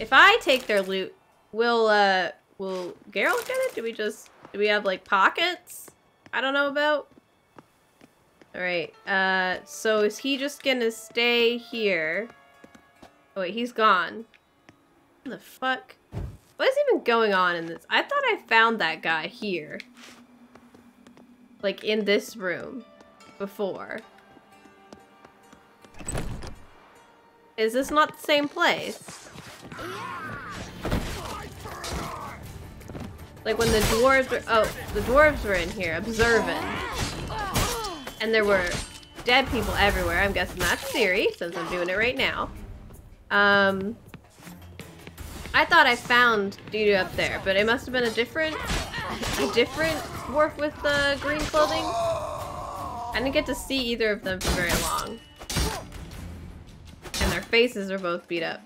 If I take their loot, will, uh, will Geralt get it? Do we just, do we have, like, pockets? I don't know about. Alright, uh, so is he just gonna stay here? Oh wait, he's gone. What the fuck? What is even going on in this? I thought I found that guy here. Like, in this room. Before. Is this not the same place? Like when the dwarves were- oh, the dwarves were in here, observing. And there were dead people everywhere. I'm guessing that's theory, since I'm doing it right now. Um, I thought I found Dudu up there, but it must have been a different, a different dwarf with the green clothing. I didn't get to see either of them for very long. And their faces are both beat up.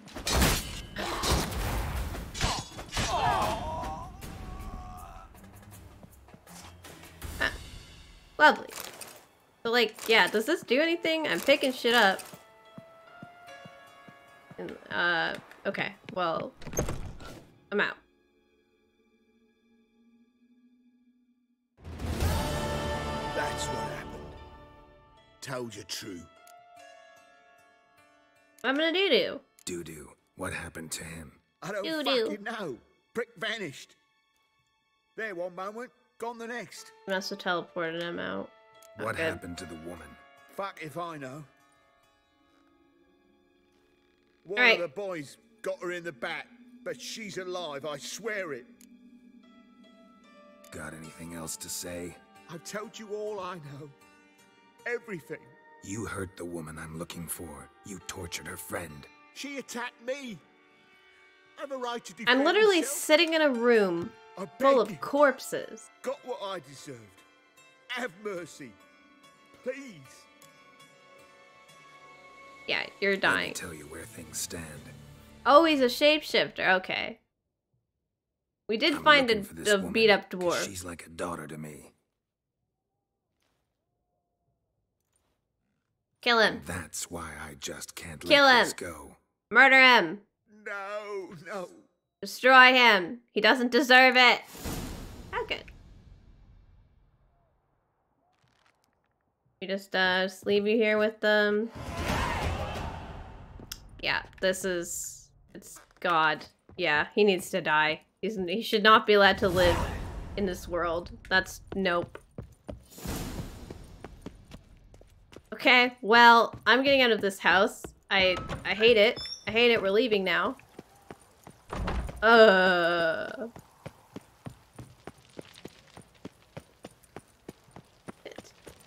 Ah, lovely. So like, yeah, does this do anything? I'm picking shit up. And, uh, okay, well, I'm out. That's what happened. Told you true. I'm gonna do do. Doo-doo, what happened to him? I don't Doo-doo. fucking know. Prick vanished. There one moment, gone the next. Must have teleported him out. What good. happened to the woman? Fuck if I know. One Alright. of the boys got her in the back, but she's alive, I swear it. Got anything else to say? I've told you all I know. Everything. You hurt the woman I'm looking for. You tortured her friend. She attacked me. I have a right to defend I'm literally myself. sitting in a room full of corpses. Got what I deserved. Have mercy. Please. Yeah, you're dying. Let me dying. tell you where things stand. Oh, he's a shapeshifter. Okay. We did I'm find the, a, for this a woman, beat up dwarf. She's like a daughter to me. Kill him. That's why I just can't Kill let him. this go. Murder him. No, no. Destroy him. He doesn't deserve it. How good. We just uh just leave you here with them. Yeah, this is it's God. Yeah, he needs to die. He's he should not be allowed to live in this world. That's nope. Okay, well, I'm getting out of this house. I I hate it. I hate it. We're leaving now. Uh.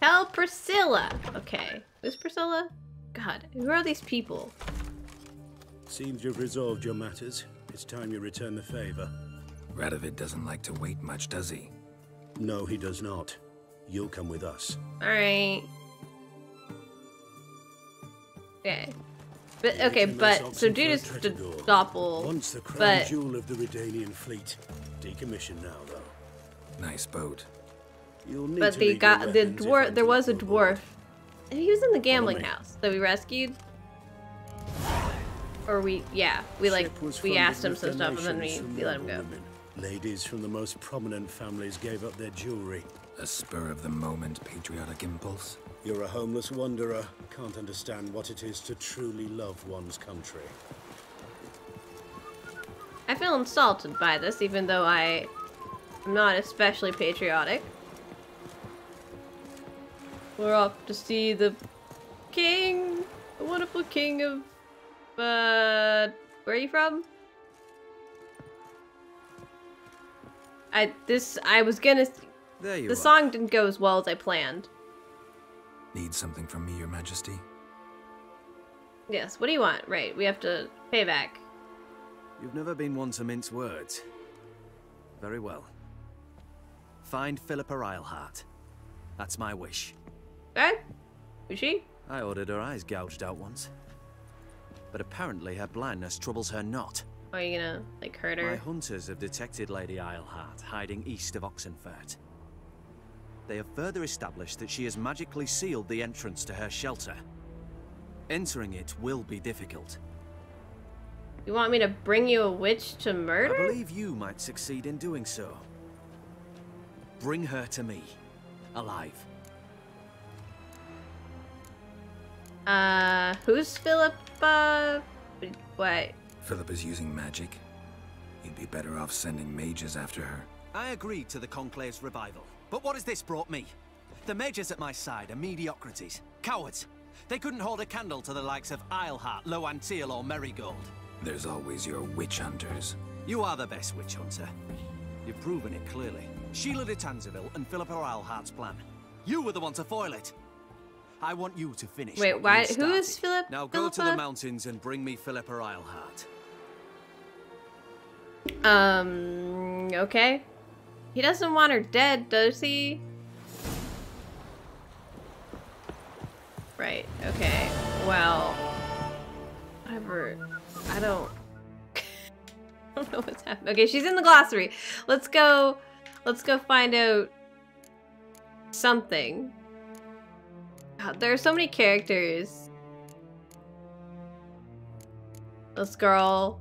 Tell Priscilla. Okay. Who's Priscilla? God, who are these people? Seems you've resolved your matters. It's time you return the favor. Radovid doesn't like to wait much, does he? No, he does not. You'll come with us. Alright. Okay. But, okay, but, so oxen dude for is a the Tretogor. doppel, Once the crown but, jewel of the Redanian fleet. Decommissioned now, though. Nice boat. You'll need but to the leave the dwarf, there was a go aboard. dwarf. He was in the gambling house that we rescued. Or we, yeah, we like, we asked him some stuff and then we, we let him go. women. Ladies from the most prominent families gave up their jewelry. A spur of the moment patriotic impulse? You're a homeless wanderer. Can't understand what it is to truly love one's country. I feel insulted by this, even though I am not especially patriotic. We're off to see the king, the wonderful king of, uh, where are you from? I, this, I was gonna, There you the are. song didn't go as well as I planned. Need something from me, your majesty? Yes, what do you want? Right, we have to pay back. You've never been one to mince words. Very well. Find Philippa Eilhart. That's my wish. Okay. Who's she? I ordered her eyes gouged out once. But apparently her blindness troubles her not. Are you gonna, like, hurt her? My hunters have detected Lady Eilhart hiding east of Oxenfurt. They have further established that she has magically sealed the entrance to her shelter. Entering it will be difficult. You want me to bring you a witch to murder? I believe you might succeed in doing so. Bring her to me, alive. Uh, who's Philippa? What? Philippa's using magic. You'd be better off sending mages after her. I agreed to the Conclave's revival. But what has this brought me? The mages at my side are mediocrities. Cowards. They couldn't hold a candle to the likes of Eilhart, Laux-Antille, or Merigold. There's always your witch hunters. You are the best witch hunter. You've proven it clearly. Sheala de Tancarville and Philippa Eilhart's plan. You were the one to foil it. I want you to finish. Wait, why? Who is. Philip? Now go to the mountains and bring me Philippa Eilhart. Um, okay. He doesn't want her dead, does he? Right, okay. Well, whatever. I don't... I don't know what's happening. Okay, she's in the glossary. Let's go... Let's go find out something. There are so many characters. This girl.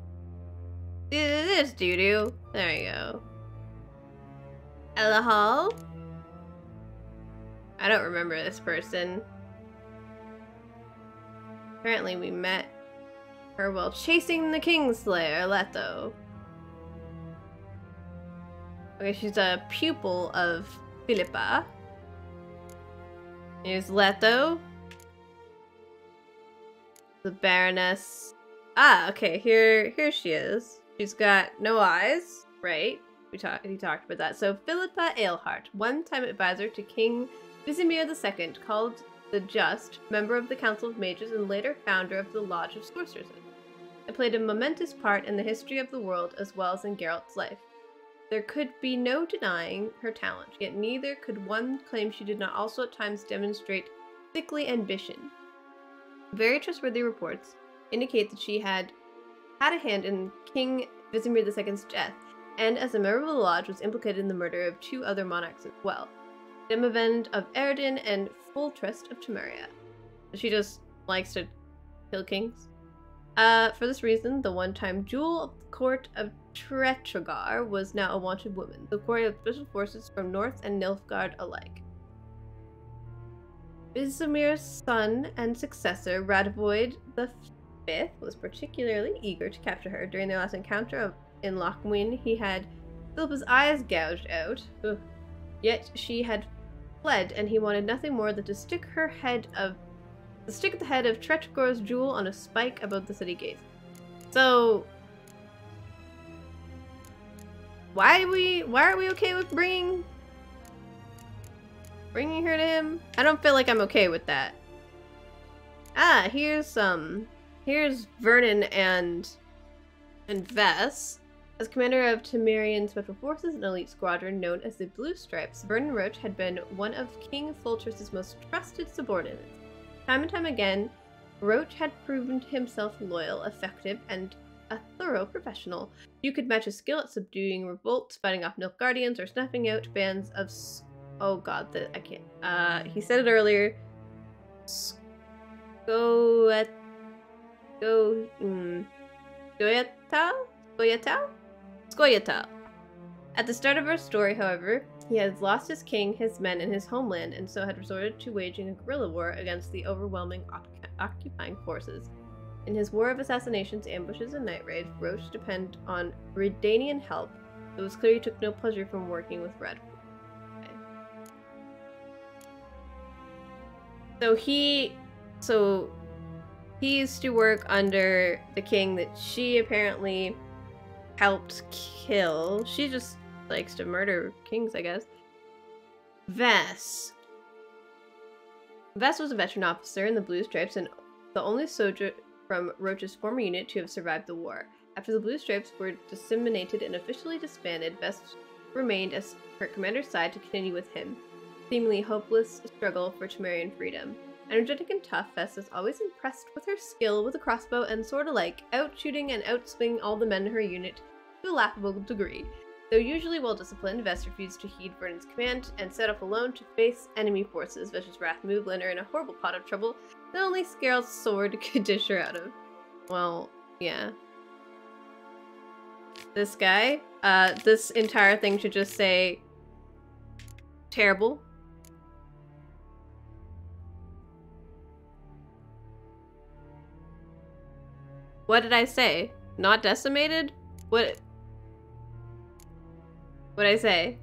This doo-doo. There you go. Ella Hall? I don't remember this person. Apparently we met her while chasing the Kingslayer, Letho. Okay, she's a pupil of Philippa. Here's Letho. The Baroness. Ah, okay, here here she is. She's got no eyes, right? We talked he talked about that. So Philippa Eilhart, one-time advisor to King Vizimir II, called the Just, member of the Council of Mages and later founder of the Lodge of Sorceresses. It played a momentous part in the history of the world as well as in Geralt's life. There could be no denying her talent, yet neither could one claim she did not also at times demonstrate sickly ambition. Very trustworthy reports indicate that she had had a hand in King Vizimir II's death, and as a member of the lodge was implicated in the murder of two other monarchs as well, Demavend of Aedirn and Foltest of Temeria. She just likes to kill kings. Uh, for this reason, the one-time jewel of the court of Tretogor was now a wanted woman, the quarry of special forces from North and Nilfgaard alike. Vizimir's son and successor, Radovid the Fifth, was particularly eager to capture her. During their last encounter of, in Loc Muinne, he had Philippa's eyes gouged out. Ugh. Yet she had fled, and he wanted nothing more than to stick her head of stick the head of Tretogor's jewel on a spike above the city gates. So, why we? Why are we okay with bringing bringing her to him? I don't feel like I'm okay with that. Ah, here's um, here's Vernon and and Ves. As commander of Temerian Special Forces, an elite squadron known as the Blue Stripes, Vernon Roche had been one of King Foltest's most trusted subordinates. Time and time again, Roche had proven himself loyal, effective, and a thorough professional. You could match his skill at subduing revolts, fighting off Nilfgaardians, or snuffing out bands of. Oh god, the, I can't. Uh, he said it earlier. Skoet. Go. Mm? Scoia'tael? Scoia'tael. At the start of our story, however, he had lost his king, his men, and his homeland, and so had resorted to waging a guerrilla war against the overwhelming oc- occupying forces. In his war of assassinations, ambushes, and night raids, Roche depended on Redanian help. It was clear he took no pleasure from working with Red. Okay. So he, so he used to work under the king that she apparently helped kill. She just likes to murder kings, I guess. Ves. Ves was a veteran officer in the Blue Stripes and the only soldier from Roche's former unit to have survived the war. After the Blue Stripes were disseminated and officially disbanded, Ves remained as her commander's side to continue with him. seemingly hopeless struggle for Temerian freedom. Energetic and tough, Ves is always impressed with her skill with a crossbow and sword alike, out-shooting and outswinging all the men in her unit to a laughable degree. Though usually well disciplined, Ves refused to heed Vernon's command and set off alone to face enemy forces. Ves's wrath moved in a horrible pot of trouble that only Scarl's sword could dish her out of. Well, yeah. This guy, uh, this entire thing should just say terrible. What did I say? Not decimated? What? What I say?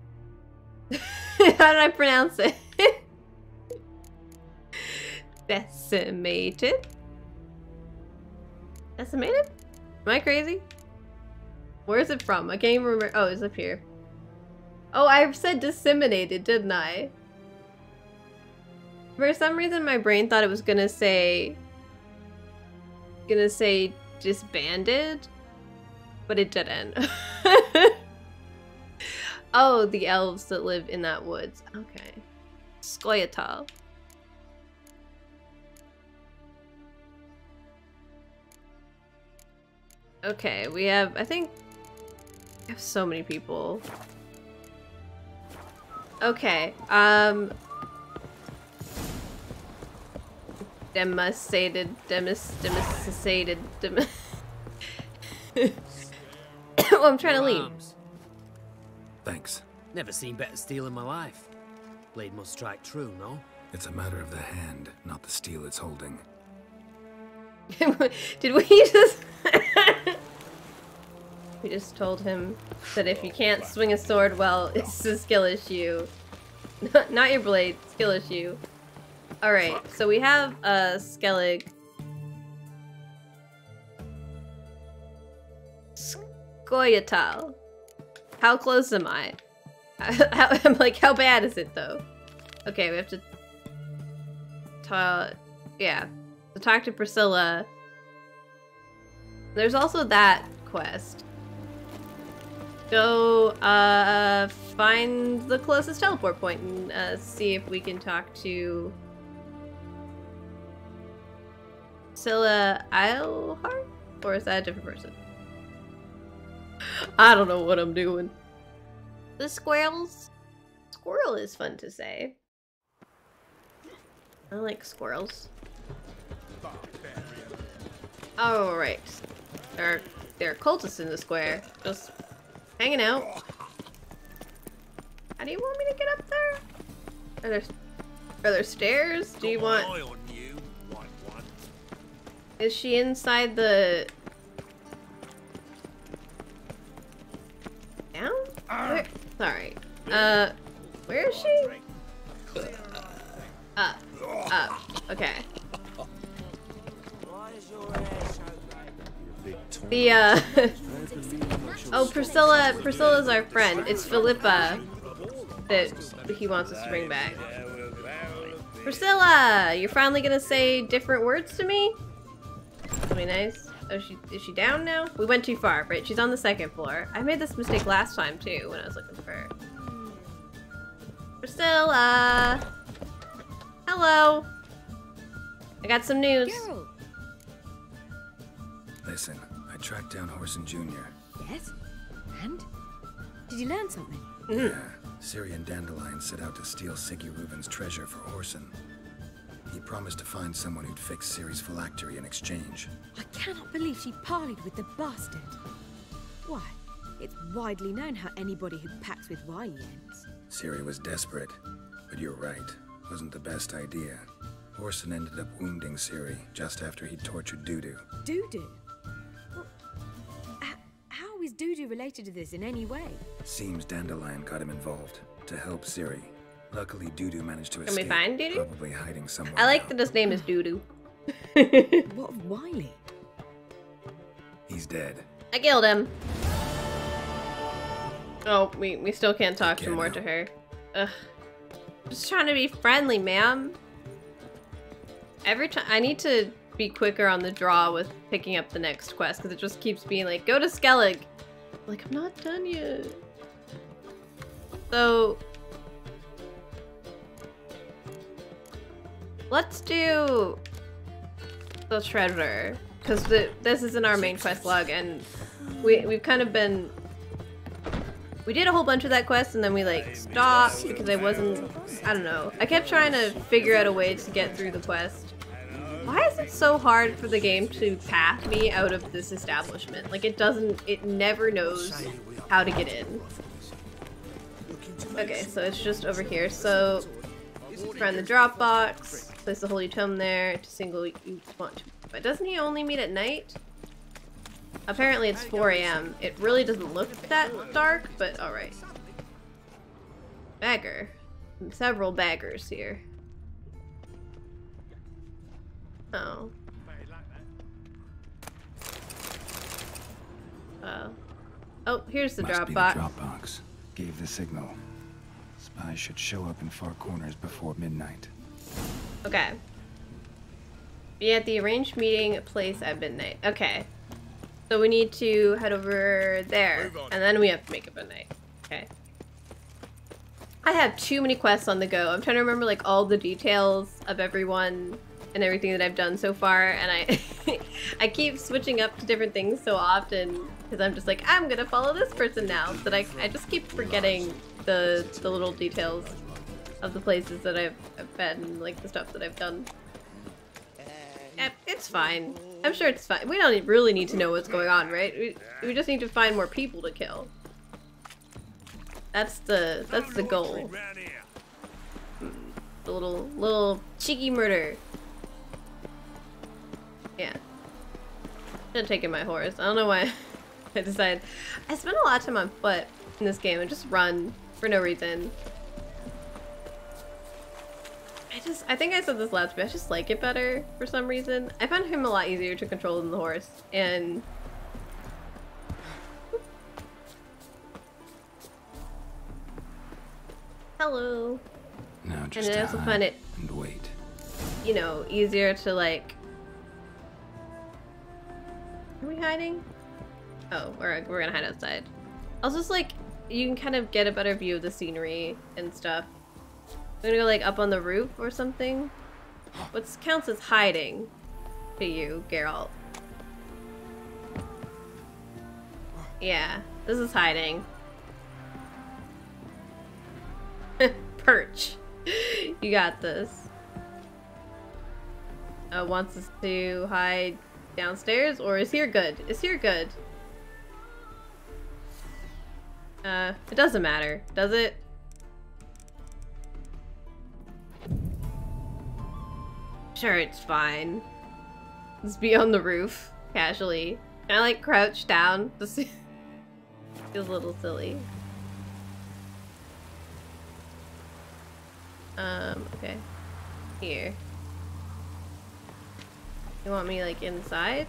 How did I pronounce it? Decimated? Decimated? Am I crazy? Where is it from? I can't even remember. Oh, it's up here. Oh, I said disseminated, didn't I? For some reason, my brain thought it was gonna say... Gonna say disbanded, but it didn't. oh, the elves that live in that woods. Okay. Scoia'tael. Okay, we have, I think, we have so many people. Okay, um... Demonstrated, demis, demonstrated, dem well, I'm trying to leave. Thanks. Never seen better steel in my life. Blade must strike true, no? It's a matter of the hand, not the steel it's holding. Did we just... we just told him that if you can't swing a sword well, it's a skill issue. not your blade, skill issue. Alright, so we have a uh, Skellig. Scoia'tael. How close am I? How, I'm like, how bad is it though? Okay, we have to talk. Yeah, to talk to Priscilla. There's also that quest. Go uh, find the closest teleport point and uh, see if we can talk to Priscilla Eilhart? Or is that a different person? I don't know what I'm doing. The squirrels? Squirrel is fun to say. I like squirrels. All right. There are, there are cultists in the square. Just hanging out. How do you want me to get up there? Are there, are there stairs? Do you want... Is she inside the... Down? Where... Sorry. Uh, where is she? Up. Up. Okay. The, uh... oh, Priscilla... Priscilla's our friend. It's Philippa that he wants us to bring back. Priscilla! You're finally gonna say different words to me? That'll be nice. Oh, she is she down now? We went too far, right? She's on the second floor. I made this mistake last time too when I was looking for her. Priscilla! Hello! I got some news. Listen, I tracked down Whoreson Jr. Yes? And? Did you learn something? Yeah. Syrian and Dandelion set out to steal Sigi Reuven's treasure for Whoreson. He promised to find someone who'd fix Ciri's phylactery in exchange. I cannot believe she parleyed with the bastard. Why? It's widely known how anybody who packs with Wily ends. Ciri was desperate, but you're right. Wasn't the best idea. Whoreson ended up wounding Ciri just after he'd tortured Dudu. Dudu? Well, how is Dudu related to this in any way? Seems Dandelion got him involved to help Ciri. Luckily, Dudu managed to Can escape. we find Dudu? Probably hiding somewhere. I like that his name is Dudu. what of Wiley? He's dead. I killed him. Oh, we, we still can't talk some more to her. Ugh. Just trying to be friendly, ma'am. Every time- I need to be quicker on the draw with picking up the next quest, because it just keeps being like, go to Skellig. Like, I'm not done yet. So... let's do the treasure because this isn't our main quest log, and we we've kind of been we did a whole bunch of that quest and then we like stopped because I wasn't I don't know. I kept trying to figure out a way to get through the quest. Why is it so hard for the game to path me out of this establishment? Like it doesn't it never knows how to get in. Okay, so it's just over here. So find the Dropbox, place the holy tome there to single you want to. But doesn't he only meet at night? Apparently it's 4 a.m. It really doesn't look that dark, but alright. Bagger. Several baggers here. Oh. Oh. Oh, here's the Must be the Dropbox. Dropbox. Gave the signal. Spies should show up in far corners before midnight. Okay. Be at the arranged meeting place at midnight. Okay. So we need to head over there, and then we have to make it midnight. Okay. I have too many quests on the go. I'm trying to remember like all the details of everyone and everything that I've done so far, and I I keep switching up to different things so often because I'm just like I'm gonna follow this person now that I I just keep forgetting the the little details of the places that I've, I've been and like the stuff that I've done. It's fine. I'm sure it's fine. We don't really need to know what's going on, right? We, we just need to find more people to kill. That's the that's the goal. Hmm, The little little cheeky murder. Yeah. Should have taken my horse. I don't know why I decided. I spent a lot of time on foot in this game and just run for no reason. I just, I think I said this last week, I just like it better for some reason. I found him a lot easier to control than the horse, and... Hello. Now just and I also find it, and wait. you know, easier to like... Are we hiding? Oh, we're, we're gonna hide outside. Also, just like, you can kind of get a better view of the scenery and stuff. Gonna go like up on the roof or something. What counts as hiding to you, Geralt? Yeah, this is hiding. Perch. You got this. Uh, wants us to hide downstairs, or is here good? Is here good? Uh, it doesn't matter, does it? Sure, it's fine. Just be on the roof, casually. Can I like crouch down? This feels a little silly. Um, okay. Here. You want me like inside?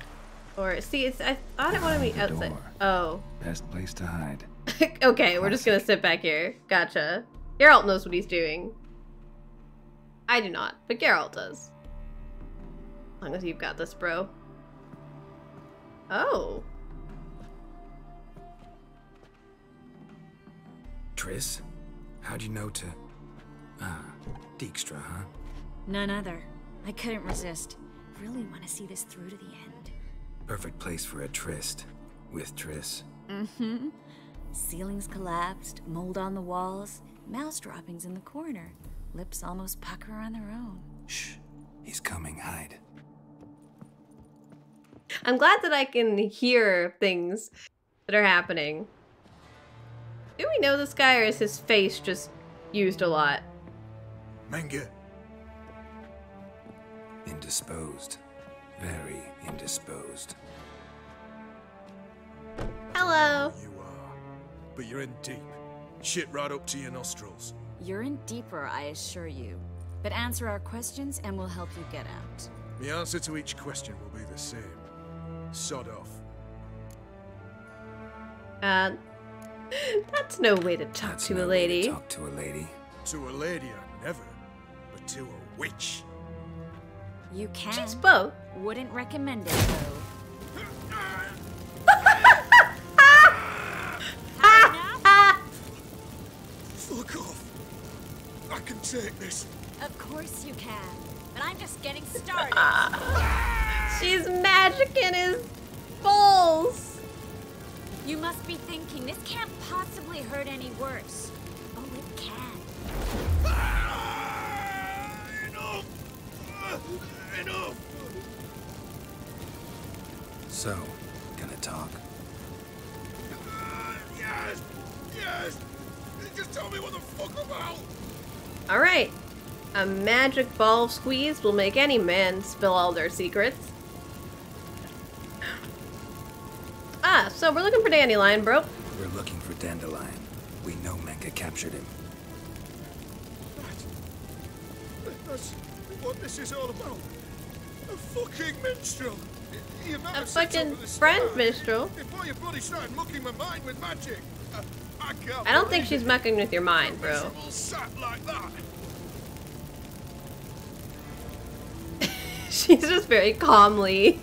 Or see, it's I thought it wanted me outside. door. Oh. Best place to hide. okay, we're just gonna sit back here. Gotcha. Geralt knows what he's doing. I do not, but Geralt does. As long as you've got this, bro. Oh. Triss? How'd you know to... Ah, Dijkstra, huh? None other. I couldn't resist. Really want to see this through to the end. Perfect place for a tryst. With Triss. Mm-hmm. Ceilings collapsed, mold on the walls, mouse droppings in the corner. Lips almost pucker on their own. Shh. He's coming. Hide. I'm glad that I can hear things that are happening. Do we know this guy or is his face just used a lot? Menge. Indisposed. Very indisposed. Hello. You are. But you're in deep. Shit right up to your nostrils. You're in deeper, I assure you. But answer our questions and we'll help you get out. The answer to each question will be the same. Sod off. Uh, that's no way to talk to a lady. Talk to a lady. To a lady, I never. But to a witch. You can. She's both. Wouldn't recommend it, though. Fuck off. I can take this. Of course you can. But I'm just getting started. She's magicking his balls. You must be thinking this can't possibly hurt any worse. Oh, it can. Enough! So, gonna talk? Yes! Yes! Just tell me what the fuck about! All right. A magic ball squeeze will make any man spill all their secrets. So we're looking for Dandelion, bro. We're looking for Dandelion. We know Menge captured him. That's what this is all about. A fucking minstrel! You might A have said so fucking friend start. minstrel. Before you bloody started mucking my mind with magic. Uh, I can't I don't think she's mucking with your mind, bro. Miserable sap like that. She's just very calmly.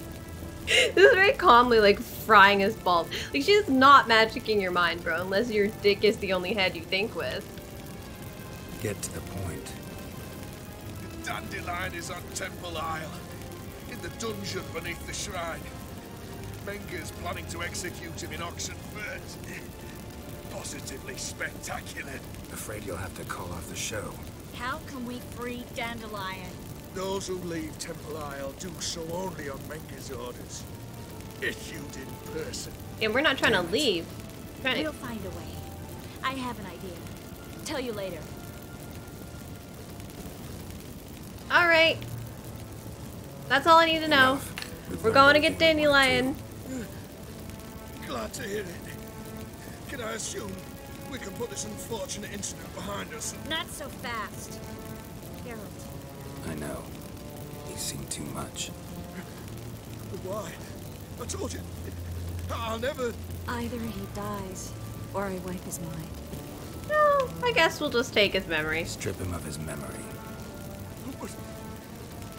Just very calmly, like, frying his balls. Like, she's not magicking your mind, bro, unless your dick is the only head you think with. Get to the point. The Dandelion is on Temple Isle, in the dungeon beneath the shrine. Menge's planning to execute him in Oxenfurt. Positively spectacular. Afraid you'll have to call off the show. How can we free Dandelion? Those who leave Temple Isle do so only on Menge's orders. Issued in person. And we're not trying to leave. Trying to- We'll find a way. I have an idea. Tell you later. Alright. That's all I need to know. We're going to get Dandelion. Glad to hear it. Can I assume we can put this unfortunate incident behind us? Not so fast. Geralt, I know. He's seen too much. But why? I told you. I'll never. either he dies, or I wipe his mind. No, I guess we'll just take his memory. Strip him of his memory. But,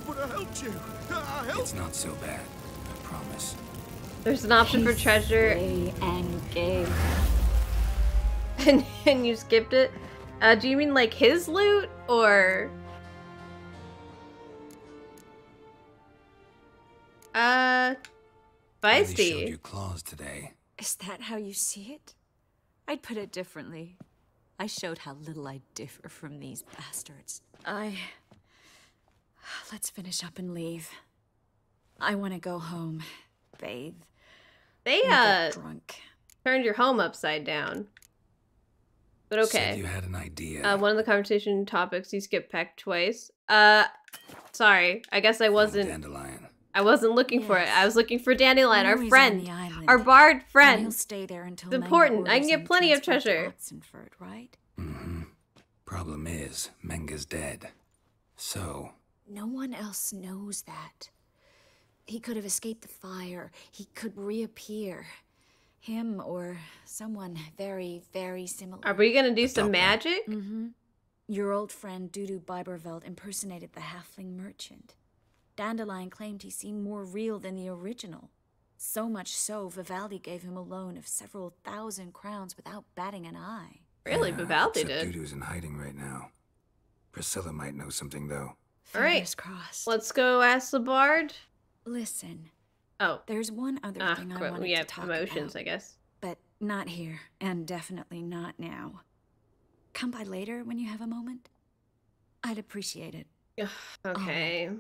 but I helped you. I helped. It's not so bad. I promise. There's an option for treasure. and gay. and, and you skipped it? Uh, do you mean like his loot or? Uh, Really showed feisty. you claws today. Is that how you see it? I'd put it differently. I showed how little I differ from these bastards. I. Let's finish up and leave. I want to go home, bathe. They and uh drunk. turned your home upside down. But okay. Said you had an idea. Uh, one of the conversation topics you skipped back twice. Uh, sorry. I guess I wasn't. Dandelion. I wasn't looking for it. I was looking for Dandelion, I our friend, the island, our bard friend. he'll stay there until It's important. I can orders get plenty of transferred to treasure. Oxenfurt, right? Mm-hmm. Problem is, Menge's dead. So, No one else knows that. He could have escaped the fire. He could reappear. Him or someone very, very similar. Are we gonna do some magic? Mm-hmm. Your old friend Dudu Biberveld impersonated the halfling merchant. Dandelion claimed he seemed more real than the original. So much so, Vivaldi gave him a loan of several thousand crowns without batting an eye. Really, yeah, Vivaldi except did. Dudu's in hiding right now. Priscilla might know something, though. All right, Fingers crossed. let's go ask the bard. Listen, Oh, there's one other ah, thing I cool. wanted we to have talk emotions, about, I guess. but not here, and definitely not now. Come by later when you have a moment. I'd appreciate it. Okay.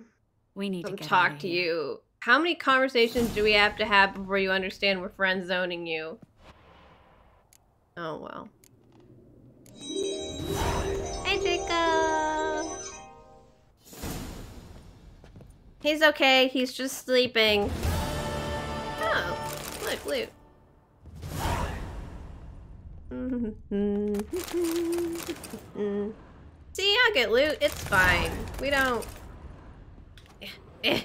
We need to Come get talk outta to here. you. How many conversations do we have to have before you understand we're friend zoning you? Oh well. Hey, Jacob. He's okay. He's just sleeping. Oh, look, loot. See, I'll get loot. It's fine. We don't. Eh.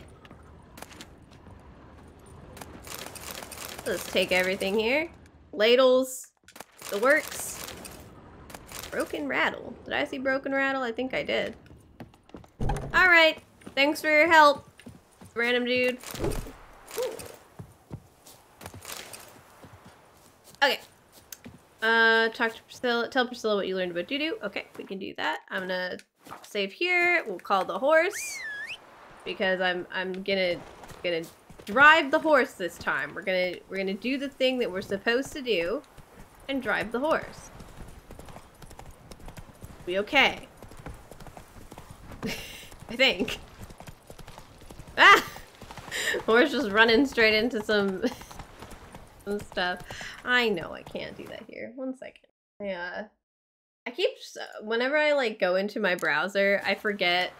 Let's take everything here. Ladles. The works. Broken rattle. Did I see broken rattle? I think I did. Alright. Thanks for your help, random dude. Okay. Uh, talk to Priscilla. Tell Priscilla what you learned about Dudu. Okay, we can do that. I'm gonna save here. We'll call the horse. Because I'm I'm gonna gonna drive the horse this time. We're gonna we're gonna do the thing that we're supposed to do and drive the horse. Be okay. I think. Ah! Horse just running straight into some, some stuff. I know I can't do that here. One second. Uh, I keep, whenever I like go into my browser, I forget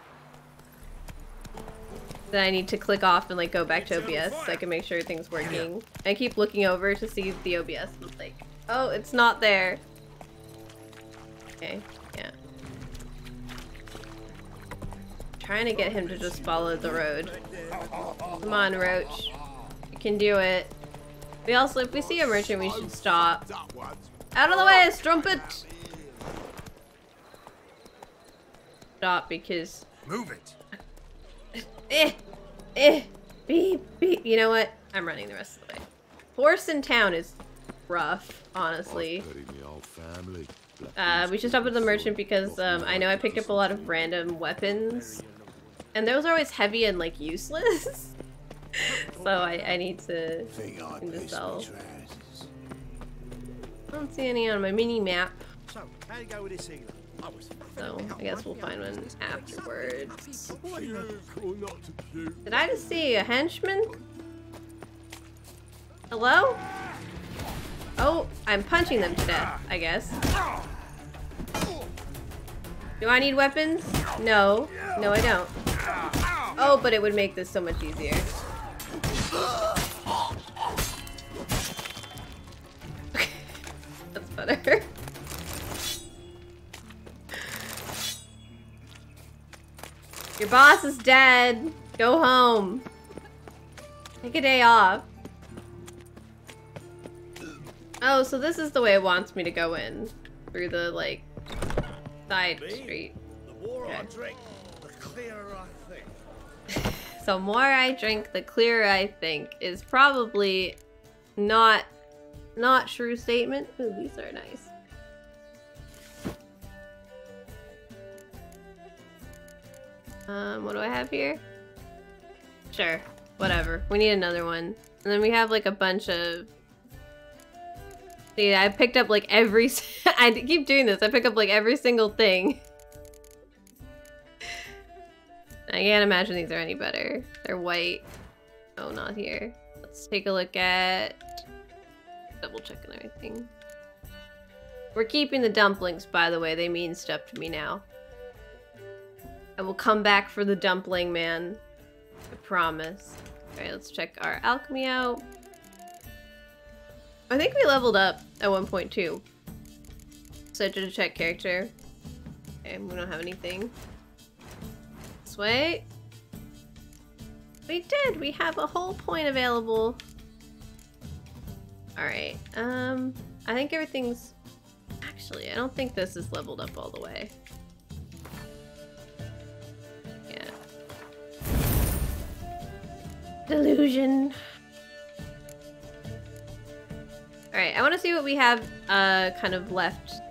that I need to click off and like go back to OBS so I can make sure everything's oh, working. I keep looking over to see if the OBS is like, oh, it's not there. Okay, yeah. Trying to get him to just follow the road. Come on, Roach. You can do it. We also, if we see a merchant, we should stop. Out of the way, strumpet! Stop because... Move it! Eh! Eh! Beep! Beep! You know what? I'm running the rest of the way. Horse in town is rough, honestly. Uh, we should stop at the merchant because um, I know I picked up a lot of random weapons. And those are always heavy and, like, useless. so I, I need to, need to sell. I don't see any on my mini map. So, how do you go with this So I guess we'll find one afterwards. Did I just see a henchman? Hello? Oh, I'm punching them to death, I guess. Do I need weapons? No. No, I don't. Oh, but it would make this so much easier. Your boss is dead. Go home. Take a day off. Oh, so this is the way it wants me to go in. Through the, like, side street. The more I drink, the clearer I think. So more I drink, the clearer I think is probably not not true statement. Ooh, these are nice. Um, what do I have here? Sure, whatever. We need another one. And then we have like a bunch of See, I picked up like every I keep doing this. I pick up like every single thing. I can't imagine these are any better. They're white. Oh, not here. Let's take a look at... Double checking everything. We're keeping the dumplings, by the way. They mean stuff to me now. I will come back for the dumpling, man. I promise. Alright, let's check our alchemy out. I think we leveled up at 1.2. So to check character. Okay, we don't have anything. This way. We did! We have a whole point available. Alright, um, I think everything's... Actually, I don't think this is leveled up all the way. Delusion. Alright, I want to see what we have uh, kind of left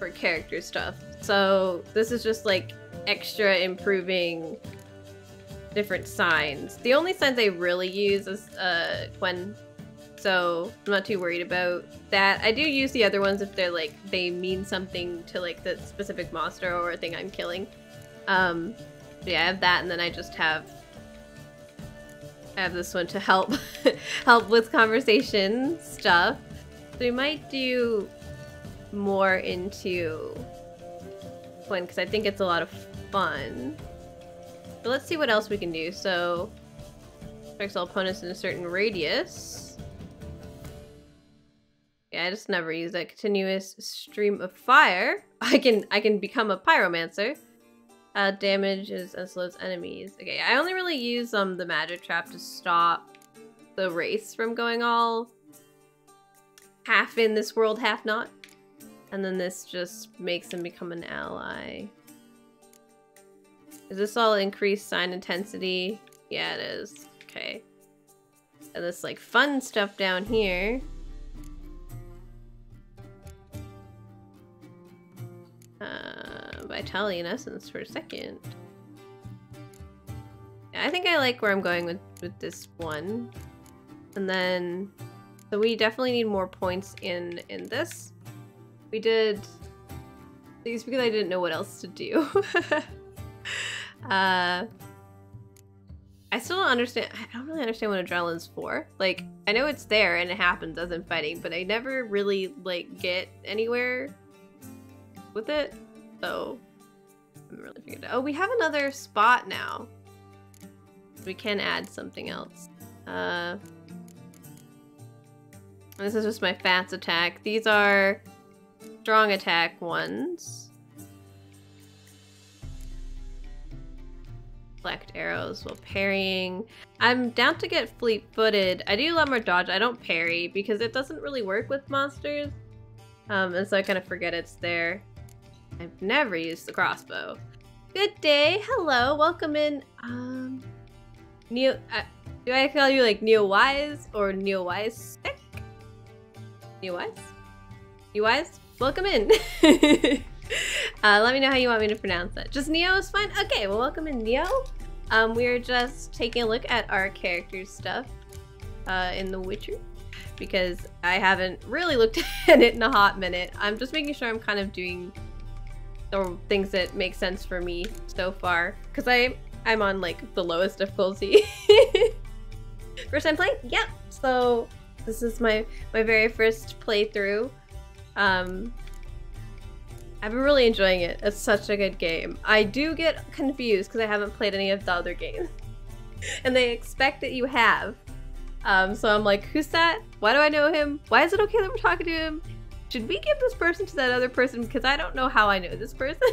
for character stuff. So this is just like extra improving different signs. The only signs I really use is uh, when, so I'm not too worried about that. I do use the other ones if they're like, they mean something to like the specific monster or thing I'm killing. Um, yeah, I have that and then I just have I have this one to help help with conversation stuff. So we might do more into one because I think it's a lot of fun. But let's see what else we can do. So, strikes all opponents in a certain radius. Yeah, I just never use that continuous stream of fire. I can I can become a pyromancer. Uh, damages and slows enemies. Okay, I only really use um the magic trap to stop the race from going all half in this world, half not. And then this just makes them become an ally. Is this all increased sign intensity? Yeah, it is. Okay. And this like fun stuff down here. Uh, Vitality and Essence for a second. I think I like where I'm going with, with this one. And then, so we definitely need more points in, in this. We did these because I didn't know what else to do. uh, I still don't understand. I don't really understand what adrenaline's for. Like, I know it's there and it happens as in fighting, but I never really like get anywhere with it. So, I'm really figured out. Oh, we have another spot now. We can add something else. Uh, this is just my fast attack. These are strong attack ones. Select arrows while parrying. I'm down to get fleet-footed. I do a lot more dodge. I don't parry because it doesn't really work with monsters. Um, and so I kind of forget it's there. I've never used the crossbow. Good day. Hello. Welcome in. Um, Neo. Uh, do I call you like Neo Wise or Neo Wise? Neo Wise? Neo Wise? Welcome in. uh, let me know how you want me to pronounce that. Just Neo is fine? Okay, well welcome in Neo. Um, we're just taking a look at our character's stuff uh, in The Witcher because I haven't really looked at it in a hot minute. I'm just making sure I'm kind of doing the things that make sense for me so far because I I'm on like the lowest difficulty. first time playing? Yep. So this is my my very first playthrough. Um, I've been really enjoying it. It's such a good game. I do get confused because I haven't played any of the other games. and they expect that you have. Um, so I'm like, who's that? Why do I know him? Why is it okay that we're talking to him? Should we give this person to that other person? Because I don't know how I know this person.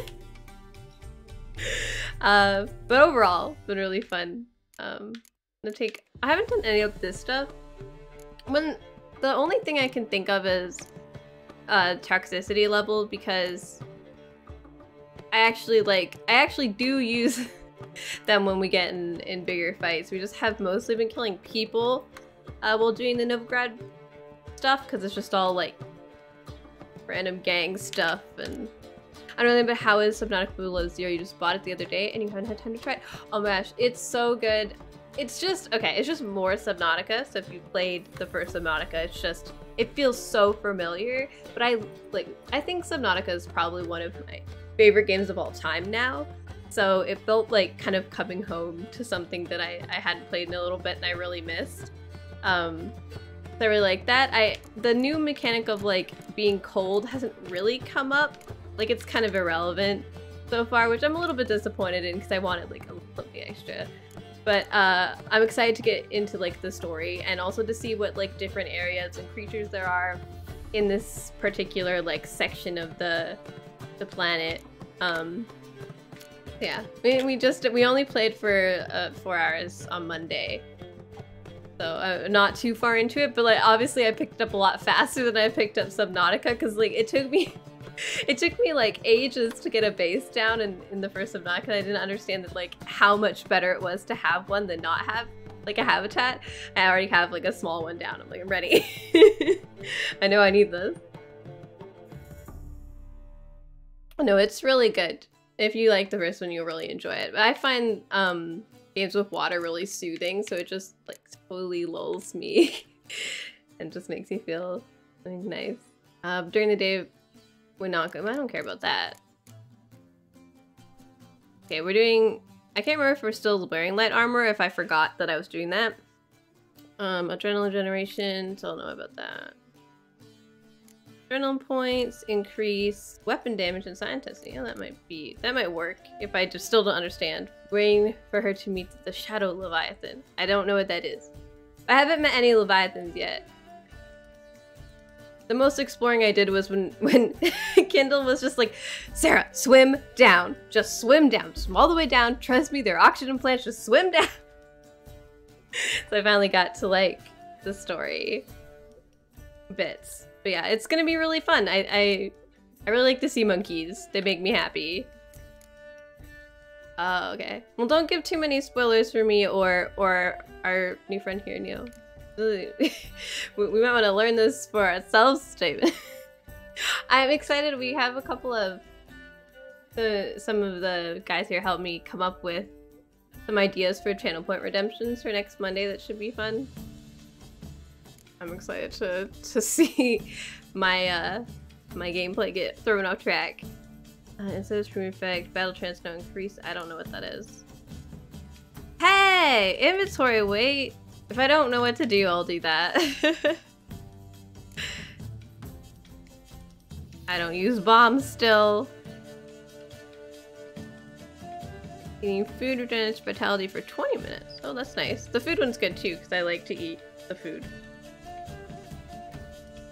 uh, but overall, it's been really fun. Um, I'm gonna take. I haven't done any of this stuff. When the only thing I can think of is uh, toxicity level because I actually like I actually do use them when we get in in bigger fights. We just have mostly been killing people uh, while doing the Novigrad stuff because it's just all like random gang stuff and I don't know, but how is Subnautica Below Zero? You just bought it the other day and you haven't had time to try it. Oh my gosh, it's so good. It's just, okay, it's just more Subnautica. So if you played the first Subnautica, it's just, it feels so familiar. But I, like, I think Subnautica is probably one of my favorite games of all time now. So it felt like kind of coming home to something that I, I hadn't played in a little bit and I really missed. Um, I really like that. I The new mechanic of like being cold hasn't really come up. Like it's kind of irrelevant so far, which I'm a little bit disappointed in because I wanted like a little bit extra. But uh, I'm excited to get into like the story and also to see what like different areas and creatures there are in this particular like section of the the planet. Um, yeah, we, we just we only played for uh, four hours on Monday, so uh, not too far into it. But like obviously I picked up a lot faster than I picked up Subnautica because like it took me it took me like ages to get a base down in, in the first Subnautica. I didn't understand that like how much better it was to have one than not have like a habitat. I already have like a small one down. I'm like, I'm ready. I know I need this. No, it's really good. If you like the first one, you'll really enjoy it. But I find um, games with water really soothing, so it just like totally lulls me and just makes me feel like, nice. Uh, during the day, we're not good. I don't care about that. Okay, we're doing... I can't remember if we're still wearing light armor, if I forgot that I was doing that. Um, adrenaline generation, don't know about that. Adrenaline points, increase weapon damage and scientist. Yeah, that might be... That might work, if I just still don't understand. Waiting for her to meet the Shadow Leviathan. I don't know what that is. I haven't met any Leviathans yet. The most exploring I did was when when Kindle was just like, Sarah, swim down. Just swim down. Swim all the way down. Trust me, there are oxygen plants. Just swim down. so I finally got to like the story bits. But yeah, it's gonna be really fun. I I, I really like to see monkeys. They make me happy. Oh, okay. Well, don't give too many spoilers for me or or our new friend here, Neil. we, might want to learn this for ourselves statement. I'm excited. We have a couple of the some of the guys here help me come up with some ideas for channel point redemptions for next Monday that should be fun. I'm excited to to see my uh my gameplay get thrown off track. Uh, instead of stream effect, battle chance no increase. I don't know what that is. Hey, inventory wait. If I don't know what to do, I'll do that. I don't use bombs still. Eating food regenerates vitality for 20 minutes. Oh, that's nice. The food one's good too, because I like to eat the food.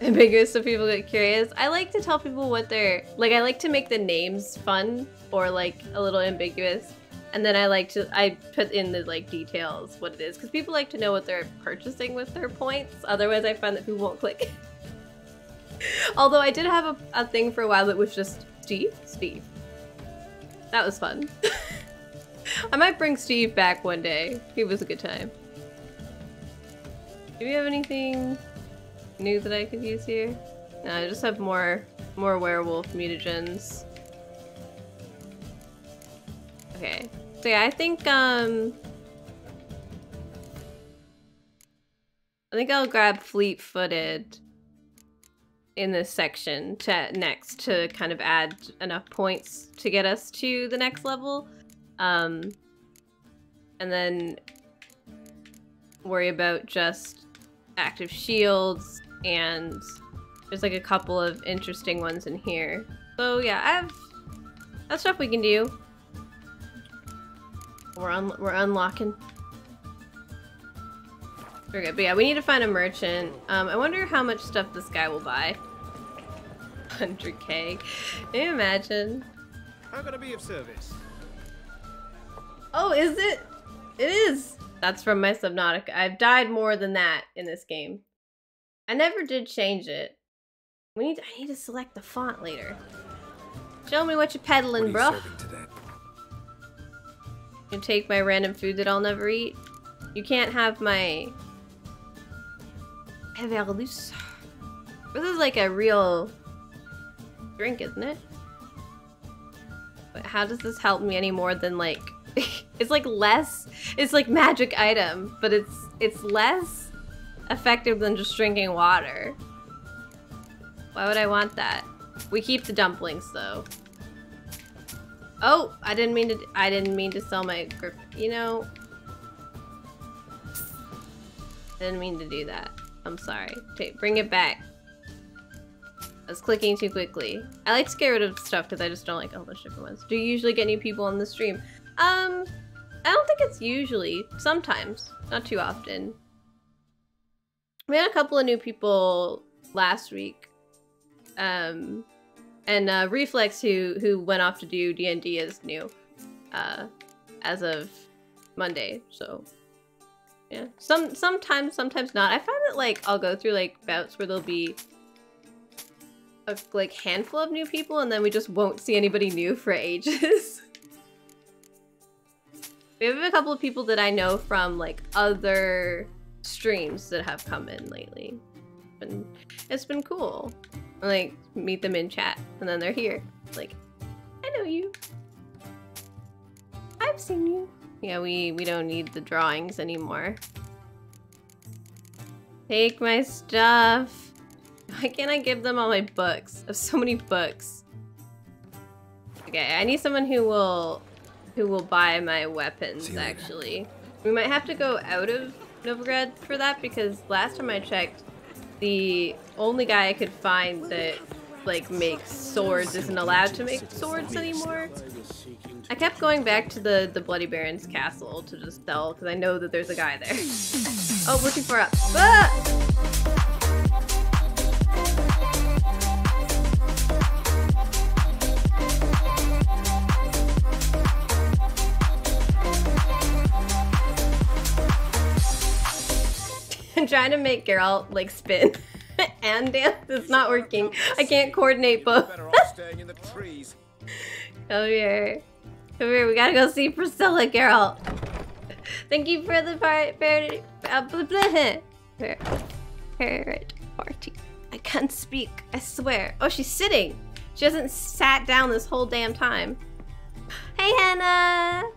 Ambiguous so people get curious. I like to tell people what they're like I like to make the names fun or like a little ambiguous. And then I like to I put in the like details what it is because people like to know what they're purchasing with their points. Otherwise I find that people won't click. Although I did have a, a thing for a while that was just Steve? Steve. That was fun. I might bring Steve back one day. He was a good time. Do we have anything new that I could use here? No, I just have more more werewolf mutagens. Okay. So yeah, I think um I think I'll grab fleet-footed in this section to next to kind of add enough points to get us to the next level. Um, and then worry about just active shields and there's like a couple of interesting ones in here. So yeah, I have that's stuff we can do. We're un we're unlocking. Very good. But yeah, we need to find a merchant. Um, I wonder how much stuff this guy will buy. 100k. Can you imagine? How can I be of service? Oh, is it? It is. That's from my Subnautica. I've died more than that in this game. I never did change it. We need. I need to select the font later. Show me what you're peddling, bro. You take my random food that I'll never eat. You can't have my. This is like a real drink, isn't it? But how does this help me any more than like it's like less it's like magic item, but it's it's less effective than just drinking water. Why would I want that? We keep the dumplings though. Oh, I didn't mean to I didn't mean to sell my grip. You know, I didn't mean to do that. I'm sorry. Okay, bring it back. I was clicking too quickly. I like to get rid of stuff because I just don't like a whole bunch of different ones. Do you usually get new people on the stream? Um, I don't think it's usually. Sometimes. Not too often. We had a couple of new people last week. Um, and uh, Reflex, who who went off to do D and D, is new, uh, as of Monday. So yeah, some sometimes, sometimes not. I find that like I'll go through like bouts where there'll be a like handful of new people, and then we just won't see anybody new for ages. we have a couple of people that I know from like other streams that have come in lately. And it's been cool. like meet them in chat and then they're here. Like, I know you. I've seen you. Yeah, we, we don't need the drawings anymore. Take my stuff. Why can't I give them all my books? I have so many books. Okay, I need someone who will who will buy my weapons actually. We might have to go out of Novigrad for that because last time I checked, the only guy I could find that like makes swords isn't allowed to make swords anymore. I kept going back to the the Bloody Baron's castle to just sell because I know that there's a guy there. oh, looking for up. Ah! Trying to make Geralt like spin and dance. It's not working. I can't coordinate both. Come here. Come here. We gotta go see Priscilla, Geralt. Thank you for the part. Uh, Parrot party. I can't speak. I swear. Oh, she's sitting. She hasn't sat down this whole damn time. Hey, Hannah.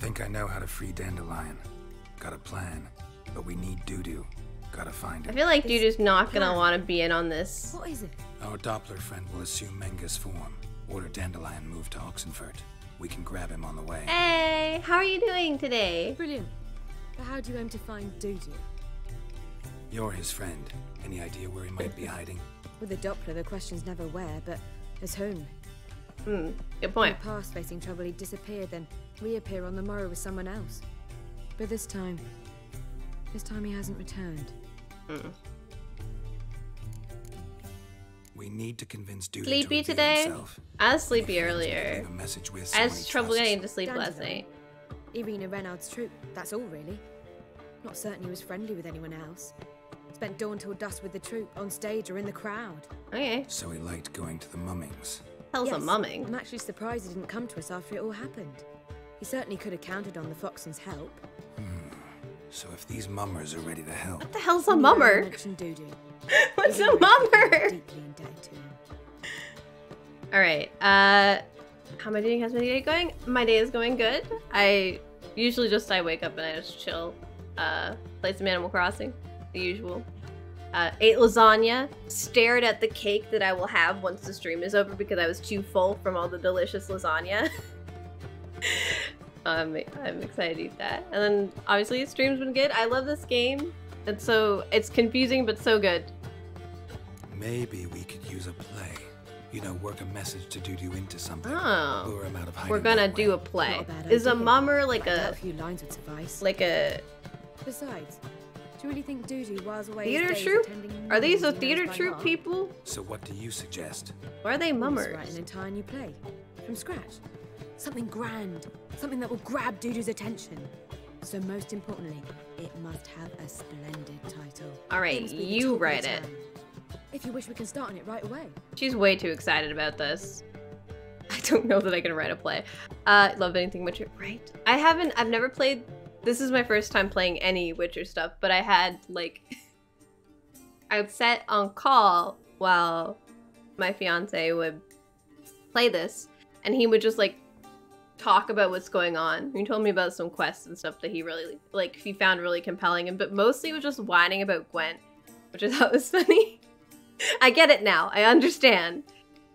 Think I know how to free Dandelion. Got a plan, but we need Dudu. Gotta find I feel like Dudu's not gonna want to be in on this. What is it? Our Doppler friend will assume Menge's form. Order Dandelion move to Oxenfurt. We can grab him on the way. Hey, how are you doing today? Brilliant. But how do you aim to find Dudu? You're his friend. Any idea where he might be hiding? With the Doppler, the question's never where, but as whom? Hmm, good point. In the past, facing trouble, he'd disappear, then reappear on the morrow with someone else. But this time, this time he hasn't returned. Mm. We need to convince Dudu Sleepy to reveal today? himself. I was sleepy earlier. a message with I someone had trouble trusts. getting to sleep last night. Irina Renard's troop, that's all really. Not certain he was friendly with anyone else. Spent dawn till dusk with the troop, on stage or in the crowd. Okay. So he liked going to the mummings. Hell's a mumming. I'm actually surprised he didn't come to us after it all happened. He certainly could have counted on the Foxton's help. Hmm. So if these mummers are ready to help, What the hell's a When you heard mummer? him mention Dudu. What's a mummer? was Deeply indebted to him. All right. Uh, how am I doing? How's my day going? My day is going good. I usually just I wake up and I just chill, uh, play some Animal Crossing, the usual. Uh, ate lasagna. Stared at the cake that I will have once the stream is over because I was too full from all the delicious lasagna. um, I'm excited to eat that. And then obviously the stream's been good. I love this game. It's so it's confusing but so good. maybe we could use a play. You know, work a message to Dudu into something. Oh. Lure him out of hiding. We're gonna do way. a play. A bad Is a idea. mummer like a a few lines would suffice. like a Besides, do you really think Dudu whiles away theater troupe? Are these a mummings he knows theater troupe people? So what do you suggest? Or are they We must mummers? Write an entire new play from scratch. Something grand, something that will grab Dudu's attention. So most importantly, it must have a splendid title. All right, It must be the you talk of the write it. If you wish, we can start on it right away. She's way too excited about this. I don't know that I can write a play. Uh, love anything Witcher, right? I haven't. I've never played. This is my first time playing any Witcher stuff, but I had like, I would set on call while my fiance would play this, and he would just like talk about what's going on. He told me about some quests and stuff that he really like. He found really compelling, and but mostly was just whining about Gwent, which I thought was funny. I get it now. I understand.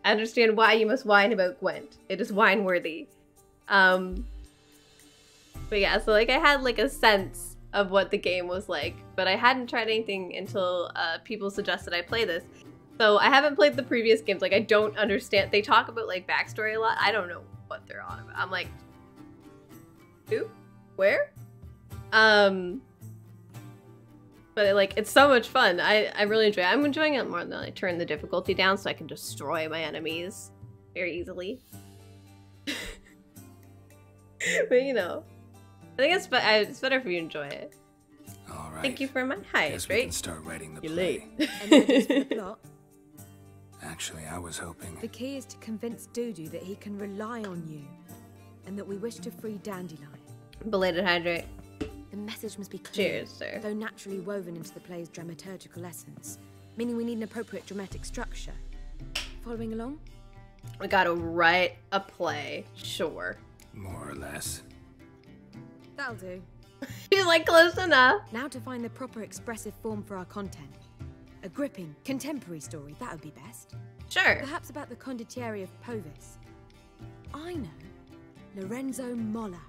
I understand why you must whine about Gwent. It is whine worthy. Um But yeah, so like I had like a sense of what the game was like, but I hadn't tried anything until uh, people suggested I play this. So I haven't played the previous games. Like I don't understand. They talk about like backstory a lot. I don't know what they're on about. I'm like, who, where? Um, but like it's so much fun. I I really enjoy. it. I'm enjoying it more than I turn the difficulty down so I can destroy my enemies very easily. but you know, I think it's, be- it's better if you enjoy it. All right. Thank you for my hi. Guess It's we can start writing the You're play. late. Actually, I was hoping. The key is to convince Dudu that he can rely on you, and that we wish to free Dandelion. Belated hydrate. The message must be clear, Cheers, sir. though naturally woven into the play's dramaturgical essence, meaning we need an appropriate dramatic structure. Following along? We gotta write a play. Sure. More or less. That'll do. She's like close enough. Now to find the proper expressive form for our content. A gripping, contemporary story, that would be best. Sure. Perhaps about the condottieri of Poviss. I know. Lorenzo Molla.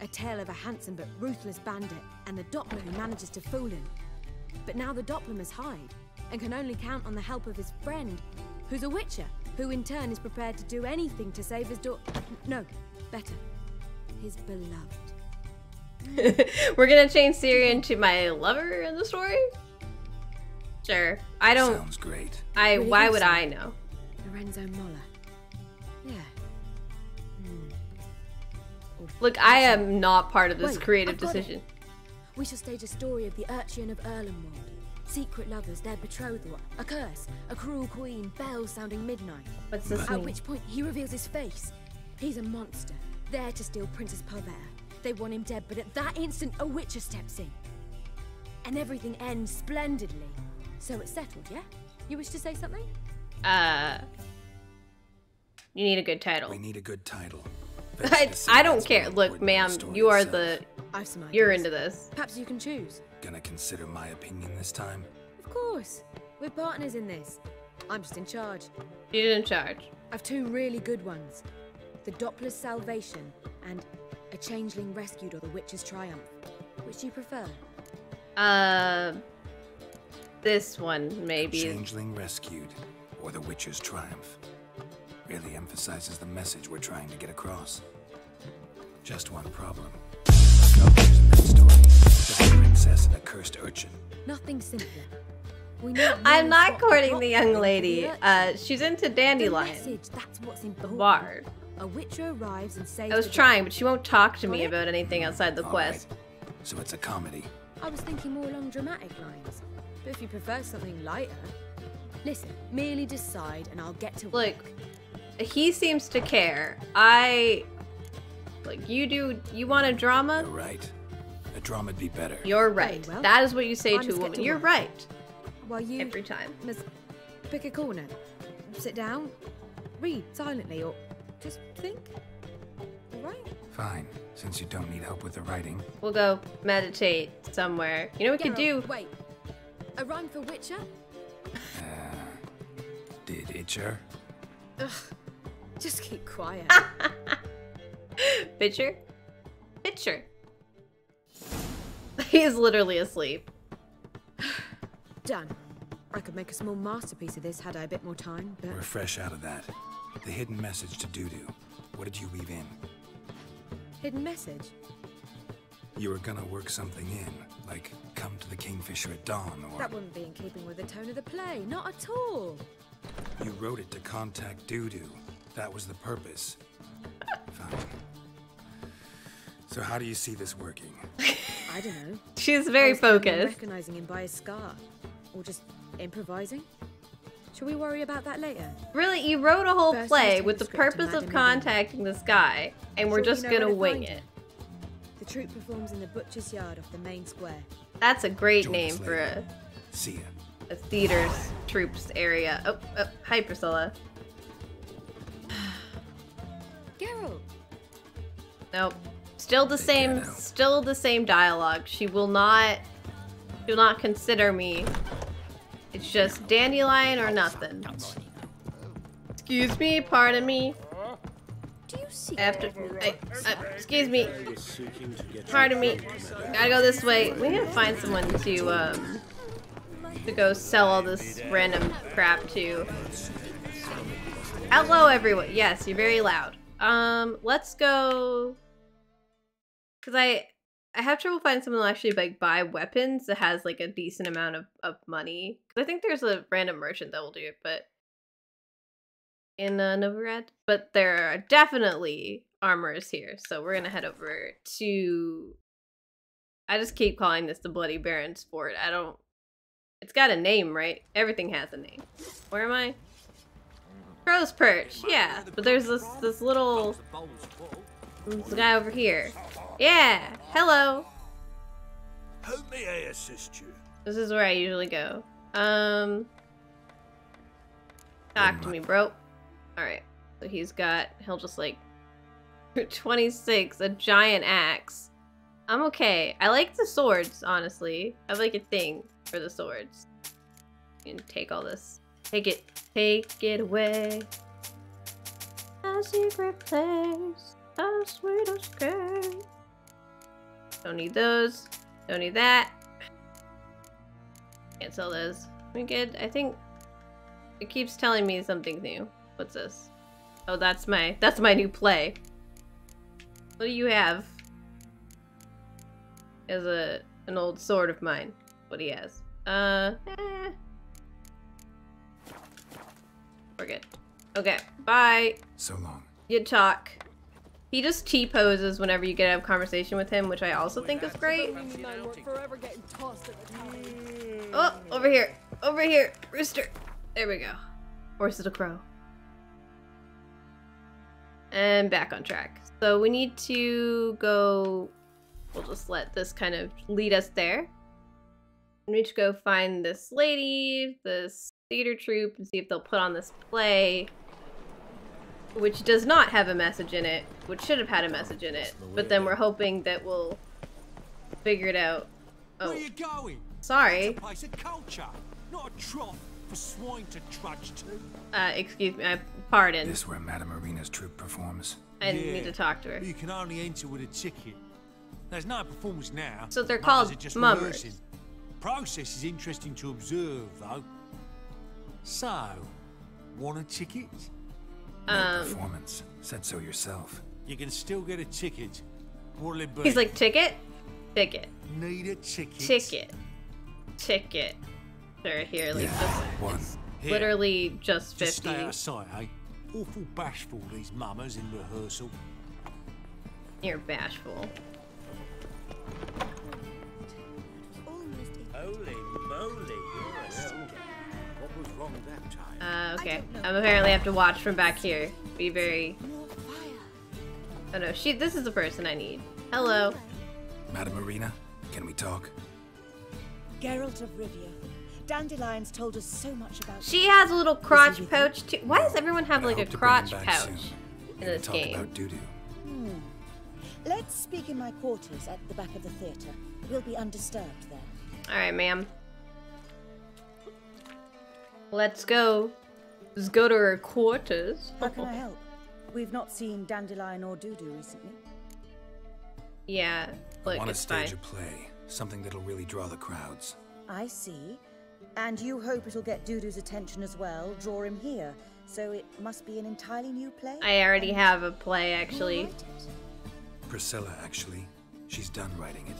A tale of a handsome but ruthless bandit and the Doppler who manages to fool him. But now the Doppler must hide and can only count on the help of his friend, who's a witcher, who in turn is prepared to do anything to save his daughter. No, better. His beloved. We're gonna change Syrian to my lover in the story? Sure. I don't Sounds great. I Really why would so? I know? Lorenzo Molla. Yeah. Hmm. Look, I am not part of this Wait, creative I've it. decision. We shall stage a story of the Urchin of Erlenwald. Secret lovers, their betrothal, a curse, a cruel queen, bells sounding midnight. What's this At mean? which point he reveals his face. He's a monster, there to steal Princess Pavetta. They want him dead, but at that instant, a witcher steps in. And everything ends splendidly. So it's settled, yeah? You wish to say something? Uh You need a good title. We need a good title. I, I don't care. Look, ma'am, you are the. I've some You're into this. Perhaps you can choose. Gonna consider my opinion this time? Of course. We're partners in this. I'm just in charge. You're in charge. I've two really good ones. The Doppler's Salvation and A Changeling Rescued or The Witch's Triumph. Which do you prefer? Uh, this one maybe. Changeling rescued, or the Witcher's triumph. Really emphasizes the message we're trying to get across. Just one problem. No characters in that story. Just a princess and a cursed urchin. Nothing simpler. We know I'm not courting the young lady. Uh, she's into The dandelion. message, that's what's important. Bard. A witcher arrives and saves I was trying, but she won't talk to me about anything outside the All quest. So it's a comedy. I was thinking more along dramatic lines. But if you prefer something lighter, listen, merely decide and I'll get to Look, he seems to care. I like you do. You want a drama? You're right. A drama'd be better. You're right. well. That is what you say I to a woman. to You're right. While you Every time. must pick a corner, sit down, read silently, or just think. All right? Fine, since you don't need help with the writing. We'll go meditate somewhere. You know what we could do? Wait, a rhyme for Witcher? Uh, did Itcher? Ugh, just keep quiet. Pitcher? Pitcher. He's literally asleep. Done. I could make a small masterpiece of this had I a bit more time, but We're fresh out of that. The hidden message to Dudu. What did you weave in? hidden message. You were gonna work something in, like come to the Kingfisher at dawn, or That wouldn't be in keeping with the tone of the play, not at all. you wrote it to contact Dudu. That was the purpose. Fine. So how do you see this working? I don't know. She's very was counting on focused. Recognizing him by his scar, or just improvising. Should we worry about that later? Really, you wrote a whole First, play with the the script and purpose of contacting this guy, and we're just gonna wing find it. Him? The troupe performs in the butcher's yard off the main square. That's a great Join name for a, See ya. a theater's troops area. Oh, oh, hi Priscilla. Geralt! Nope. Still the same. Still the same dialogue. She will not. She will not consider me. It's just dandelion or nothing. Excuse me. Pardon me. Do you see? After. I, uh, excuse me. Pardon me. Gotta go this way. We need to find someone to um to go sell all this random crap to. Outlaw everyone. Yes, you're very loud. Um, let's go. Cause I I have trouble finding someone who actually like buy weapons that has like a decent amount of of money. Cause I think there's a random merchant that will do it, but in uh, Novigrad. But there are definitely armors here, so we're gonna head over to. I just keep calling this the Bloody Baron's Fort. I don't. It's got a name, right? Everything has a name. Where am I? Crow's Perch, yeah. But there's this this little this guy over here. Yeah. Hello. How may I assist you? This is where I usually go. Um. Talk to me, bro. Alright. So he's got, he'll just like, 26, a giant axe. I'm okay. I like the swords, honestly. I have like a thing for the swords. Can take all this. Take it. Take it away. A secret place. A sweet escape. Don't need those. Don't need that. Can't sell those. We good? I think it keeps telling me something new. What's this? Oh, that's my that's my new play. What do you have? As a an old sword of mine. What he has. Uh eh. We're good. Okay. Bye. So long. Good talk. He just T poses whenever you get out of conversation with him, which I also think is great. Oh, over here. Over here. Rooster. There we go. Horse is a crow. And back on track. So we need to go... We'll just let this kind of lead us there. We need to go find this lady, this theater troupe, and see if they'll put on this play. which does not have a message in it, which should have had a message in it. But then we're hoping that we'll figure it out. Oh, Where are you going? sorry. It's a place of culture, not a trough for swine to trudge to. Uh, excuse me. I pardon. This where Madame Irina's troupe performs. I need to talk to her. You can only enter with a ticket. There's no performance now. So they're Mummers called just mummers. rehearsing. Process is interesting to observe, though. So, want a ticket? No Um, performance. Said so yourself. You can still get a ticket. What'll it be? He's like, ticket? Ticket. Need a ticket. Ticket. Ticket. Sure, here, like, Yeah, just, one. Here. literally just Just 50. stay out of sight, eh? Awful bashful, these mamas in rehearsal. You're bashful. Holy moly, you're. What was wrong that time? Uh, okay. I'm apparently have to watch from back here. Be very... Oh no, she- this is the person I need. Hello. Madam Irina, can we talk? Geralt of Rivia. Dandelions told us so much about She has a little crotch pouch too. Why does everyone have like a hope to bring him crotch pouch soon. in this talk game? about doo-doo. Hmm. Let's speak in my quarters at the back of the theatre. We'll be undisturbed there. Alright, ma'am. Let's go. Let's go to her quarters. How can I help? We've not seen Dandelion or Dudu recently. Yeah, I want to stage fine. a play. Something that'll really draw the crowds. I see. And you hope it'll get Dudu's attention as well, draw him here. So it must be an entirely new play? I already have a play, actually. Priscilla, actually. She's done writing it.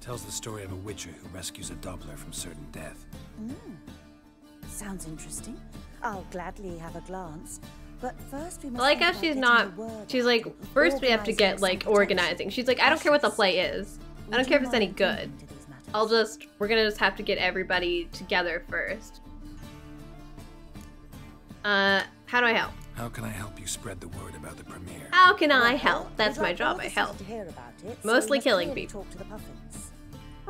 Tells the story of a witcher who rescues a Doppler from certain death. Mm. Sounds interesting. I'll gladly have a glance. But first we I must like think how she's not. She's like, first we have to get like organizing. She's like, I don't care what the play is. I don't care if it's any good. I'll just. We're gonna just have to get everybody together first. Uh, how do I help? How can I help you spread the word about the premiere? How can I help? That's my job. I help. to hear about it, Mostly we must killing people. Talk to the puffins.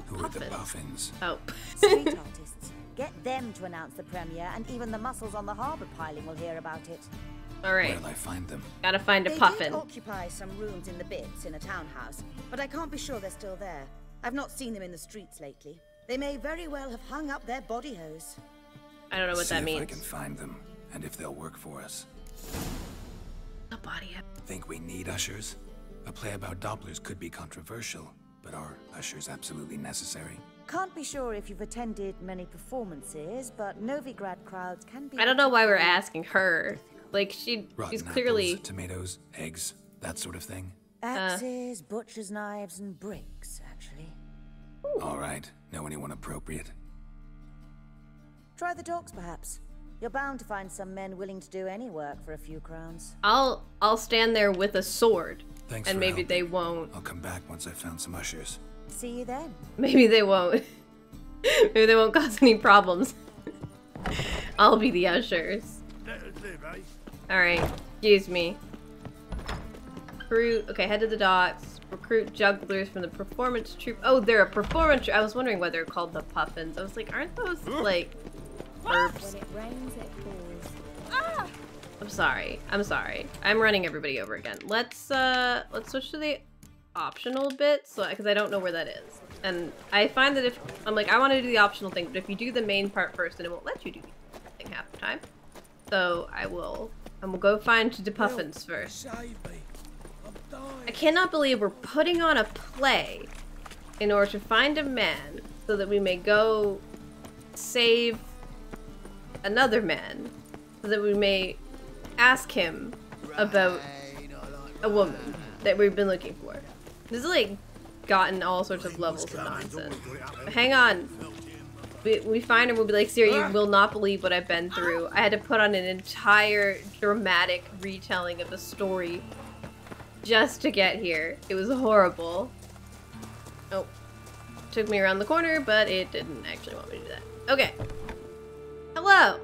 Who are the Puffins? Oh. Street artists. Get them to announce the premiere, and even the muscles on the harbour piling will hear about it. All right. Where'll I find them? Gotta find a they puffin. did occupy some rooms in the bits in a townhouse, but I can't be sure they're still there. I've not seen them in the streets lately. They may very well have hung up their body hose. I don't know what See that if I can find them, and if they'll work for us. A body. Think we need ushers? A play about Dopplers could be controversial, but are ushers absolutely necessary? Can't be sure if you've attended many performances, but Novigrad crowds can be. I don't know why we're asking her. Like she, Rotten she's clearly. apples, tomatoes, eggs, that sort of thing. Uh. Axes, butcher's knives, and bricks, actually. All right. Know anyone appropriate? Try the docks, perhaps. You're bound to find some men willing to do any work for a few crowns. I'll I'll stand there with a sword, Thanks and for maybe helping. they won't. I'll come back once I've found some ushers. See you then. Maybe they won't. maybe they won't cause any problems. I'll be the ushers. All right. Excuse me. Recruit. Okay, head to the docks. Recruit jugglers from the performance troupe. Oh, they're a performance. I was wondering why they're called the puffins. I was like, aren't those like herbs? When it rains, it pours. Ah! I'm sorry. I'm sorry. I'm running everybody over again. Let's uh let's switch to the optional bit so because I don't know where that is. And I find that if I'm like I want to do the optional thing, but if you do the main part first, then it won't let you do the thing half the time. So I will and we'll go find the puffins first. I cannot believe we're putting on a play in order to find a man so that we may go save another man so that we may ask him about a woman that we've been looking for. This is like gotten all sorts of levels of nonsense. But hang on. We, we find her, we'll be like, Ciri, you will not believe what I've been through. I had to put on an entire dramatic retelling of a story just to get here. It was horrible. Oh. Took me around the corner, but it didn't actually want me to do that. Okay. Hello.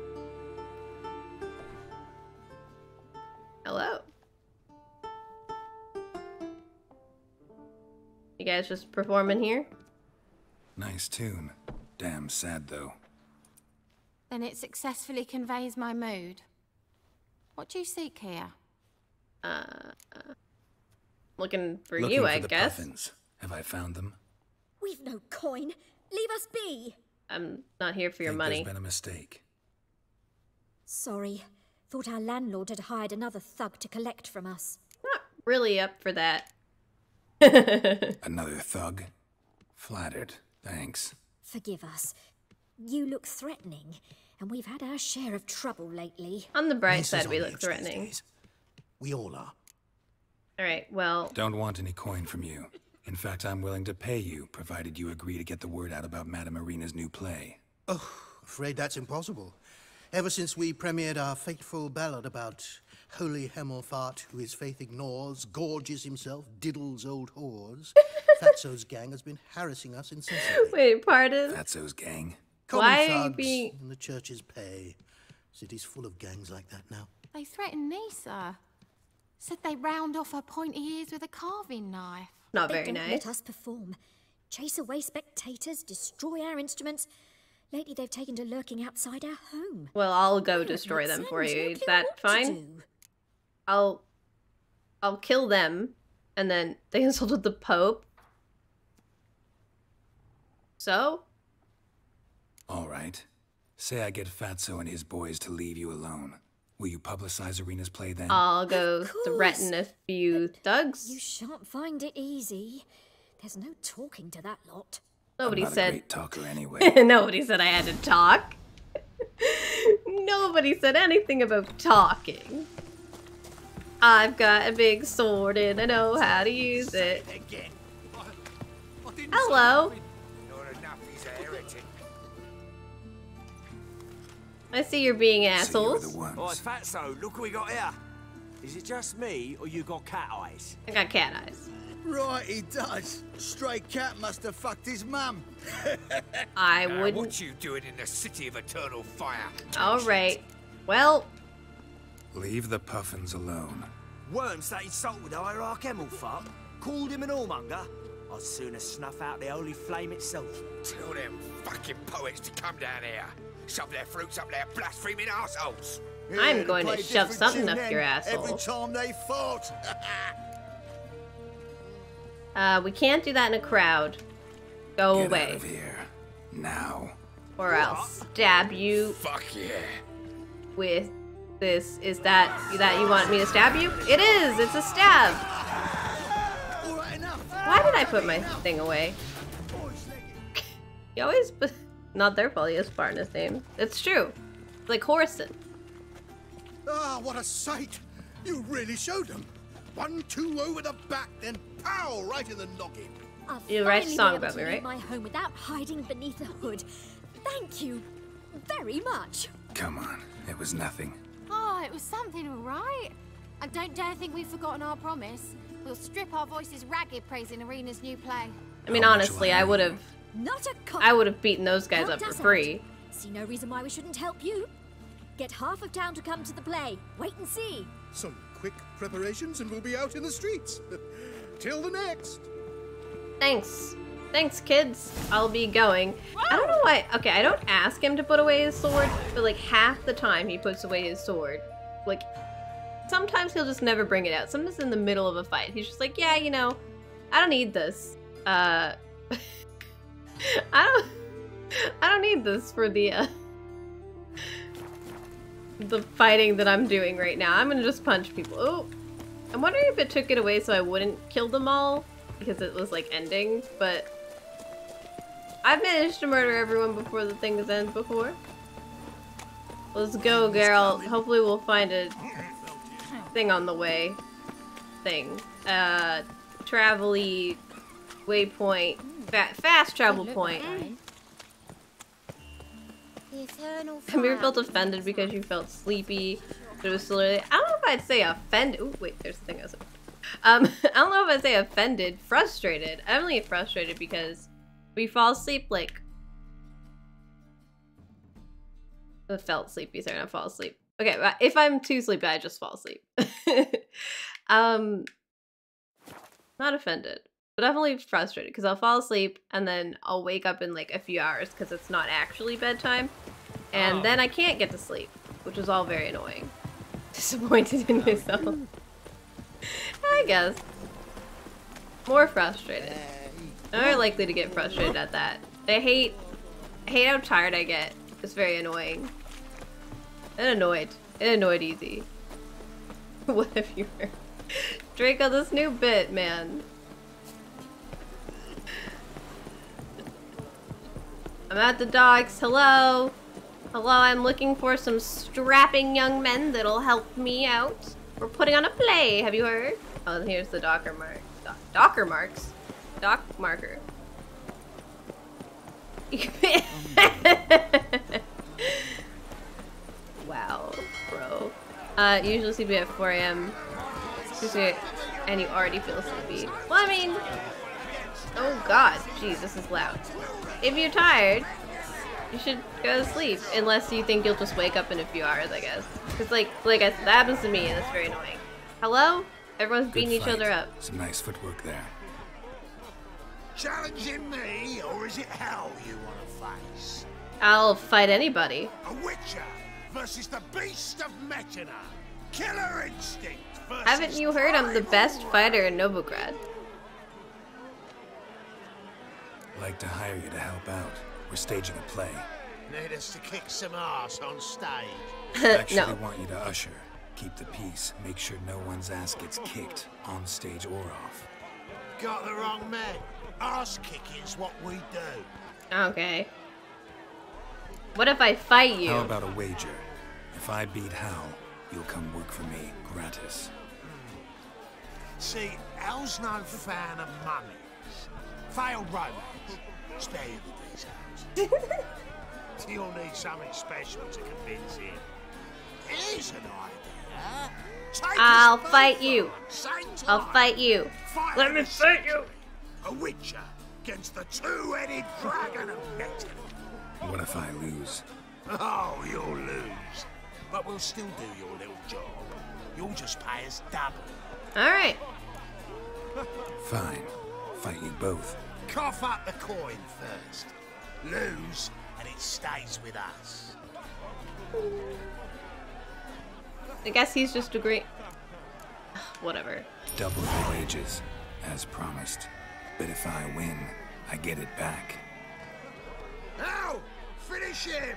Hello. You guys just performing here? Nice tune. Damn sad, though. Then it successfully conveys my mood. What do you seek here? Uh, looking for Looking you, for I the guess. puffins. Have I found them? We've no coin. Leave us be. I'm not here for your Think money. There's been a mistake. Sorry. Thought our landlord had hired another thug to collect from us. Not really up for that. Another thug? Flattered. Thanks. Forgive us. You look threatening, and we've had our share of trouble lately. On the bright Nice side, we look threatening. We all are. All right, well, Don't want any coin from you. In fact, I'm willing to pay you, provided you agree to get the word out about Madame Irina's new play. Oh, afraid that's impossible. Ever since we premiered our fateful ballad about Holy Hemmelfart, who his faith ignores, gorges himself, diddles old whores, Fatso's gang has been harassing us incessantly. wait, pardon? Fatso's gang. Common Why are you thugs being- in the church's pay. City's full of gangs like that now. They threaten me, sir. Said they round off her pointy ears with a carving knife. Not they very don't nice. let us perform. Chase away spectators, destroy our instruments. Lately, they've taken to lurking outside our home. Well, I'll go destroy them for you. Is that fine? I'll I'll kill them and then they insulted the Pope. So? All right. Say I get Fatso and his boys to leave you alone. Will you publicize Irina's play then? I'll go threaten a few thugs. You shan't find it easy. There's no talking to that lot. Nobody I'm not a said great talker anyway. Nobody said I had to talk. Nobody said anything about talking. I've got a big sword and I know how to use it. Hello. I see you're being assholes. Oh, Fatso, look what we got here. Is it just me, or you got cat eyes? I got cat eyes. Right, he does. Stray cat must have fucked his mum. I Now, wouldn't. What you doing in the city of eternal fire? All right. Well, Leave the puffins alone. Worms that insulted Hierarch Hemmelfart, called him an whoremonger. I'd sooner snuff out the holy flame itself. Tell them fucking poets to come down here. Shove their fruits up their blaspheming assholes. I'm going to shove something up your Every asshole. time they fought. Uh, we can't do that in a crowd. Go Get away, out of here. Now. or I'll stab you Fuck yeah. with this. Is that that you want me to stab you? It is. It's a stab. Why did I put my thing away? He always, put- not their fault. He has fart in his name. It's true. Like Whoreson. Ah, what a sight! You really showed them. One, two over the back, then pow, right in the noggin. I'll You write a finally song be able about to me, leave right? my home without hiding beneath a hood. Thank you very much. Come on. It was nothing. Oh, it was something, all right. And don't dare think we've forgotten our promise. We'll strip our voices ragged praising Irina's new play. I mean, How honestly, I I would have. Not a cop. I would have beaten those guys Help up for us out. free. See no reason why we shouldn't help you. Get half of town to come to the play. Wait and see. Some quick preparations and we'll be out in the streets. Till the next. Thanks. Thanks, kids. I'll be going. I don't know why. Okay, I don't ask him to put away his sword, but like half the time he puts away his sword. Like, sometimes he'll just never bring it out. Sometimes in the middle of a fight, he's just like, yeah, you know, I don't need this. Uh, I don't, I don't need this for the, uh, the fighting that I'm doing right now. I'm gonna just punch people. Oh, I'm wondering if it took it away so I wouldn't kill them all because it was like ending, but I've managed to murder everyone before the thing has end before. Let's go, Geralt. Hopefully we'll find a thing on the way. Thing. Uh, travel-y waypoint. Fa fast travel point. The eternal Have you felt offended because you felt sleepy? But it was still early? I don't know if I'd say offended. Ooh, wait, there's the thing I was. Um, I don't know if I'd say offended. Frustrated. I'm only frustrated because we fall asleep like. I felt sleepy, sorry, not fall asleep. Okay, if I'm too sleepy, I just fall asleep. um, not offended, but definitely frustrated because I'll fall asleep and then I'll wake up in like a few hours because it's not actually bedtime, and Oh. then I can't get to sleep, which is all very annoying. Disappointed in myself. I guess. More frustrated. I'm more likely to get frustrated at that. I hate, I hate how tired I get. It's very annoying. And annoyed. And annoyed easy. what have you heard? Draco, oh, this new bit, man. I'm at the docks. Hello. Hello, I'm looking for some strapping young men that'll help me out. We're putting on a play. Have you heard? Oh, here's the docker mark. Do docker marks? Dock marker. wow, bro. Uh, usually sleepy at 4 a.m. And you already feel sleepy. Well, I mean, oh god, jeez, this is loud. If you're tired, you should go to sleep. Unless you think you'll just wake up in a few hours, I guess. Because, like, like I said, that happens to me, and it's very annoying. Hello? Everyone's beating each other up. Some nice footwork there. Challenging me, or is it hell you want to face? I'll fight anybody. A Witcher versus the Beast of Metina. Killer Instinct versus... Haven't you heard I'm the best fighter in Novigrad? Like to hire you to help out. We're staging a play. Need us to kick some ass on stage? Actually no. want you to usher. Keep the peace. Make sure no one's ass gets kicked, on stage or off. Got the wrong man. Ass kicking's what we do. Okay. What if I fight you? How about a wager? If I beat Hal, you'll come work for me, gratis. Hmm. See, Hal's no fan of mummies. Failed romance. Spare you the details. You'll need something special to convince him. Here's an idea. Take I'll fight you. on, I'll fight you. Fight Let me fight you. A Witcher against the two-headed dragon of Metin. What if I lose? Oh, you'll lose. But we'll still do your little job. You'll just pay us double. Alright. Fine. Fight you both. Cough up the coin first. Lose, and it stays with us. I guess he's just a great... Whatever. Double the wages, as promised. But if I win, I get it back. Now, finish him!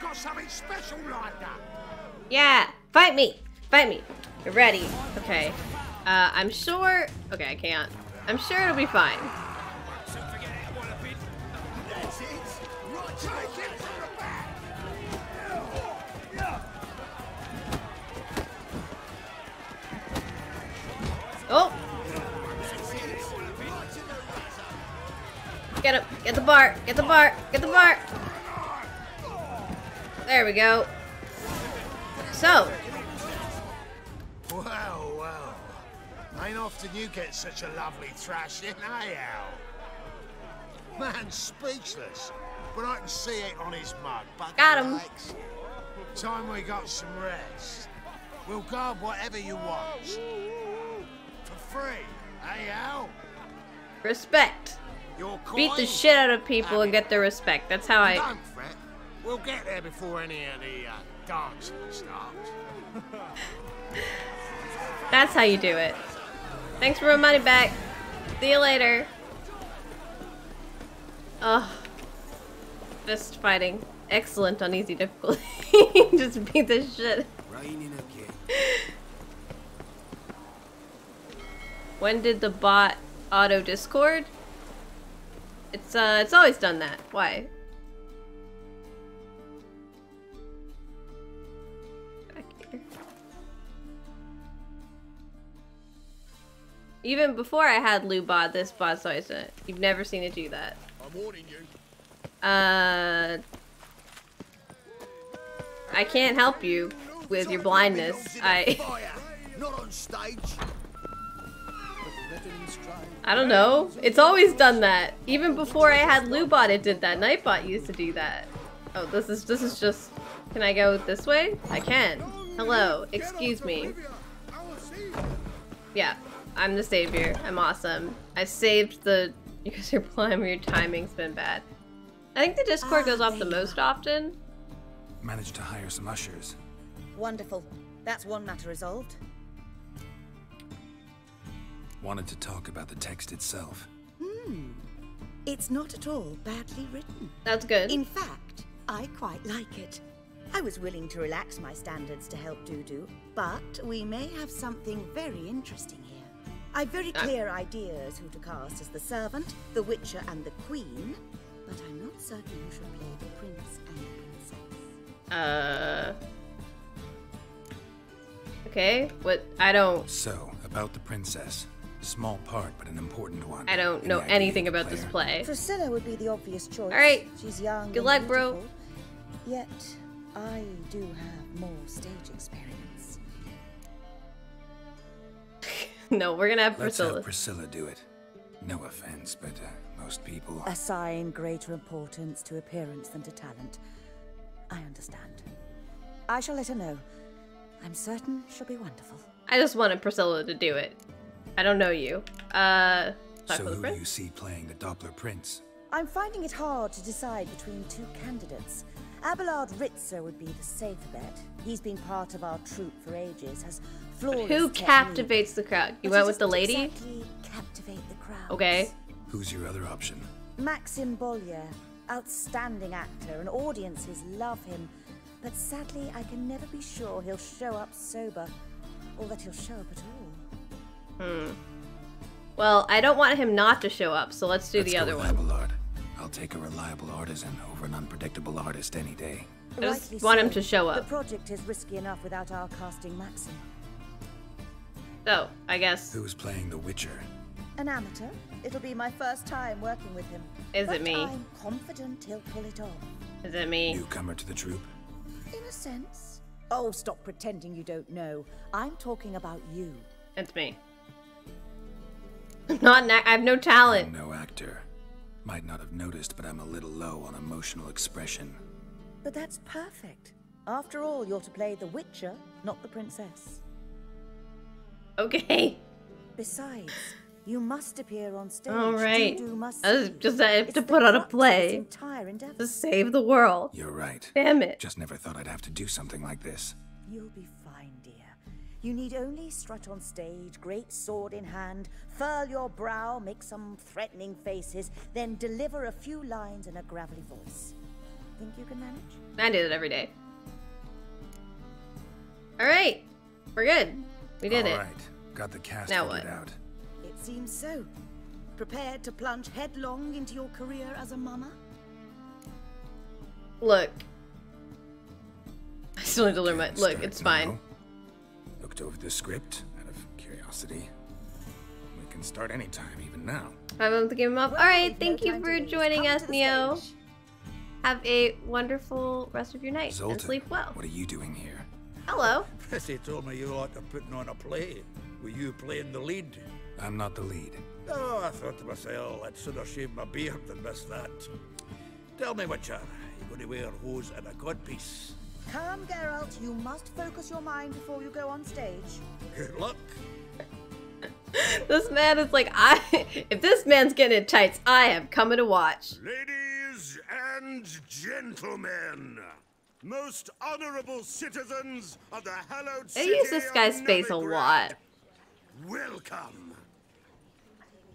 Got something special lined up. Yeah, fight me. Fight me. You're ready. Okay. Uh, I'm sure. Okay, I can't. I'm sure it'll be fine. Oh! Get him! Get the bar! Get the bar! Get the bar! There we go. So, Well, well. Ain't often you get such a lovely thrashing, eh, Al? Man's speechless, but I can see it on his mug. But Got him. Time we got some rest. We'll guard whatever you want. For free, eh, Al? respect. Beat the shit out of people and get their respect. That's how I. Don't fret. We'll get there before any of the uh, dancing starts. That's how you do it. Thanks for my money back. See you later. Ugh. Fist fighting. Excellent on easy difficulty. Just beat the shit. When did the bot auto discord? It's uh it's always done that. Why? Even before I had Lubot, this bot's always done it. You've never seen it do that. I'm warning you. Uh I can't help you with your blindness. I. I don't know. It's always done that. Even before I had Lubot, it did that. Nightbot used to do that. Oh, this is this is just. Can I go this way? I can. Hello. Excuse me. Yeah, I'm the savior. I'm awesome. I saved the. Are blind. Your timing's been bad. I think the Discord goes off the most often. Managed to hire some ushers. Wonderful. That's one matter resolved. Wanted to talk about the text itself. Hmm. It's not at all badly written. That's good. In fact, I quite like it. I was willing to relax my standards to help Dudu, but we may have something very interesting here. I've very clear ideas who to cast as the servant, the witcher, and the queen, but I'm not certain who should play the prince and the princess. Uh. Okay. What? I don't. So, about the princess. Small part, but an important one. I don't know Any anything idea, about this play. Priscilla would be the obvious choice. All right. She's young. Good luck, bro. Yet, I do have more stage experience. no, we're gonna have Let's Priscilla. have Priscilla do it. No offense, but uh, most people. Assign greater importance to appearance than to talent. I understand. I shall let her know. I'm certain she'll be wonderful. I just wanted Priscilla to do it. I don't know you. Uh. So who do you see playing the Doppler Prince? I'm finding it hard to decide between two candidates. Abelard Ritzer would be the safer bet. He's been part of our troupe for ages, has flawless Who technique, captivates the crowd? You but went with the lady? Exactly captivate the crowd. Okay. Who's your other option? Maxim Bollier, outstanding actor, and audiences love him. But sadly, I can never be sure he'll show up sober, or that he'll show up at all. Hmm. Well, I don't want him not to show up, so let's do Let's the other one. Abelard. I'll take a reliable artisan over an unpredictable artist any day. I just Rightly want him to show up. The project is risky enough without our casting Maxim. So, I guess. Who's playing the Witcher? An amateur. It'll be my first time working with him. Is it me? I'm confident he'll pull it off. Is it me? Newcomer to the troupe? In a sense. Oh, stop pretending you don't know. I'm talking about you. It's me. I'm not. an ac- I have no talent. No actor. Might not have noticed, but I'm a little low on emotional expression. But that's perfect. After all, you're to play the Witcher, not the princess. Okay. Besides, you must appear on stage. All right. Dudu must I was just I have to put on a crux of this play to save the world. You're right. Damn it. Just never thought I'd have to do something like this. You'll be fine, dear. You need only strut on stage, great sword in hand, furl your brow, make some threatening faces, then deliver a few lines in a gravelly voice. Think you can manage? I do it every day. All right, we're good. We did All it. All right. Got the cast Now figured what? out. It seems so. Prepared to plunge headlong into your career as a mama? Look. I still need to learn my. Look, it's fine. Looked over the script out of curiosity. We can start anytime, even now. I'm going to give him up. All right, thank you for joining us, Neo. Have a wonderful rest of your night and sleep well. what are you doing here? Hello. Prissy told me you like to putting on a play. Were you playing the lead? I'm not the lead. Oh, I thought to myself, I'd sooner shave my beard than miss that. Tell me, Witcher, you going to wear hose and a codpiece? Come, Geralt, you must focus your mind before you go on stage. Good luck. This man is like, I. If this man's getting in tights, I am coming to watch. Ladies and gentlemen, most honorable citizens of the hallowed I city use this guy's face a lot. Welcome.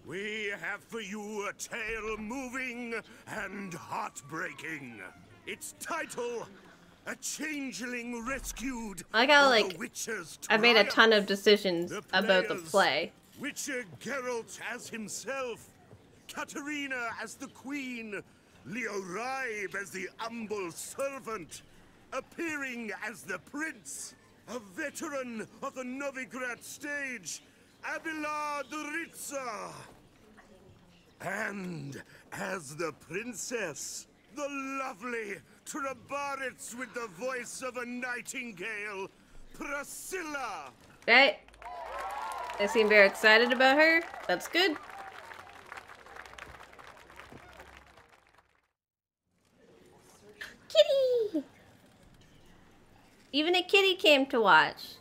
We have for you a tale moving and heartbreaking. Its title, A Changeling Rescued I got like, I made a ton of decisions The about the players, play. Witcher Geralt as himself, Katarina as the queen, Leo Ribe as the humble servant, appearing as the prince, a veteran of the Novigrad stage, Abelard Ritza. And as the princess, the lovely Trabaritz with the voice of a nightingale, Priscilla. Right? They seem very excited about her. That's good. Kitty! Even a kitty came to watch.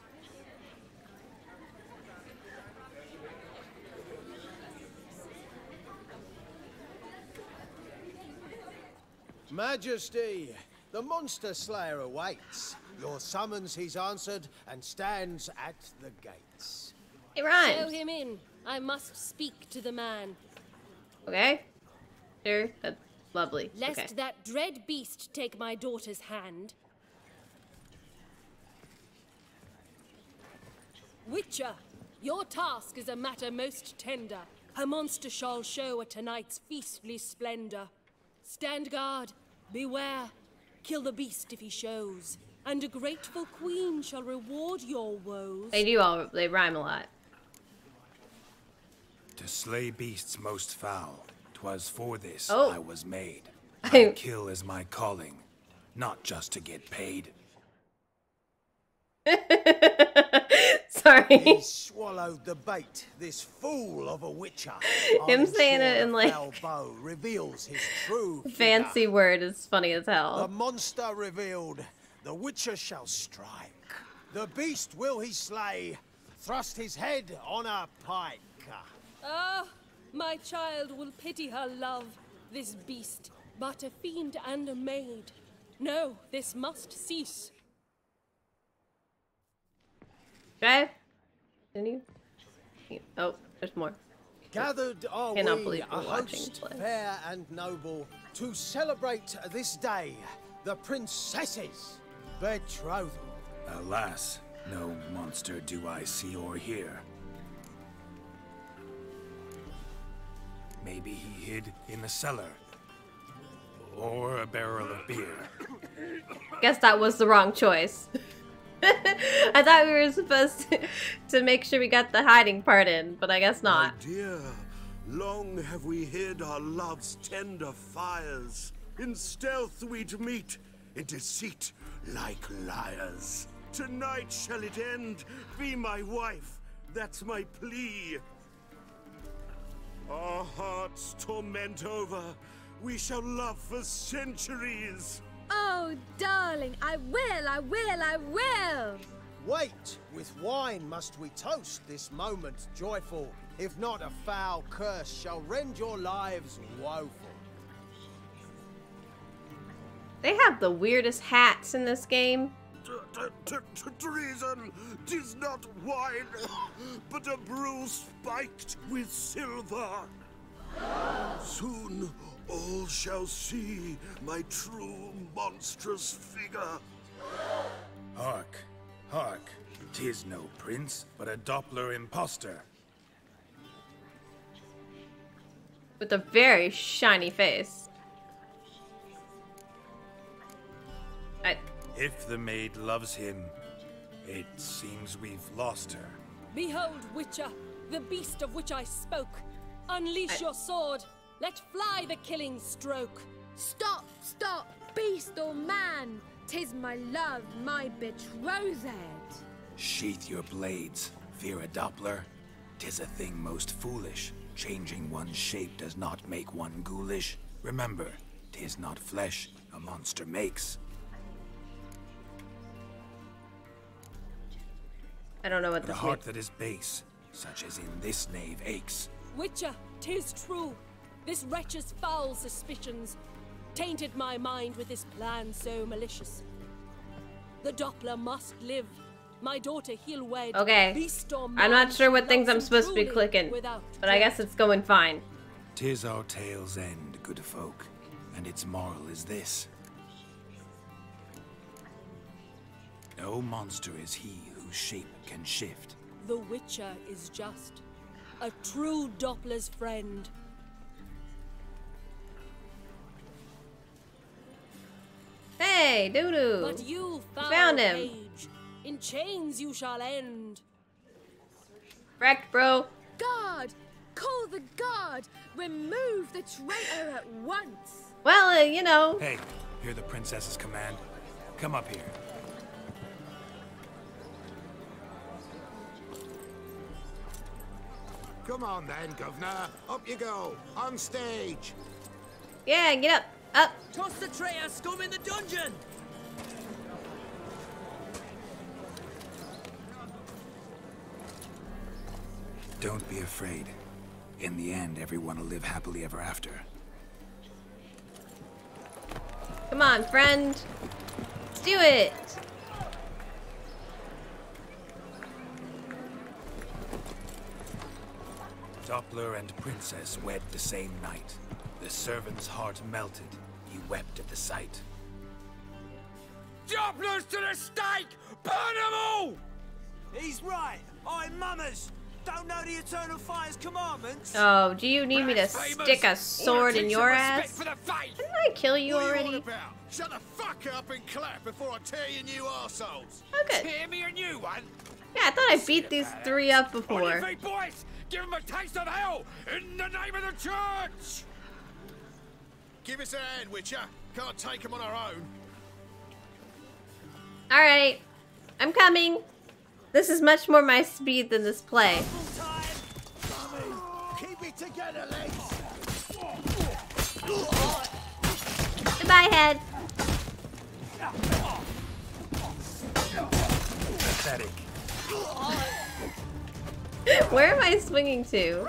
Majesty, the monster slayer awaits. Your summons he's answered and stands at the gates. It rhymes. Show him in. I must speak to the man. Okay. Sure. That's lovely. Lest okay. that dread beast take my daughter's hand. Witcher, your task is a matter most tender. Her monster shall show at tonight's feastly splendor. Stand guard, beware, kill the beast if he shows, and a grateful queen shall reward your woes. They do all. They rhyme a lot. To slay beasts most foul, 'twas for this Oh. I was made. My kill is my calling, not just to get paid. Sorry. He swallowed the bait, this fool of a witcher. Him saying sure it in, the like, foul bow reveals his true Fancy word is funny as hell. The monster revealed, the witcher shall strike. The beast will he slay, thrust his head on a pike. Ah, my child will pity her love, this beast, but a fiend and a maid. No, this must cease. Drive. Continue. Oh, there's more. Gathered are Cannot we, believe a we're watching host play. fair and noble, to celebrate this day, the princess's betrothal. Alas, no monster do I see or hear. Maybe he hid in the cellar. Or a barrel of beer. Guess that was the wrong choice. I thought we were supposed to, to make sure we got the hiding part in, but I guess not. Dear, long have we hid our love's tender fires. In stealth we'd meet, in deceit like liars. Tonight shall it end. Be my wife, that's my plea. Our hearts torment over. We shall love for centuries. Oh, darling, I will, I will, I will! Wait, with wine must we toast this moment joyful. If not, a foul curse shall rend your lives woeful. They have the weirdest hats in this game. Treason! Tis not wine, but a brew spiked with silver. Soon all shall see my true monstrous figure. Hark, hark. Tis no prince, but a Doppler impostor. With a very shiny face. I, If the maid loves him, it seems we've lost her. Behold, Witcher, the beast of which I spoke. Unleash your sword. Let fly the killing stroke. Stop, stop, beast or man! Tis my love, my betrothed. Sheath your blades, Vera a Doppler. Tis a thing most foolish. Changing one's shape does not make one ghoulish. Remember, tis not flesh a monster makes. I don't know what But a heart means. that is base, such as in this knave aches. Witcher, tis true. This wretch's foul suspicions tainted my mind with this plan so malicious. The Doppler must live. My daughter he'll wed. Okay. Beast or I'm not sure what things I'm supposed to be clicking, without but I guess it's going fine. Tis our tale's end, good folk, and its moral is this. No monster is he whose shape can shift. The Witcher is just a true Doppler's friend. Hey, Dudu. But you foul found him. page, in chains you shall end. Wrecked, bro. Guard! Call the guard! Remove the traitor at once! Well, uh, you know. Hey, hear the princess's command? Come up here. Come on then, Governor. Up you go. On stage. Yeah, get up. Up. Toss the traitor scum in the dungeon! Don't be afraid. In the end, everyone will live happily ever after. Come on, friend. Let's do it. Doppler and Princess wed the same night. The servant's heart melted. He wept at the sight. Dopplers to the stake! Burn them all! He's right. I'm Mummers. Don't know the Eternal Fire's commandments. Oh, do you need me to stick a sword in your ass? For the faith. Didn't I kill you What are already? on about? Shut the fuck up and clap before I tear you new arseholes. Oh, okay. Tear me a new one. Yeah, I thought I beat these three up before. feet, boys! Give them a taste of hell in the name of the church! Give us a hand, Witcher. Can't take them on our own. Alright. I'm coming. This is much more my speed than this play. Keep it together. Goodbye, head. Pathetic. Where am I swinging to?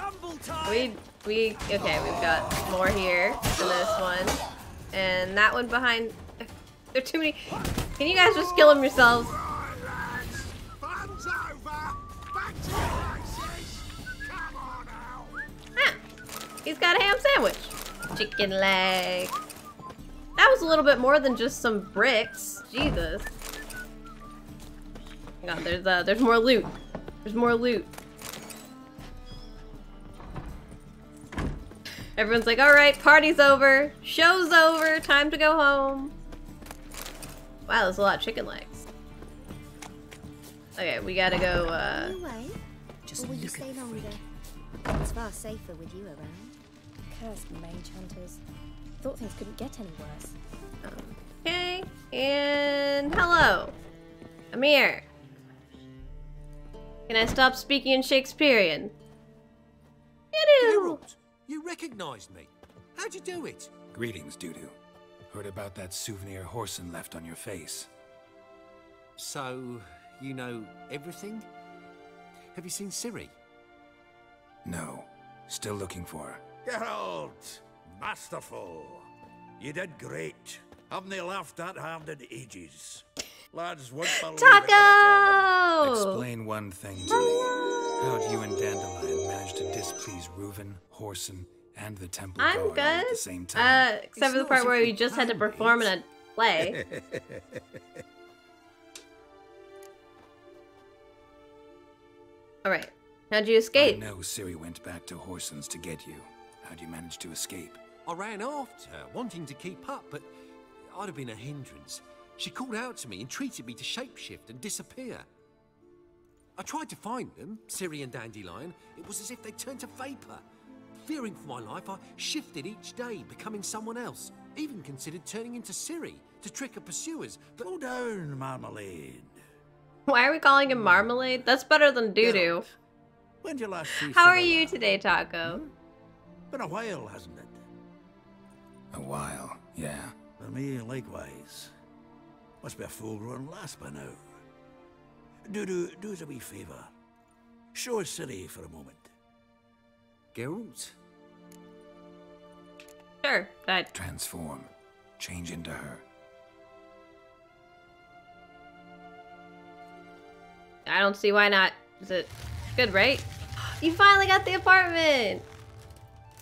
We we okay. We've got more here than this one, and that one behind. There are too many. Can you guys just kill them yourselves? Ah, he's got a ham sandwich. Chicken leg. That was a little bit more than just some bricks. Jesus. Hang on, there's uh, there's more loot. There's more loot. Everyone's like, all right, party's over, show's over, time to go home. Wow, there's a lot of chicken legs. Okay, we gotta go. Uh, Away? Just or will you stay longer? It's far safer with you around. Cursed mage hunters. Thought things couldn't get any worse. Okay, and hello. I'm here. Can I stop speaking in Shakespearean? You do. Geralt, you recognized me. How'd you do it? Greetings, Dudu. Heard about that souvenir Whoreson left on your face. So, you know everything? Have you seen Ciri? No. Still looking for her. Geralt, masterful. You did great. Haven't they laughed that hard in ages? Lads won't believe it when I tell them. Taco! Explain one thing to me. How'd you and Dandelion manage to displease Reuven, Whoreson, and the Temple I'm good. at the same time? Uh, except for the part where we just had to perform in a play. Alright. How'd you escape? I know Ciri went back to Whoreson's to get you. How'd you manage to escape? I ran after her, wanting to keep up, but I'd have been a hindrance. She called out to me, entreated me to shapeshift and disappear. I tried to find them, Ciri and Dandelion. It was as if they turned to vapor. Fearing for my life, I shifted each day, becoming someone else. Even considered turning into Ciri to trick her pursuers, but... Slow down, Marmalade. Why are we calling him hmm. Marmalade? That's better than Dudu. When did you last see How are Cirilla? you today, Taco? Hmm? Been a while, hasn't it? A while, yeah. For me, likewise. Must be a full-grown lass by now. Do do do us a wee favour. Show us Ciri for a moment. Geralt? Sure, that Transform. Change into her. I don't see why not. Is it good, right? You finally got the apartment!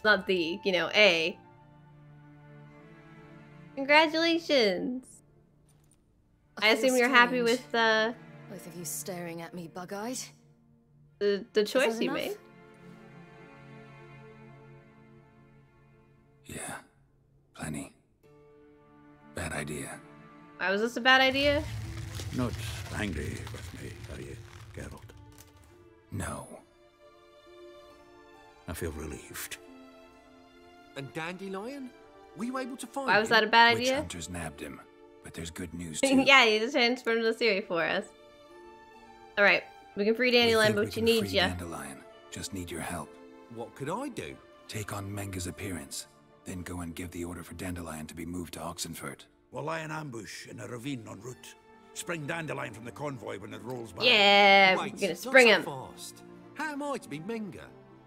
Not the, you know, A. Congratulations! I I feel assume you're happy with the. Both of you staring at me bug-eyed. the, the choice you enough? made. Yeah. Plenty. Bad idea. Why was this a bad idea? Not angry with me, are you, Geralt? No. I feel relieved. And Dandelion? Were you able to find him? Why was that a bad Witch idea? hunters nabbed him. But there's good news too. yeah, you just transferred the Ciri for us. Alright, we can free Dandelion, but you need free ya. Dandelion. Just need your help. What could I do? Take on Menge's appearance. Then go and give the order for Dandelion to be moved to Oxenfurt. We'll lie in ambush in a ravine en route. Spring Dandelion from the convoy when it rolls by. Yeah, Wait, we're gonna spring so him. fast. How am I to be Menge?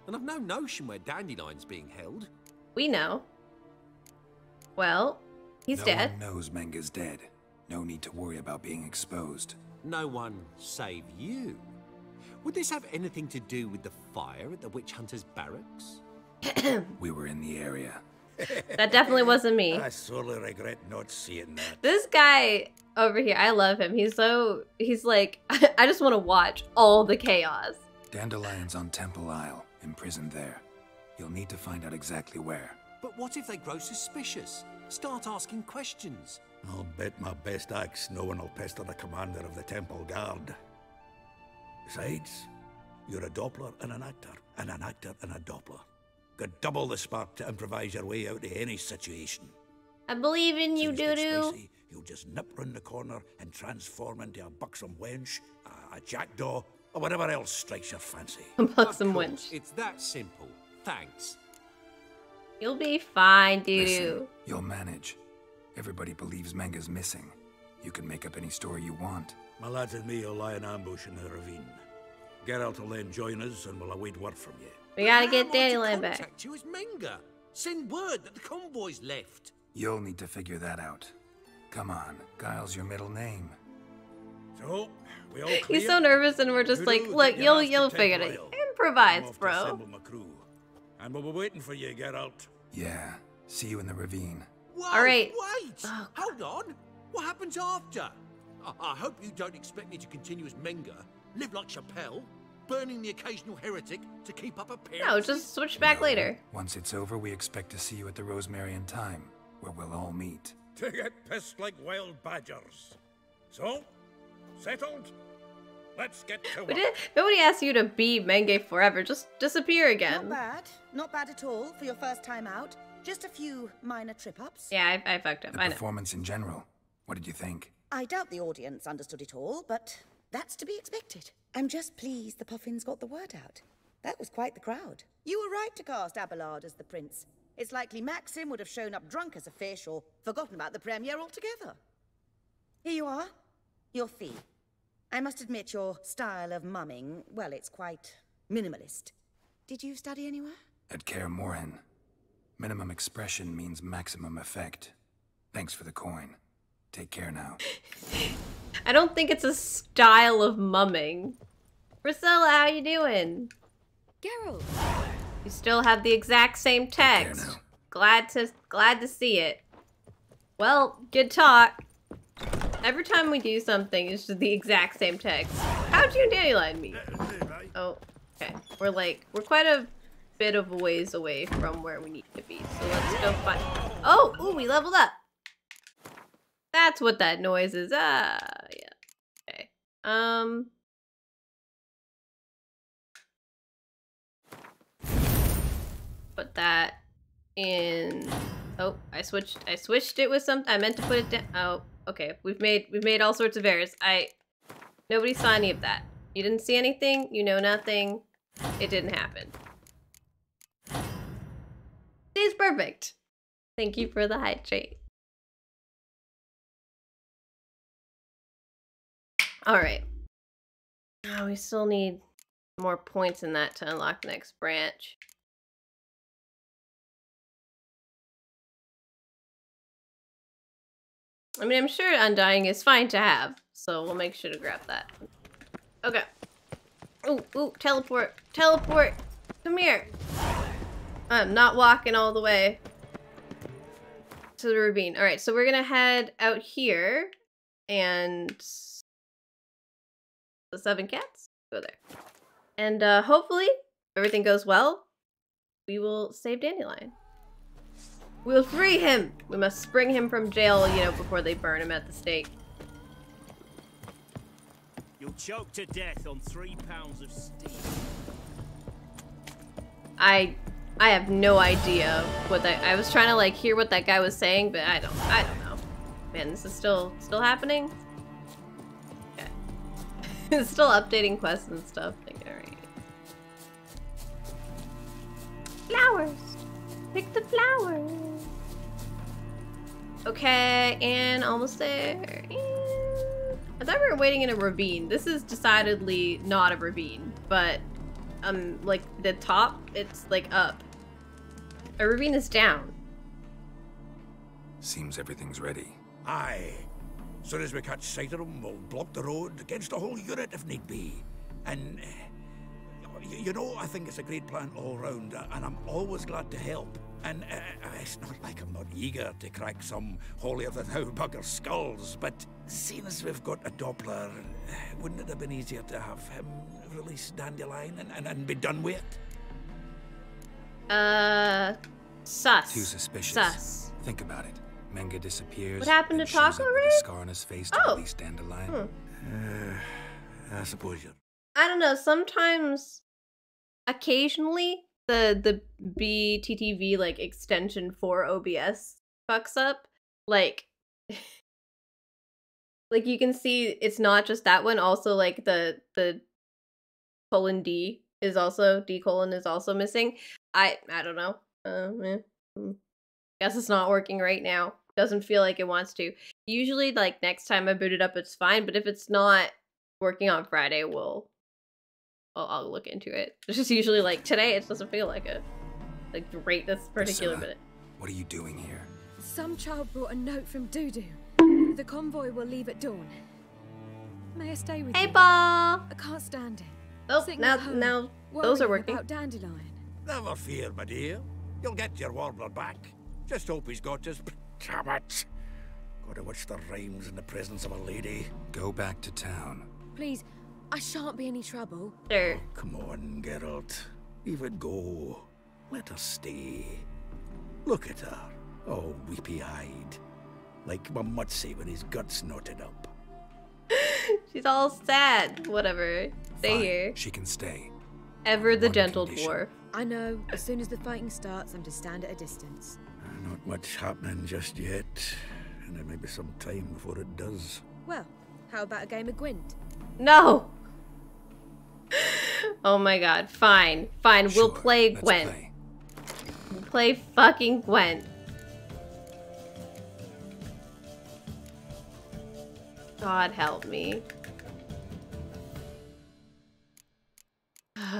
And I've no notion where Dandelion's being held. We know. Well, he's no dead. one knows Menge's dead. No need to worry about being exposed. No one save you. Would this have anything to do with the fire at the witch hunter's barracks? we were in the area. That definitely wasn't me. I sorely regret not seeing that. This guy over here, I love him. He's so he's like I just want to watch all the chaos. Dandelion's on Temple Isle, imprisoned there. You'll need to find out exactly where. But what if they grow suspicious? Start asking questions. I'll bet my best axe no one will pester the commander of the Temple Guard. Besides, you're a Doppler and an actor, and an actor and a Doppler. Got double the spark to improvise your way out of any situation. I believe in you, Things get Dudu. spicy, You'll just nip round the corner and transform into a buxom wench, a, a jackdaw, or whatever else strikes your fancy. A Buxom course, wench. It's that simple. Thanks. You'll be fine, Listen, Dudu. you'll manage. Everybody believes Menge's missing. You can make up any story you want. My lads and me will lie in ambush in the ravine. Geralt will then join us and we'll await word from you. We gotta get am I to Dandelion back. contact you as Menge. Send word that the convoy's left. You'll need to figure that out. Come on, Guile's your middle name. So, we all He's clear? so nervous, and we're just Dudu, like, look, you'll you'll figure it. Isle. Improvise, I'm bro. Assemble my crew. And we'll be waiting for you, Geralt. Yeah, see you in the ravine. Whoa, All right. Wait. Hold on. What happens after? I, I hope you don't expect me to continue as Menge, live like Chapelle, burning the occasional heretic to keep up appearances. No, just switch back later. Once it's over, we expect to see you at the Rosemary and Thyme, where we'll all meet. To get pissed like wild badgers. So, settled? Let's get to We work. did. Nobody asked you to be Menge forever. Just disappear again. Not bad. Not bad at all for your first time out. Just a few minor trip ups. Yeah, I, I fucked up. The I know. performance in general. What did you think? I doubt the audience understood it all, but that's to be expected. I'm just pleased the Puffins got the word out. That was quite the crowd. You were right to cast Abelard as the prince. It's likely Maxim would have shown up drunk as a fish or forgotten about the premiere altogether. Here you are. Your fee. I must admit your style of mumming, well, it's quite minimalist. Did you study anywhere? At Kaer Morhen. Minimum expression means maximum effect. Thanks for the coin. Take care now. I don't think it's a style of mumming. Priscilla, how you doing? Geralt. You still have the exact same text. Glad to glad to see it. Well, good talk. Every time we do something, it's just the exact same text. How'd you and Dandelion meet? Oh, okay. We're like we're quite a bit of a ways away from where we need to be. So let's go find. Oh, ooh, we leveled up. That's what that noise is. Ah, yeah. Okay. Um. Put that in. Oh, I switched. I switched it with something. I meant to put it down. Oh, okay. We've made we've made all sorts of errors. I. Nobody saw any of that. You didn't see anything. You know nothing. It didn't happen. It's perfect. Thank you for the hydrate. All right. Oh, we still need more points in that to unlock the next branch. I mean, I'm sure Undying is fine to have, so we'll make sure to grab that. Okay. Ooh, ooh, teleport, teleport. Come here. I'm not walking all the way to the ravine. All right, so we're gonna head out here, and the seven cats go there, and uh, hopefully everything goes well. We will save Dandelion. We'll free him. We must spring him from jail, you know, before they burn him at the stake. You'll choke to death on three pounds of steam. I I have no idea what that I was trying to like hear what that guy was saying, but I don't I don't know. Man, this is still still happening? Okay. it's still updating quests and stuff. Like, alright. Flowers. Pick the flowers. Okay, and almost there. And- I thought we were waiting in a ravine. This is decidedly not a ravine, but um, like the top, it's like up. A ravine is down. Seems everything's ready. Aye. Soon as we catch sight of them, we'll block the road against the whole unit if need be. And uh, you know, I think it's a great plan all round, uh, and I'm always glad to help. And uh, uh, it's not like I'm not eager to crack some holier-than-thou bugger skulls, but seeing as we've got a Doppler, uh, wouldn't it have been easier to have him release Dandelion and, and, and be done with it? Uh, sus. Too suspicious. Sus. Think about it. Menge disappears. What happened to shows Taco up Ray? scar on his face to Oh. release Dandelion. Hmm. Uh, I suppose you're I don't know. Sometimes, occasionally, the the BTTV like extension for OBS fucks up. Like, like you can see, it's not just that one. Also, like the the colon D is also D colon is also missing. I I don't know. Uh, hmm. Guess it's not working right now. Doesn't feel like it wants to. Usually, like next time I boot it up, it's fine. But if it's not working on Friday, we'll I'll, I'll look into it. It's just usually like today, it doesn't feel like it. Like great this particular Priscilla, bit. What are you doing here? Some child brought a note from Dudu. The convoy will leave at dawn. May I stay with Hey, you? Paul! I can't stand it. Oh, Sitting now at home, now those are worrying working. About Dandelion. Never fear, my dear. You'll get your warbler back. Just hope he's got his... Damn it. Gotta watch the rhymes in the presence of a lady. Go back to town. Please, I shan't be any trouble. Sure. Come on, Geralt. Leave it go. Let her stay. Look at her, Oh, weepy-eyed. Like my Mutsy with his guts knotted up. She's all sad. Whatever. Stay Fine, here. She can stay. Ever the One gentle condition. dwarf. I know, as soon as the fighting starts, I'm to stand at a distance. Ah, not much happening just yet. And there may be some time before it does. Well, how about a game of Gwent? No. Oh my god. Fine. Fine. we'll play Gwent. play. We'll play fucking Gwent. God help me.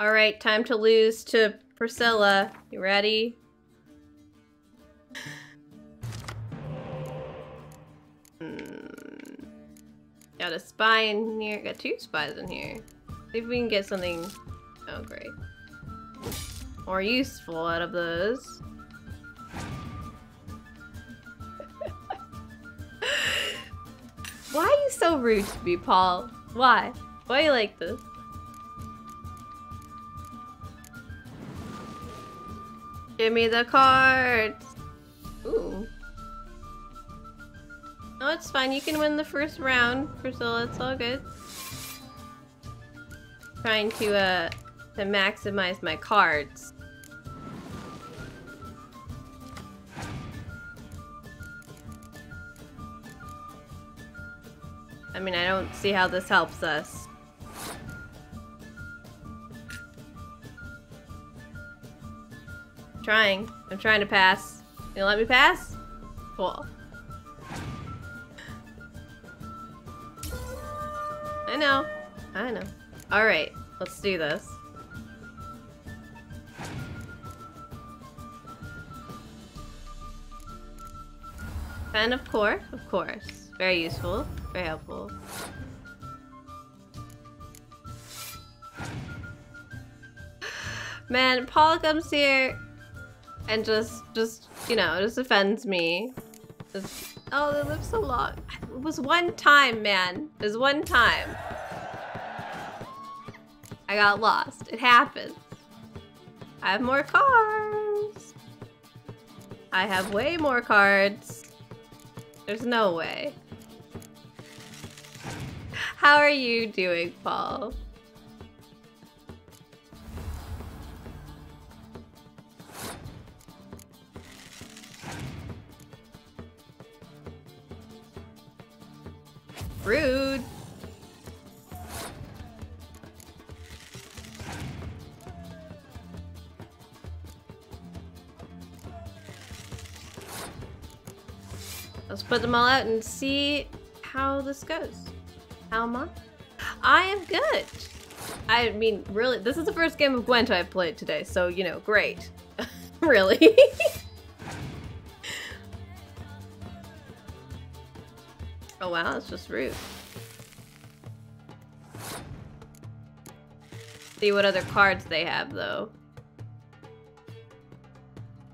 All right, time to lose to Priscilla. You ready? Got a spy in here. Got two spies in here. See if we can get something. Oh, great. More useful out of those. Why are you so rude to me, Paul? Why? Why are you like this? Give me the cards. Ooh. No, it's fine. You can win the first round, Priscilla. It's all good. Trying to uh to maximize my cards. I mean, I don't see how this helps us. Trying. I'm trying to pass. You let me pass? Cool. I know. I know. Alright, let's do this. Pen, of course, of course. Very useful. Very helpful. Man, Paul comes here and just, just, you know, just offends me. Just, oh, they live so long. It was one time, man. It was one time. I got lost. It happens. I have more cards. I have way more cards. There's no way. How are you doing, Paul? Put them all out and see how this goes. How am I? I am good. I mean, really, this is the first game of Gwent I've played today, so, you know, great. really. oh wow, that's just rude. See what other cards they have, though.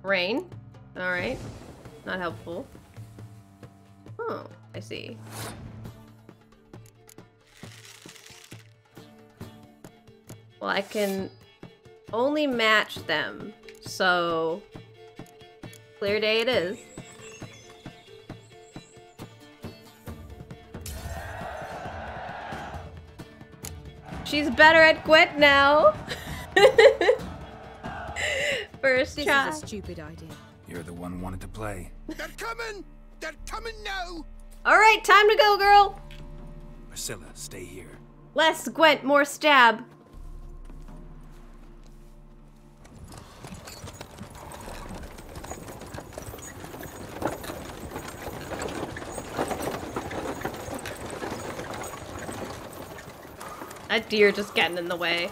Rain. Alright. Not helpful. I see. Well, I can only match them, so clear day it is. She's better at Gwent now. First This try. is a stupid idea. You're the one wanted to play. They're coming! They're coming now! All right, time to go, girl. Priscilla, stay here. Less Gwent, more stab. That deer just getting in the way.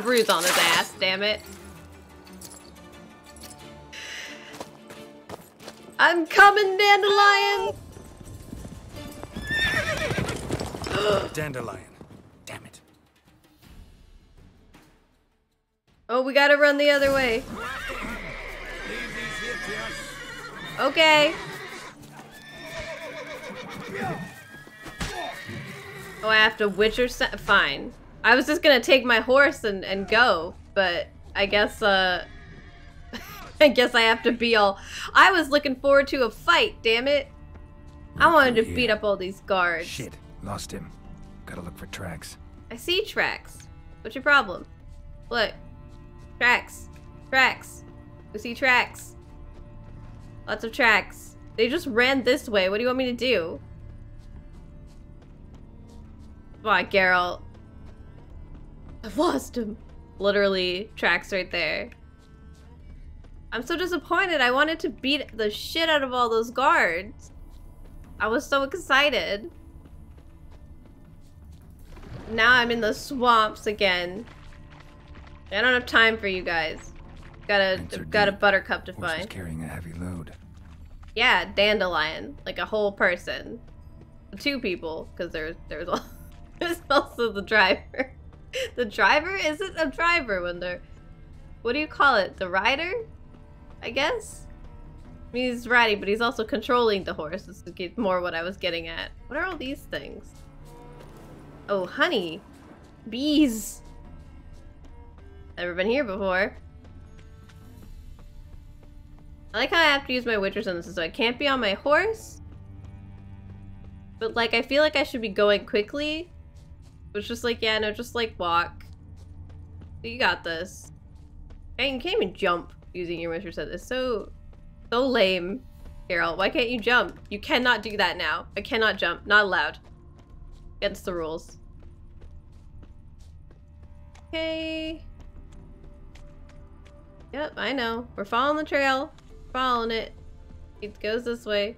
A bruise on his ass, damn it. I'm coming, Dandelion! Dandelion. Damn it. Oh, we gotta run the other way. Okay. Oh, I have to Witcher Fine. I was just gonna take my horse and, and go, but I guess, uh... I guess I have to be all... I was looking forward to a fight, damn it! I wanted to through beat up all these guards. Shit, lost him. Gotta look for tracks. I see tracks. What's your problem? Look. Tracks. Tracks. We see tracks. Lots of tracks. They just ran this way. What do you want me to do? Come on, Geralt. I've lost him. Literally, tracks right there. I'm so disappointed. I wanted to beat the shit out of all those guards. I was so excited. Now I'm in the swamps again. I don't have time for you guys. Got a Prints are got a buttercup to Horse is find. carrying a heavy load. Yeah, dandelion, like a whole person, two people, because there's there's, there's also the driver. The driver is it a driver they're what do you call it? The rider, I guess. I mean, he's riding, but he's also controlling the horse. This is more what I was getting at. What are all these things? Oh, honey, bees. Never been here before. I like how I have to use my Witcher sentences, so I can't be on my horse. But like, I feel like I should be going quickly. It's just like, yeah, no, just like walk. You got this. And you can't even jump using your Witcher set. It's so, so lame. Geralt, why can't you jump? You cannot do that now. I cannot jump. Not allowed. Against the rules. Okay. Yep, I know. We're following the trail. Following it. It goes this way.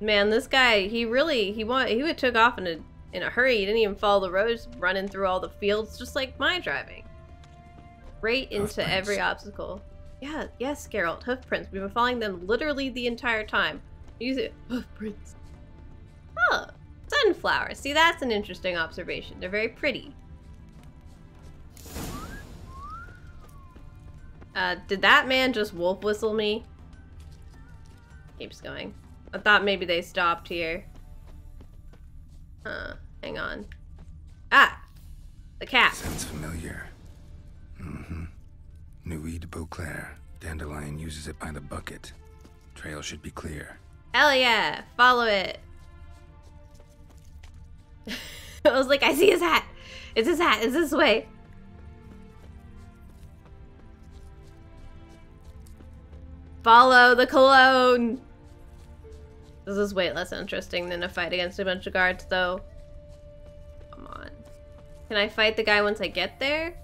Man, this guy, he really, he want, he would took off in a, in a hurry. He didn't even follow the roads, running through all the fields, just like my driving. Right into every obstacle. Yeah, yes, Geralt, hoofprints. We've been following them literally the entire time. Use it, hoofprints. Oh, sunflowers. See, that's an interesting observation. They're very pretty. Uh, did that man just wolf whistle me? Keeps going. I thought maybe they stopped here. Huh, hang on. Ah! The cat. Sounds familiar. Mm-hmm. Nuit de Beauclair. Dandelion uses it by the bucket. Trail should be clear. Hell yeah! Follow it! I was like, I see his hat! It's his hat! It's this way! Follow the cologne! This is way less interesting than a fight against a bunch of guards, though. Come on. Can I fight the guy once I get there?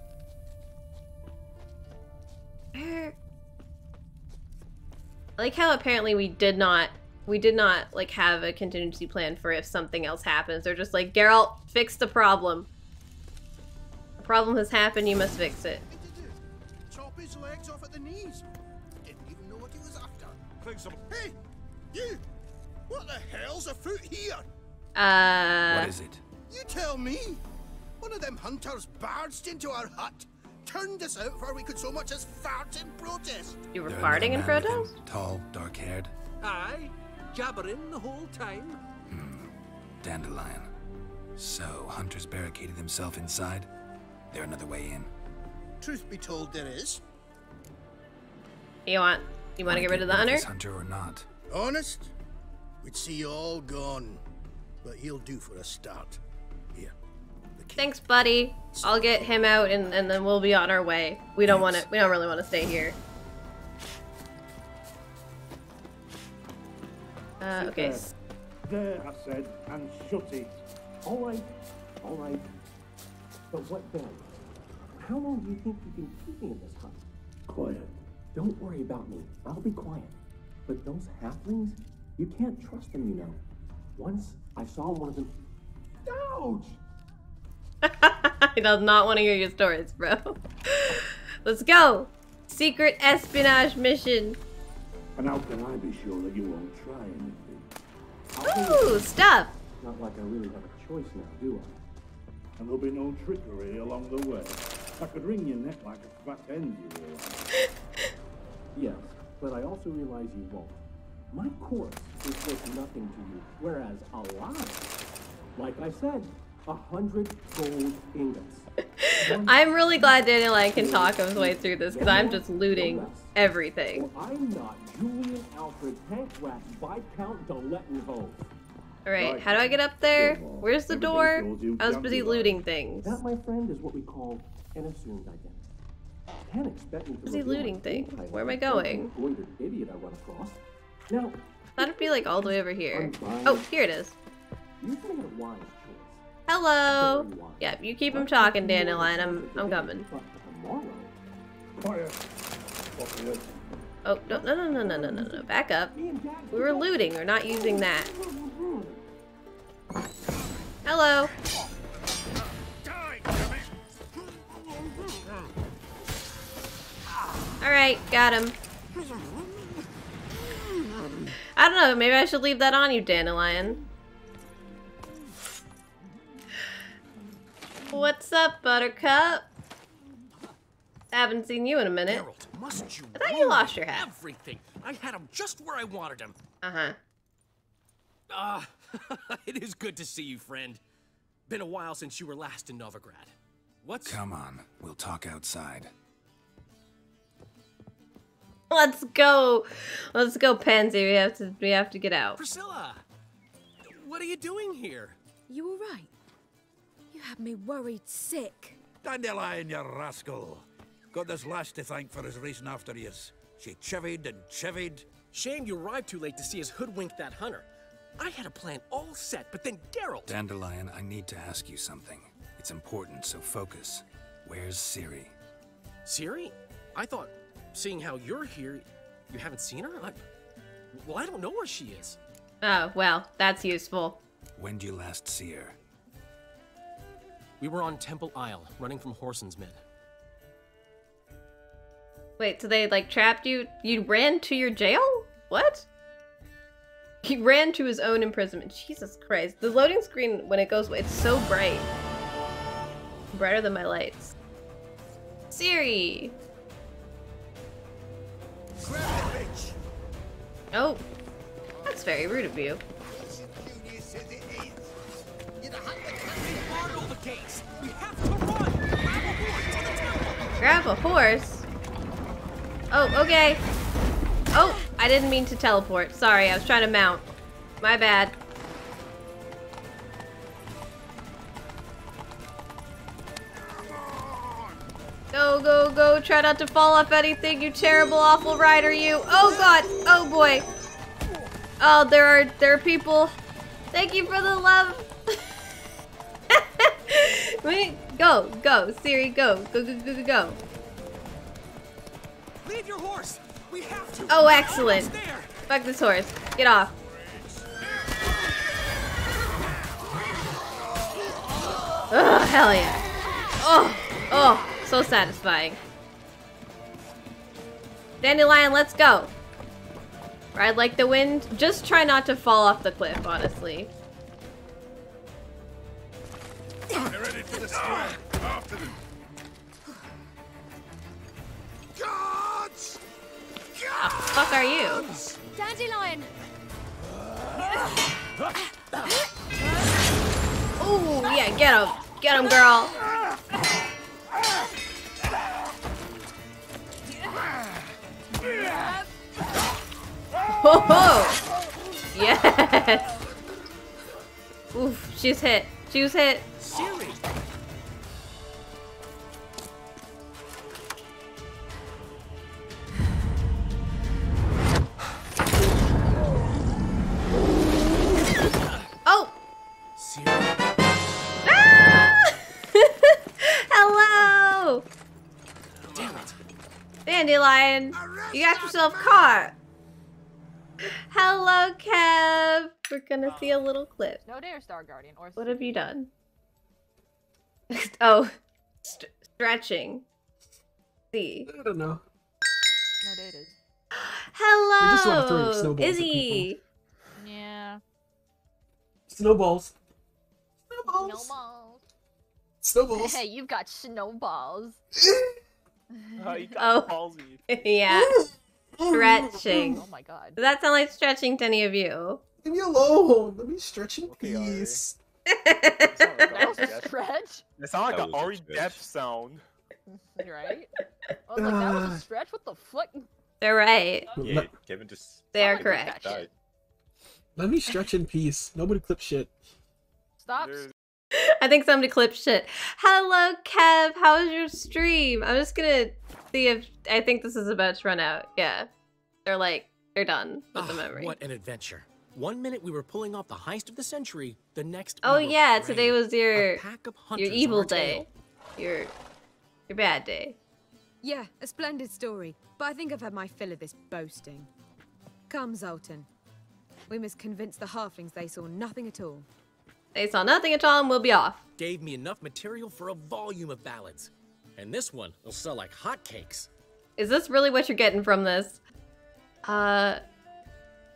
Where? I like how apparently we did not we did not like have a contingency plan for if something else happens. They're just like, Geralt, fix the problem. The problem has happened, you must fix it. Chop his legs off at the knees. Didn't even know what he was after. Hey, you! What the hell's afoot here? Uh What is it? You tell me. One of them hunters barged into our hut, turned us out before we could so much as fart in protest. You were There farting in another man with protest? Tall, dark-haired, Aye, jabbering the whole time. Hmm. dandelion. So, Hunter's barricaded himself inside? There another way in? Truth be told, there is. You want you wanna get rid of the hunter? Hunter or not? Honest? We'd see you all gone. But he'll do for a start. Here. Thanks, buddy. I'll get him out and, and then we'll be on our way. We don't wanna we don't really wanna stay here. Uh, okay. s- There, I said, and shut it. All right, all right. But what then? How long do you think you can keep me in this hut? Quiet. Don't worry about me. I'll be quiet. But those halflings, you can't trust them, you know. Once I saw one of them. Ouch! he does not want to hear your stories, bro. Let's go. Secret espionage mission. And how can I be sure that you won't try anything? I'll Ooh, stuff. Not like I really have a choice now, do I? And there'll be no trickery along the way. I could wring your neck like a fat hen, you realize. yes, but I also realize you won't. My course is worth nothing to you, whereas a lie, like I said, a hundred gold ingots. I'm really glad Dandelion can talk his way through this because I'm just looting everything. I'm not Julian Alfred Pankrat Viscount de Lettenhove. Alright, how do I get up there? Where's the door? I was busy looting things. That, my friend, is what we call an assumed identity. Can't expect me to Busy looting full things. Where am I to some going? Embroidered idiot I run across. Now, That'd be like all the way over here. Oh, here it is. you've made a wise choice. Hello. Yep, you keep him talking, Dandelion. I'm I'm coming. Tomorrow. Oh, Quiet. Quiet. Oh no no no no no no no no! Back up. We were looting. We're not using that. Hello. All right, got him. I don't know. Maybe I should leave that on you, Dandelion. What's up, Buttercup? I Haven't seen you in a minute. Must you I thought you lost your hat. Everything. I had him just where I wanted him. Uh-huh. Ah, it is good to see you, friend. Been a while since you were last in Novigrad. What's... Come on, we'll talk outside. Let's go. Let's go, Pansy. We have to we have to get out. Priscilla! What are you doing here? You all right? You had me worried sick. Dandelion, you rascal. Got this lass to thank for his racing after yous. She chivied and chivied. Shame you arrived too late to see us hoodwink that hunter. I had a plan all set, but then Geralt... Dandelion, I need to ask you something. It's important, so focus. Where's Ciri? Ciri? I thought, seeing how you're here, you haven't seen her? I... Well, I don't know where she is. Oh, well, that's useful. When did you last see her? We were on Temple Isle, running from Whoreson's men. Wait, so they like trapped you? You ran to your jail? What? He ran to his own imprisonment. Jesus Christ. The loading screen, when it goes, it's so bright. Brighter than my lights. Ciri! Oh. That's very rude of you. Grab a horse? Oh, okay. Oh, I didn't mean to teleport. Sorry, I was trying to mount. My bad. Go, go, go. Try not to fall off anything, you terrible, awful rider, you. Oh, God. Oh, boy. Oh, there are, there are people. Thank you for the love. Wait, Go, go, Ciri, go, go, go, go, go, go. Leave your horse. We have to. Oh, excellent. Fuck this horse. Get off. Oh, hell yeah. Oh, oh, so satisfying. Dandelion, let's go. Ride like the wind. Just try not to fall off the cliff, honestly. They're ready for the square. After them. Guards! The fuck are you? Dandelion! Ooh, yeah, get him. Get him, girl. Ho ho! Yes! Oof, she's hit. She was hit. Ciri. Oh! Ciri. Hello! Damn it. Dandelion, you got yourself caught. Hello, Kev. We're gonna see a little clip. No dare, Star Guardian. Or What have you done? oh, st stretching. See. I don't know. No datas. Hello, just wanna throw snowballs Izzy. Yeah. Snowballs. Snowballs. Snowballs. Hey, you've got snowballs. Oh, you got Oh. ballsy. yeah. Stretching. Oh my god. Does that sound like stretching to any of you? Leave me alone. Let me stretch in peace. That was a stretch, It sounded like a an Ari stretch. Death sound. right? I was like, that was Uh. a stretch. What the fuck? They're right. Yeah, Kevin just. They are correct. Let me stretch in peace. Nobody clip shit. Stop. I think somebody clipped shit. Hello, Kev. How was your stream? I'm just gonna see if I think this is about to run out. Yeah, they're like they're done with the Ah, memory. What an adventure. One minute we were pulling off the heist of the century, the next. Oh we yeah, prey. today was your pack of your evil our tail. day, your your bad day. Yeah, a splendid story, but I think I've had my fill of this boasting. Come, Zoltan. We must convince the halflings they saw nothing at all. They saw nothing at all, and we'll be off. Gave me enough material for a volume of ballads. And this one will sell like hotcakes. Is this really what you're getting from this? Uh,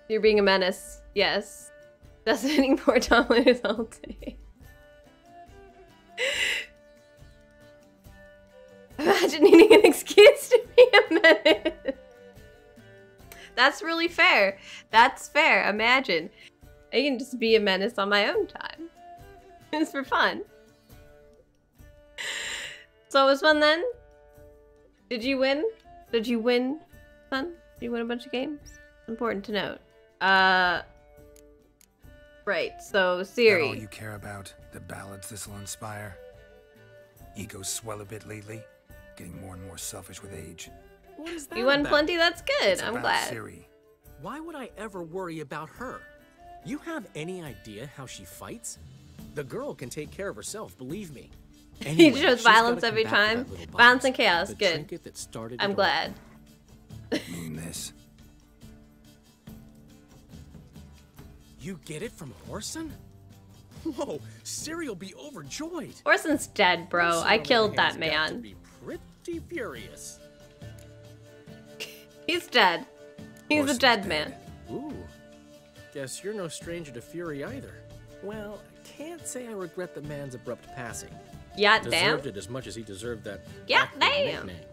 you're being a menace. Yes. Designating poor Tomlin all day. Imagine needing an excuse to be a menace. That's really fair. That's fair. Imagine. I can just be a menace on my own time. It's for fun. So it was fun then? Did you win? Did you win, son? Did you win a bunch of games? Important to note. Uh, right. So That all you care about? The ballads this'll inspire? Ego swell a bit lately, getting more and more selfish with age. What is that You won about? plenty. That's good. It's I'm glad. Ciri. Why would I ever worry about her? You have any idea how she fights? The girl can take care of herself, believe me. he shows violence every back to that time. Violence and chaos. the Good. that started I'm it all. glad. Mean this? You get it from Whoreson? Whoa, Ciri will be overjoyed. Whoreson's dead, bro. Whoreson, I killed that hand's got to man. be pretty furious. He's dead. He's a Whoreson's dead man. Ooh, guess you're no stranger to fury either. Well, I can't say I regret the man's abrupt passing. Yeah, damn. Deserved it as much as he deserved that. Yeah, awkward damn. nickname.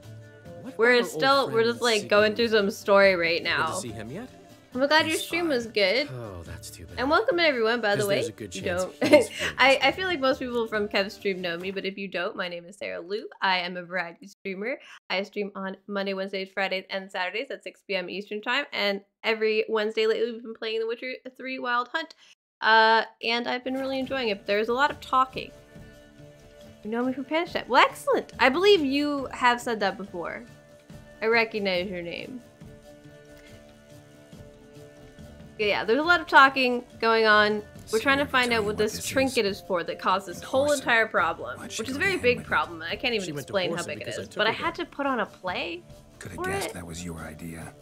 What We're about our old still, we're just like going through some story right Good now. to see him yet? I'm glad your stream was good. Oh, that's too bad. And welcome everyone, by the way. a good you don't. I, I feel like most people from Kev's stream know me, but if you don't, my name is Sarah Lou. I am a variety streamer. I stream on Monday, Wednesdays, Fridays, and Saturdays at 6 p.m. Eastern Time. And every Wednesday lately, we've been playing The Witcher 3 Wild Hunt. Uh, and I've been really enjoying it. But there's a lot of talking. You know me from Panish. Well, excellent. I believe you have said that before. I recognize your name. Yeah, there's a lot of talking going on. We're trying to find out what this trinket is for that caused this whole entire problem, which is a very big problem. I can't even She went to explain how big it because I is, took but I had to put on a play. Could have guessed that was your idea.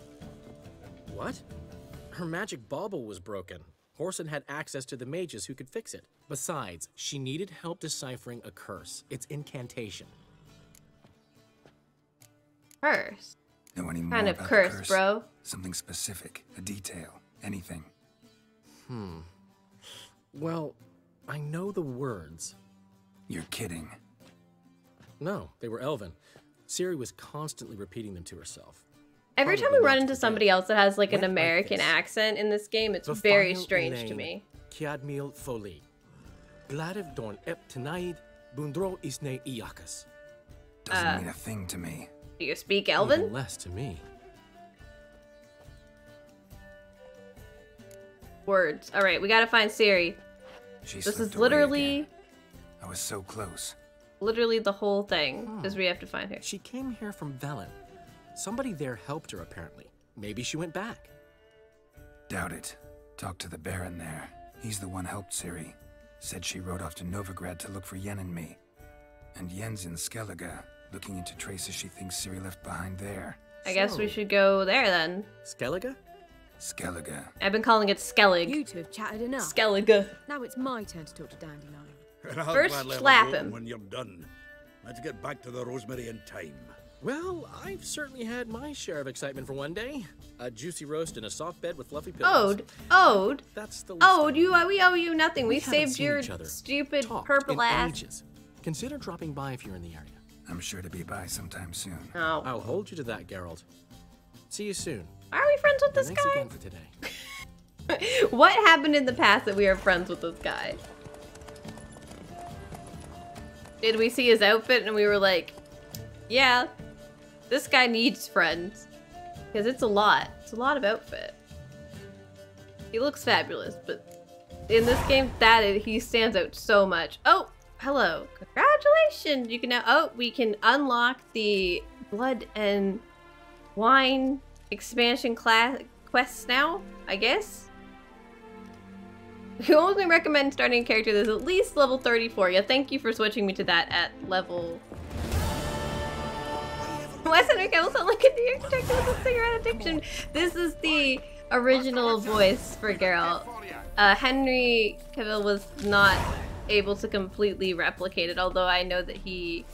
What? Her magic bauble was broken. Whoreson had access to the mages who could fix it. Besides, she needed help deciphering a curse. It's incantation. Curse. Know any more Kind of about the curse, bro. Something specific, a detail, anything. Hmm. Well, I know the words. You're kidding. No, they were Elven. Ciri was constantly repeating them to herself. Every time we run into to somebody else that has like an Went American this. accent in this game, it's very Befile strange to me. Kiadmil Foli. Gladev Dorn Ep Tanaid, Bundro Isne Iakas. Doesn't Uh, mean a thing to me. Do you speak Elven? Even less to me. Words. All right, we gotta find Ciri. She This is literally. I was so close. literally the whole thing. Is we hmm. have to find her. She came here from Velen. Somebody there helped her, apparently. Maybe she went back. Doubt it. Talk to the Baron there. He's the one helped Ciri. Said she rode off to Novigrad to look for Yen and me. And Yen's in Skellige, looking into traces she thinks Ciri left behind there. I guess we should go there then. Skellige? Skellige. I've been calling it Skellig. You two have chatted enough. Skellige. Now it's my turn to talk to Dandelion. First, gladly have a slap him. When you're done. Let's get back to the Rosemary and Thyme. Well, I've certainly had my share of excitement for one day. A juicy roast in a soft bed with fluffy pillows. Ode. Ode. That's the Ode. You. uh, We owe you nothing. We, We haven't saved your each other. stupid Talked purple in ass. ages. Consider dropping by if you're in the area. I'm sure to be by sometime soon. Oh. I'll hold you to that, Geralt. See you soon. Why are we friends with this thanks guy? again for today. what happened in the past that we are friends with this guy? Did we see his outfit and we were like, yeah, this guy needs friends. Because it's a lot. It's a lot of outfit. He looks fabulous, but in this game, that is, he stands out so much. Oh, hello. Congratulations. You can now, oh, we can unlock the blood and wine expansion class quests now, I guess. We only recommend starting a character that's at least level 34. Yeah, thank you for switching me to that at level. Why does Henry Cavill sound like a New York detective with a cigarette addiction? This is the original voice for Geralt. Uh, Henry Cavill was not able to completely replicate it, although I know that he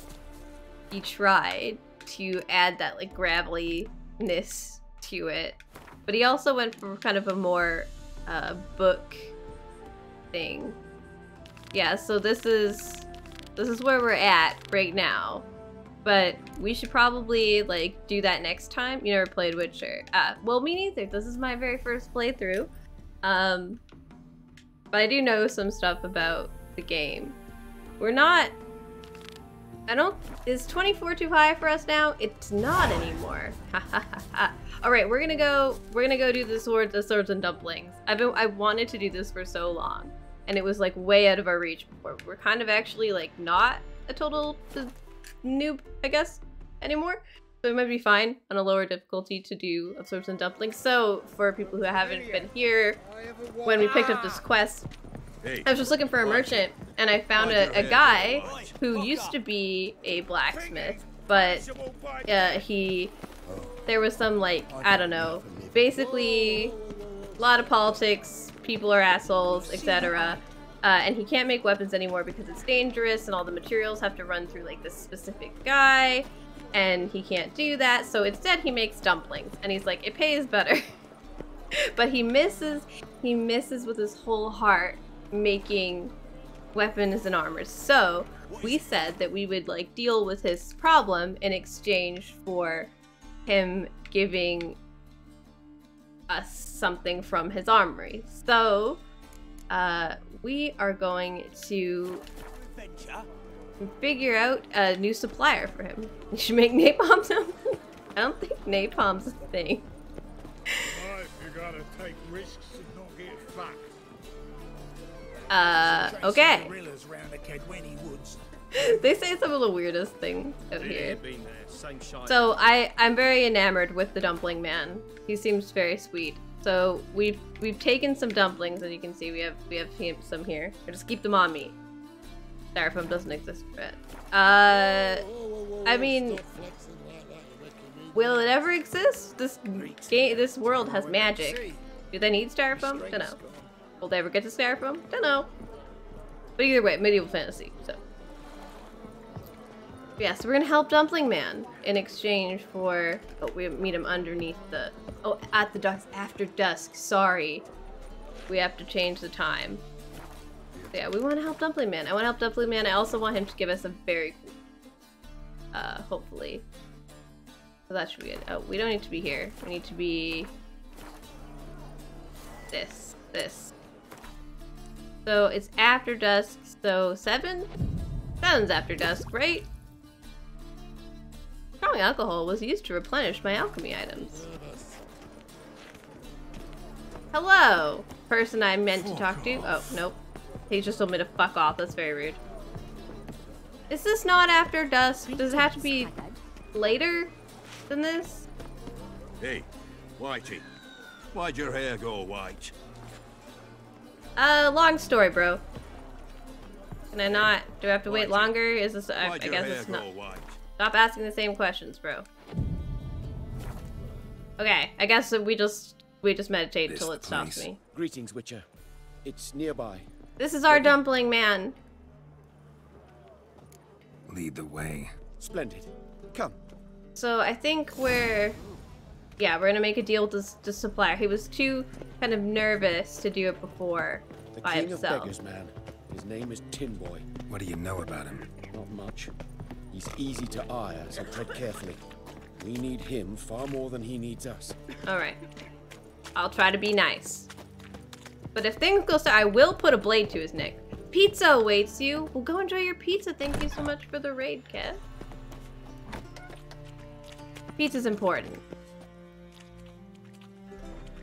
he tried to add that like gravelly-ness to it. But he also went for kind of a more uh, book thing. Yeah, so this is this is where we're at right now. But we should probably like do that next time. You never played Witcher. Uh, well, me neither. This is my very first playthrough. Um, but I do know some stuff about the game. We're not. I don't. Is 24 too high for us now? It's not anymore. Ha ha ha ha. All right, we're gonna go. We're gonna go do the swords, the swords and dumplings. I've been. I wanted to do this for so long, and it was like way out of our reach before. We're kind of actually like not a total noob, I guess, anymore. So it might be fine on a lower difficulty to do a swords and dumplings. So for people who haven't been here, when we picked up this quest, I was just looking for a merchant, and I found a, a guy who used to be a blacksmith, but uh, he, there was some like, I don't know, basically a lot of politics, people are assholes, etc. Uh, and he can't make weapons anymore because it's dangerous, and all the materials have to run through like this specific guy, and he can't do that. So instead, he makes dumplings, and he's like, it pays better. but he misses, he misses with his whole heart making weapons and armors. So we said that we would like deal with his problem in exchange for him giving us something from his armory. So uh, we are going to figure out a new supplier for him. We should make napalm something. I don't think napalm's a thing. Life, you gotta take risks and not get fucked. Uh, okay. The woods. they say some of the weirdest things out here. Been there. Same shite. So I, I'm very enamored with the dumpling man. He seems very sweet. So we've we've taken some dumplings, as you can see. We have we have some here. Or just keep them on me. Styrofoam doesn't exist yet. Uh, I mean, will it ever exist? This game, this world has magic. Do they need styrofoam? Don't know. Will they ever get to styrofoam? Don't know. But either way, medieval fantasy. So. Yeah, so we're gonna help Dumpling Man in exchange for. Oh, we meet him underneath the. Oh, at the dusk after dusk. Sorry, we have to change the time. So yeah, we want to help Dumpling Man. I want to help Dumpling Man. I also want him to give us a very. Uh, hopefully. So that should be it. Oh, we don't need to be here. We need to be. This. This. So it's after dusk. So seven. Seven's after dusk, right? Strong alcohol was used to replenish my alchemy items. Hello, person I meant to talk to. Oh, nope. He just told me to fuck off. That's very rude. Is this not after dusk? Does it have to be later than this? Hey, Whitey. Why'd your hair go white? Uh, long story, bro. Can I not? Do I have to wait longer? Is this? I, I guess it's not. white? Stop asking the same questions, bro. Okay, I guess we just we just meditate until it stops me. Greetings, Witcher. It's nearby. This is our dumpling man. Lead the way. Splendid. Come. So I think we're, yeah, we're gonna make a deal with this, this supplier. He was too kind of nervous to do it before The by king himself. of beggars, man. His name is Tin Boy. What do you know about him? Not much. He's easy to ire, so tread carefully. We need him far more than he needs us. All right, I'll try to be nice. But if things go sour, I will put a blade to his neck. Pizza awaits you. Well, go enjoy your pizza. Thank you so much for the raid, Kev. Pizza's important.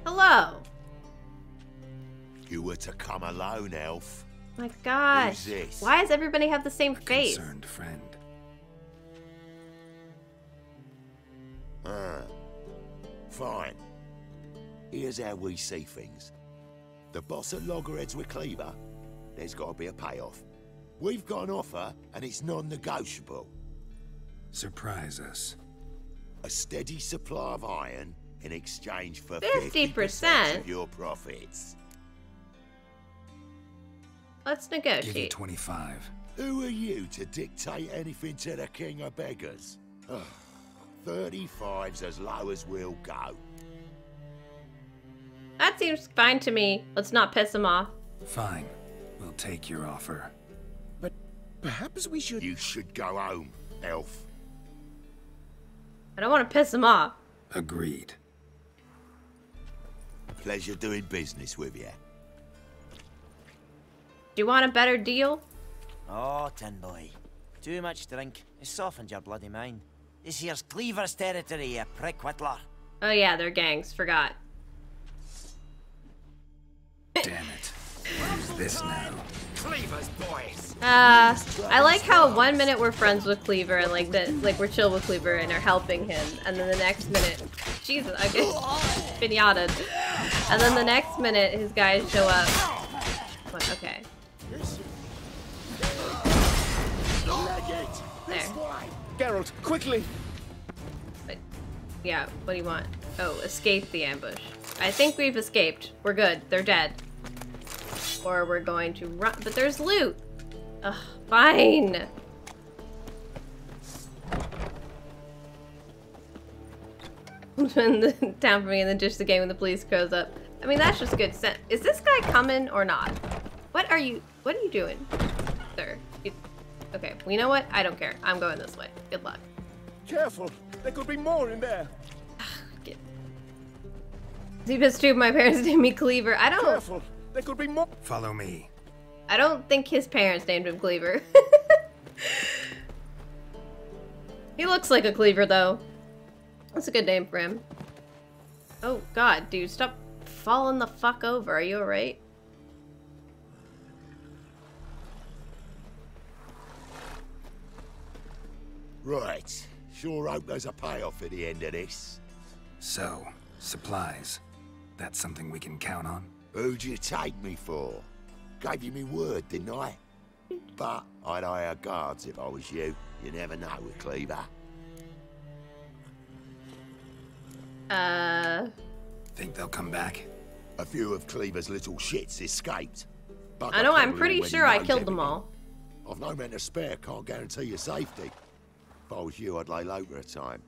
Hello. You were to come alone, elf. My gosh. Who's this? Why does everybody have the same face? Concerned friend. Ah. Fine. Here's how we see things. The boss at Loggerheads with Cleaver, there's got to be a payoff. We've got an offer, and it's non-negotiable. Surprise us. A steady supply of iron in exchange for 50%? 50% of your profits. Let's Give you negotiate. 25. Who are you to dictate anything to the king of beggars? Ugh, 35's as low as we'll go. That seems fine to me. Let's not piss him off. Fine. We'll take your offer. But perhaps we should. You should go home, elf. I don't want to piss him off. Agreed. Pleasure doing business with you. Do you want a better deal? Oh, Tin Boy. Too much drink. It's softened your bloody mind. This here's Cleaver's territory, you prick whittler. Oh yeah, they're gangs. Forgot. Damn it. Who's this now? Cleaver's boys. Uh, I like how one minute we're friends with Cleaver and like the like we're chill with Cleaver and are helping him, and then the next minute, Jesus, I get pinated, and then the next minute his guys show up. What? Okay. Geralt, quickly! But, yeah, what do you want? Oh, escape the ambush. I think we've escaped. We're good. They're dead. Or we're going to run. But there's loot. Ugh, fine. Turn the down for me and then ditch the game when the police goes up. I mean, that's just good sense. Is this guy coming or not? What are you, what are you doing, sir? You, okay, well, you know what? I don't care. I'm going this way. Good luck. Careful! There could be more in there! He pissed two of my parents named me Cleaver. I don't. Careful! There could be more. Follow me. I don't think his parents named him Cleaver. he looks like a Cleaver though. That's a good name for him. Oh god, dude, stop falling the fuck over. Are you alright? Right. Sure hope there's a payoff at the end of this. So, supplies. That's something we can count on? Who'd you take me for? Gave you me word, didn't I? But I'd hire guards if I was you. You never know with Cleaver. Uh, Think they'll come back? A few of Cleaver's little shits escaped. Bugger I know, I'm pretty sure I knows killed them all. I've no men to spare, can't guarantee your safety. If I was you, I'd lay low for a time.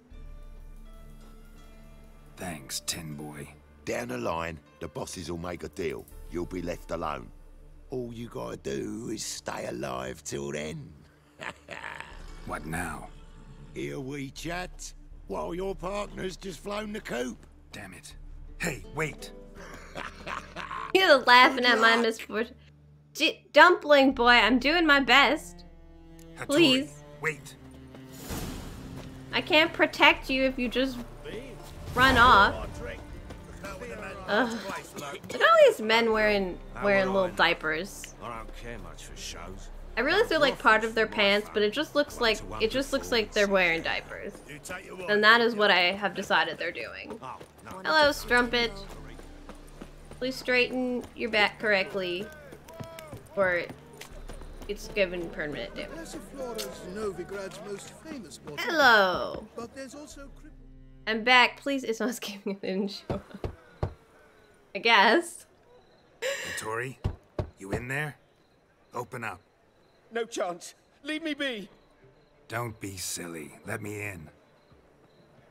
Thanks, Tin Boy. Down the line, the bosses will make a deal. You'll be left alone. All you gotta do is stay alive till then. What now? Here we chat, while your partner's just flown the coop. Damn it. Hey, wait. You're laughing at my misfortune. Dumpling boy, I'm doing my best. Hattori, Please. Wait. I can't protect you if you just run off. Ugh. Look at all these men wearing wearing little diapers. I don't care much for shows. I realize they're like part of their pants, but it just looks like it just looks like they're wearing diapers. And that is what I have decided they're doing. Hello, Strumpet. Please straighten your back correctly, or it's given permanent damage. Passiflora's Novigrad's most famous bottle. Hello. But there's also I'm back. Please, it's not escaping. It didn't show up. I guess. Tori, you in there? Open up. No chance. Leave me be. Don't be silly. Let me in.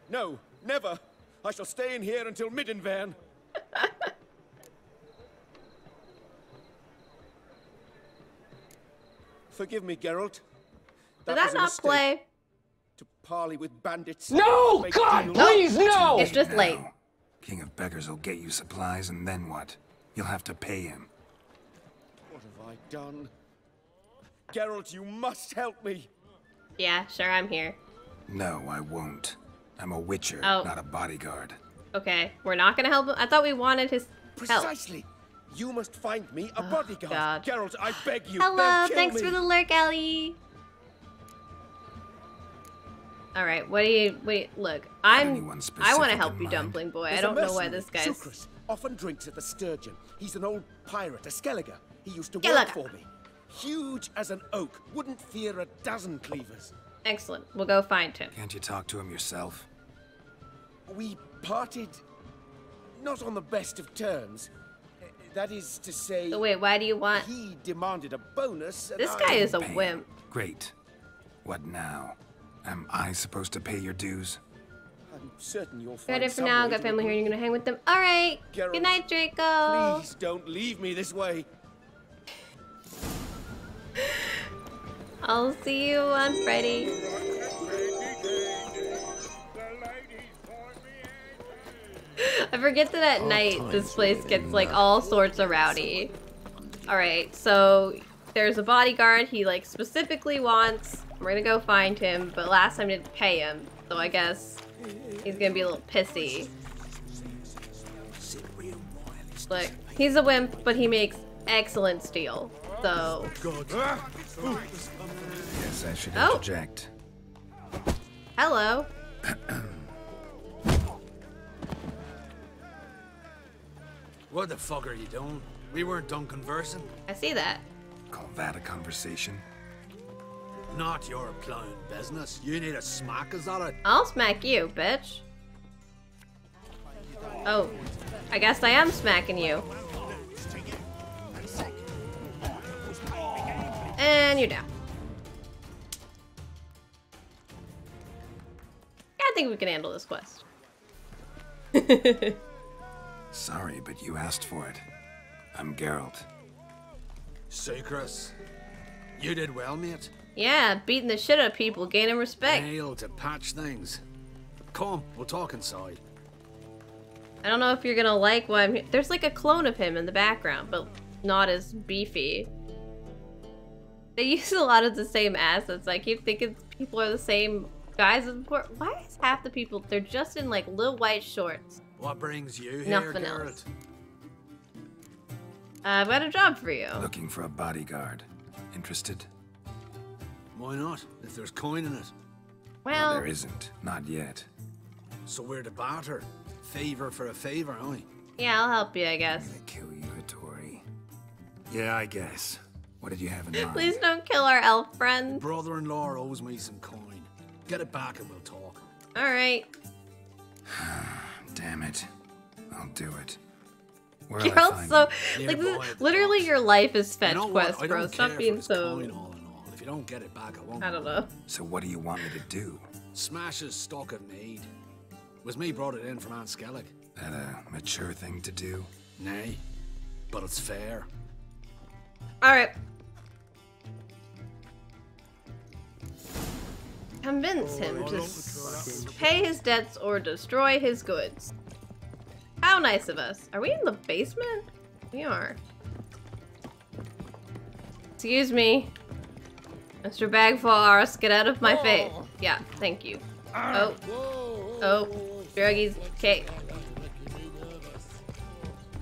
No, never. I shall stay in here until Midinvaerne. Forgive me, Geralt. Did was that not mistake. play? To parley with bandits. No! God, please, no! It's just late. King of Beggars will get you supplies, and then what? You'll have to pay him. What have I done? Geralt, you must help me. Yeah, sure, I'm here. No, I won't. I'm a witcher, Oh. not a bodyguard. Okay, we're not gonna help him. I thought we wanted his help. Precisely. You must find me a Oh, bodyguard. God. Geralt, I beg you. Hello, kill thanks me. for the lurk, Ellie. All right, what do you wait? Look, I'm. I want to help you, mind? Dumpling Boy. I There's a don't know why mercenary, this guy's. Sukrus, often drinks at the Sturgeon. He's an old pirate, a Skelliger. He used to Skelliger. work for me. Huge as an oak. Wouldn't fear a dozen cleavers. Excellent. We'll go find him. Can't you talk to him yourself? We parted not on the best of terms. That is to say. So wait, why do you want? He demanded a bonus. and This I- guy is a Pay wimp. Great. What now? Am I supposed to pay your dues? I'm certain you'll Got find it for some now. way Got family here. agree. You're gonna hang with them. All right. Geralt, Good night, Draco. Please don't leave me this way. I'll see you on Friday. I forget that at night this place gets like all sorts of rowdy. Alright, so there's a bodyguard he like specifically wants. We're gonna go find him, but last time didn't pay him, so I guess he's gonna be a little pissy. Look, he's a wimp, but he makes excellent steel. So Yes, I should Oh. interject. hello. What the fuck are you doing? We weren't done conversing. I see that. Call that a conversation? Not your plowing business. You need a smack us at it. I'll smack you, bitch. Oh, I guess I am smacking you. And you're down. I think we can handle this quest. Sorry, but you asked for it. I'm Geralt. Sukrus, you did well, mate. Yeah, beating the shit out of people, gaining respect. Nailed to patch things. Come, we'll talk inside. I don't know if you're gonna like why I'm here. There's like a clone of him in the background, but not as beefy. They use a lot of the same assets. I keep thinking people are the same guys. As poor why is half the people, they're just in like little white shorts. What brings you here, Nothing Geralt? else. I've got a job for you. Looking for a bodyguard. Interested? Why not? If there's coin in it. Well, there isn't. Not yet. So we're to barter. Favor for a favor, aye? Yeah, I'll help you, I guess. I'm gonna Kill you, Hattori. Yeah, I guess. What did you have in mind? Please don't kill our elf friend. Brother-in-law owes me some coin. Get it back and we'll talk. All right. Damn it. I'll do it. Where'll You're I all find so him? like literally your life is fetch You know quest, I bro. Stop being so. coin all in all. If you don't get it back, I won't. I don't know. So what do you want me to do? Smash his stock of mead. Was me brought it in from An Skellig. That a mature thing to do? Nay, but it's fair. All right. Convince him to pay his debts or destroy his goods. How nice of us. Are we in the basement? We are. Excuse me. Mr. Bagfars, get out of my face. Yeah, thank you. Oh. Oh. Druggies. Okay.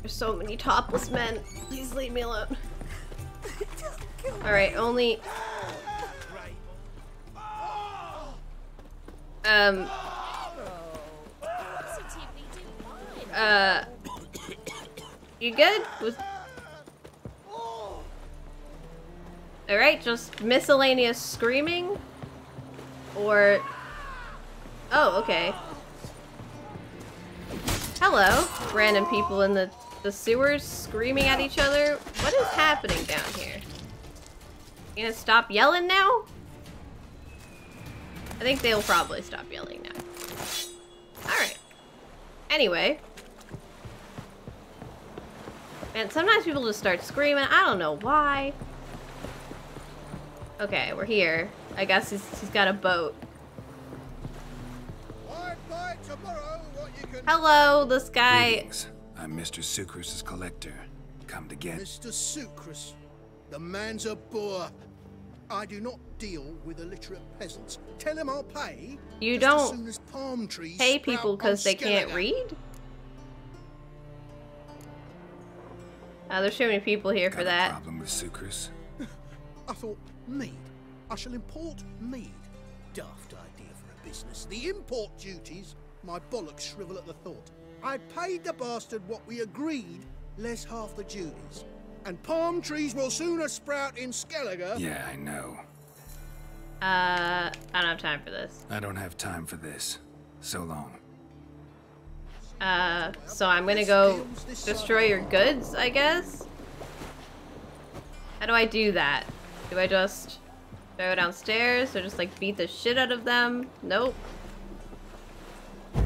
There's so many topless men. Please leave me alone. Alright, only... Um... Uh... You good? Was... Alright, just miscellaneous screaming? Or... Oh, okay. Hello, random people in the, the sewers screaming at each other. What is happening down here? You gonna stop yelling now? I think they'll probably stop yelling now. Alright. Anyway. Man, sometimes people just start screaming. I don't know why. Okay, we're here. I guess he's, he's got a boat. Hello, this guy. Greetings. I'm Mr. Sukrus's collector. Come to get... Mr. Sukrus, the man's a boor. I do not deal with illiterate peasants. Tell him I'll pay. You don't soon as palm trees pay people because they can't read? Uh, there's too many people here for that. Problem with Sukrus? I thought, mead. I shall import mead. Daft idea for a business. The import duties, my bollocks shrivel at the thought. I paid the bastard what we agreed, less half the duties. And palm trees will sooner sprout in Skellige. Yeah, I know. Uh, I don't have time for this. I don't have time for this. So long. Uh, so I'm gonna go destroy your goods, I guess? How do I do that? Do I just go downstairs or just like beat the shit out of them? Nope.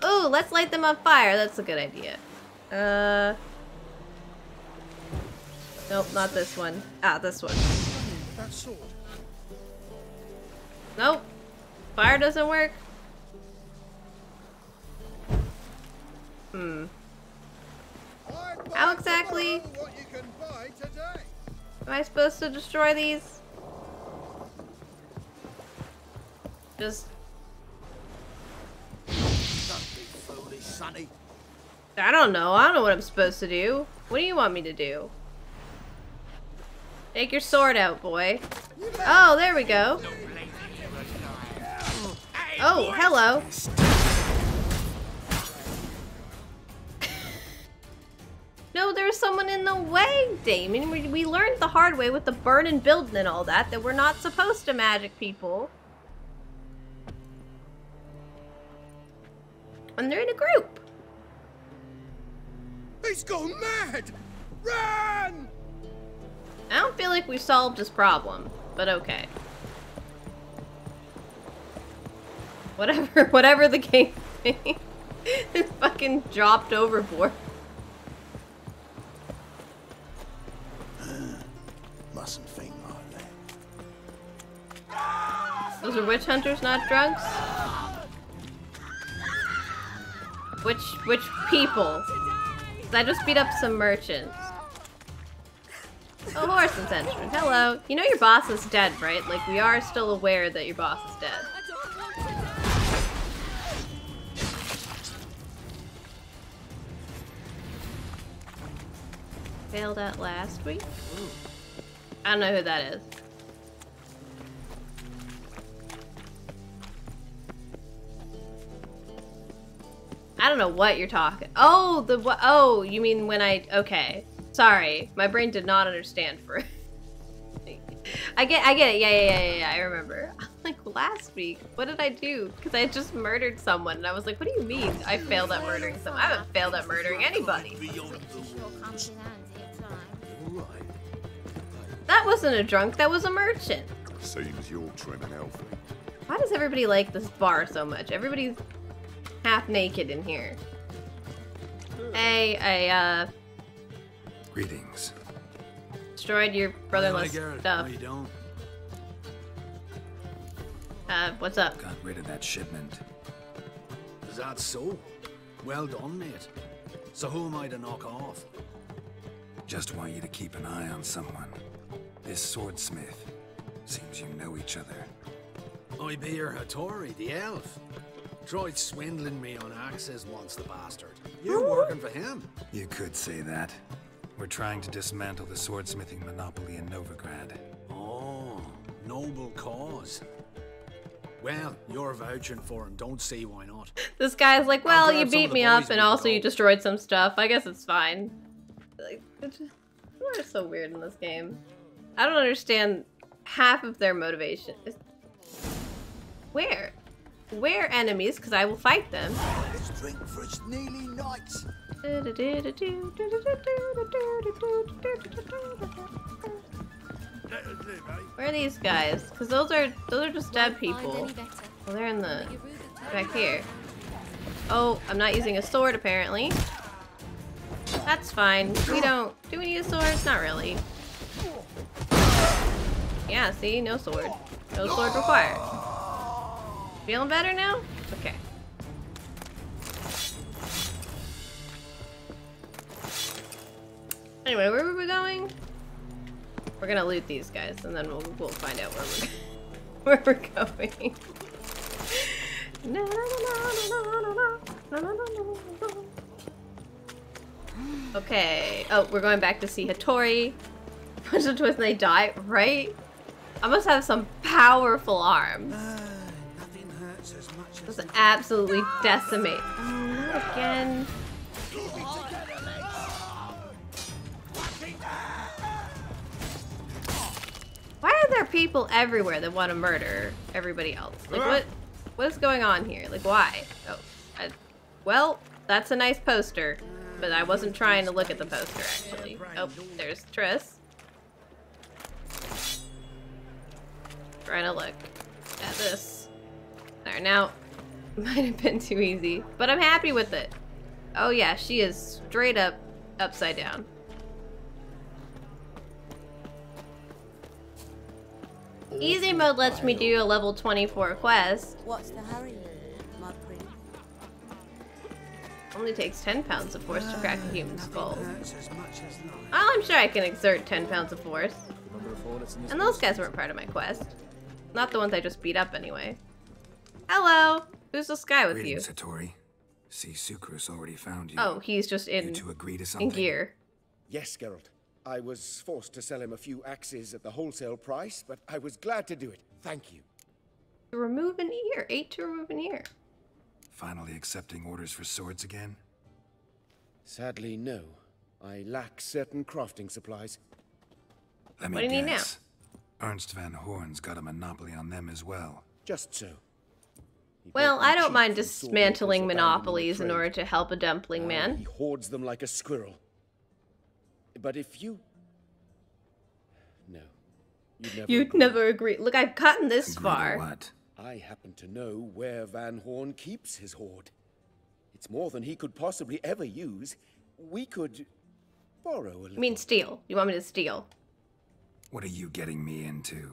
Oh, let's light them on fire. That's a good idea. Uh. Nope, not this one. Ah, this one. Nope. Fire doesn't work. Hmm. How exactly am I supposed to destroy these? Just Don't be foolish, Sonny. I don't know. I don't know what I'm supposed to do. What do you want me to do? Take your sword out, boy. Oh, there we go. Oh, hello. No, there's someone in the way, Damon. We, we learned the hard way with the burning building and all that, that we're not supposed to magic people. When they're in a group. He's gone mad! Run! I don't feel like we solved this problem, but okay. Whatever, whatever the game is fucking dropped overboard. Mustn't think like. Those are witch hunters, not drunks? Which, which people? I just beat up some merchants. Oh, horse and henchman. Hello. You know your boss is dead, right? Like, we are still aware that your boss is dead. Failed at last week? I don't know who that is. I don't know what you're talking. Oh, the? Oh, you mean when I? Okay, sorry, my brain did not understand for. I get, I get it. Yeah, yeah, yeah, yeah. yeah, I remember. like last week, what did I do? Because I just murdered someone, and I was like, "What do you mean? I failed at murdering someone? I haven't failed at murdering anybody." That wasn't a drunk. That was a merchant. Seems you're trim and healthy. Why does everybody like this bar so much? Everybody's half naked in here. Hey, I uh Greetings. destroyed your brother-in-law's Aye, aye, stuff. No, you don't. Uh, what's up? Got rid of that shipment. Is that so? Well done, mate. So who am I to knock off? Just want you to keep an eye on someone. This swordsmith. Seems you know each other. I be your Hattori, the elf. Tried swindling me on access once, the bastard. You're working for him. You could say that. We're trying to dismantle the swordsmithing monopoly in Novigrad. Oh, noble cause. Well, you're vouching for him. Don't say why not. This guy's like, well, you beat me up and and also go." you destroyed some stuff. I guess it's fine. Like, it's just- people are so weird in this game. I don't understand half of their motivation. Is- Where? Where enemies? Because I will fight them. Let's drink for it's nearly night. Where are these guys? Because those are those are just dead people. Well, they're in the back here. Oh, I'm not using a sword apparently. That's fine. We don't. Do we need a sword? Not really. Yeah, see, no sword. No sword required. Feeling better now? Okay. Anyway, where were we going? We're gonna loot these guys, and then we'll, we'll find out where we're, where we're going. okay. Oh, we're going back to see Hattori. Punch them twist and they die, right? I must have some powerful arms. Uh, Just absolutely decimate. Oh, again. Why are there people everywhere that want to murder everybody else? Like, ah. what? What is going on here? Like, why? Oh, I, well, that's a nice poster, but I wasn't trying to look at the poster actually. Oh, there's Triss. Trying to look at this. There, now, might have been too easy, but I'm happy with it. Oh yeah, she is straight up upside down. Easy mode lets me do a level 24 quest. What's the hurry, my pretty? Only takes 10 pounds of force to crack a human skull. hurts as much as life. Well, I'm sure I can exert 10 pounds of force. Remember the phone that's in this And those guys weren't part of my quest. Not the ones I just beat up anyway. Hello! Who's this guy with you? Greetings, Hattori. See, Sukrus already found you. Oh, he's just in, You two agree to in something? gear. Yes, Geralt. I was forced to sell him a few axes at the wholesale price, but I was glad to do it. Thank you. To remove an ear. Eight to remove an ear. Finally accepting orders for swords again? Sadly, no. I lack certain crafting supplies. Let me What do you need now? Ernst van Horn's got a monopoly on them as well. Just so. He Well, I don't mind dismantling makers abandoning the monopolies in order to help a dumpling Now man. He hoards them like a squirrel. But if you... No. You'd never You'd agree. never agree. Look, I've gotten this Agree far. what? I happen to know where Van Horn keeps his hoard. It's more than he could possibly ever use. We could borrow a little. You mean steal? You want me to steal? What are you getting me into?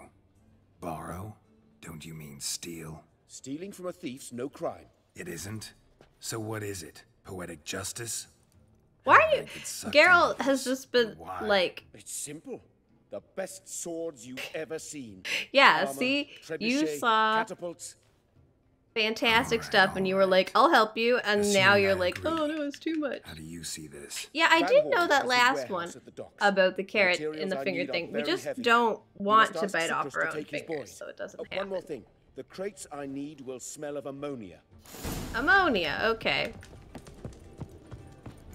Borrow? Don't you mean steal? Stealing from a thief's no crime. It isn't? So what is it? Poetic justice? Why are you? Make Geralt has just been Why? like, It's simple. The best swords you've ever seen. yeah. Armor, see, you saw catapults. fantastic stuff, and you were like, "I'll help you," and now you're I like, agree. "Oh no, it's too much." How do you see this? Yeah, I did Horn know that last one the about the carrot materials and the finger thing. We just heavy. don't want to bite off our own fingers, boy. so it doesn't Oh, happen. One more thing. The crates I need will smell of ammonia. Ammonia, okay.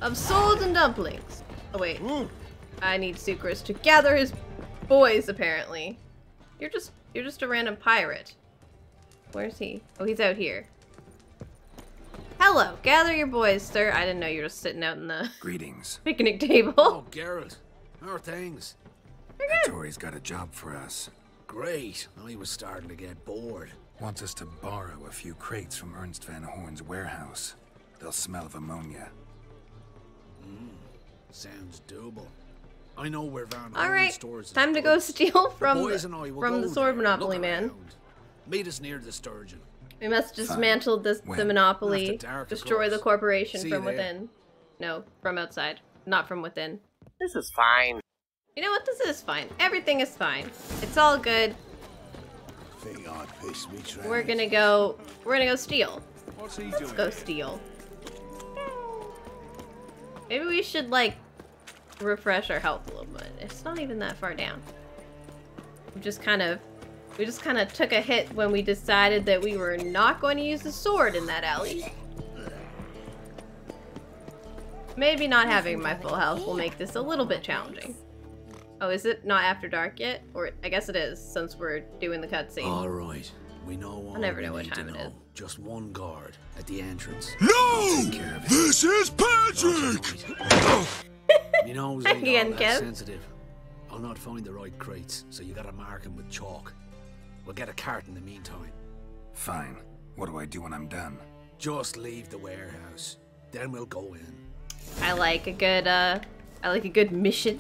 Of souls and dumplings. Oh wait, I need Sukrus to gather his boys. Apparently, you're just you're just a random pirate. Where's he? Oh, he's out here. Hello, gather your boys, sir. I didn't know you were just sitting out in the Greetings. picnic table. Oh, Geralt. How are things? Tori's got a job for us. Great. I was starting to get bored. Wants us to borrow a few crates from Ernst Van Horn's warehouse. They'll smell of ammonia. Mm, sounds doable. I know where Van All Horn right, stores his time to go steal from boys the, and I will from go the sword there, monopoly look man. around. Meet us near the sturgeon. We must dismantle this, the monopoly, dark, destroy the corporation See from within. No, from outside, not from within. This is fine. You know what? This is fine. Everything is fine. It's all good. Think I pissed me tracks. We're gonna go. We're gonna go steal. What's he Let's doing go here? steal. Maybe we should like refresh our health a little bit. It's not even that far down. We just kind of, we just kind of took a hit when we decided that we were not going to use the sword in that alley. Maybe not having my full health will make this a little bit challenging. Oh, is it not after dark yet? Or I guess it is since we're doing the cutscene. All right. We know all I never we know what time it know. is. Just one guard at the entrance. No! This is Patrick! You know, Back like again, all that Kev. sensitive. I'll not find the right crates, so you gotta mark 'em with chalk. We'll get a cart in the meantime. Fine. What do I do when I'm done? Just leave the warehouse. Then we'll go in. I like a good, uh, I like a good mission.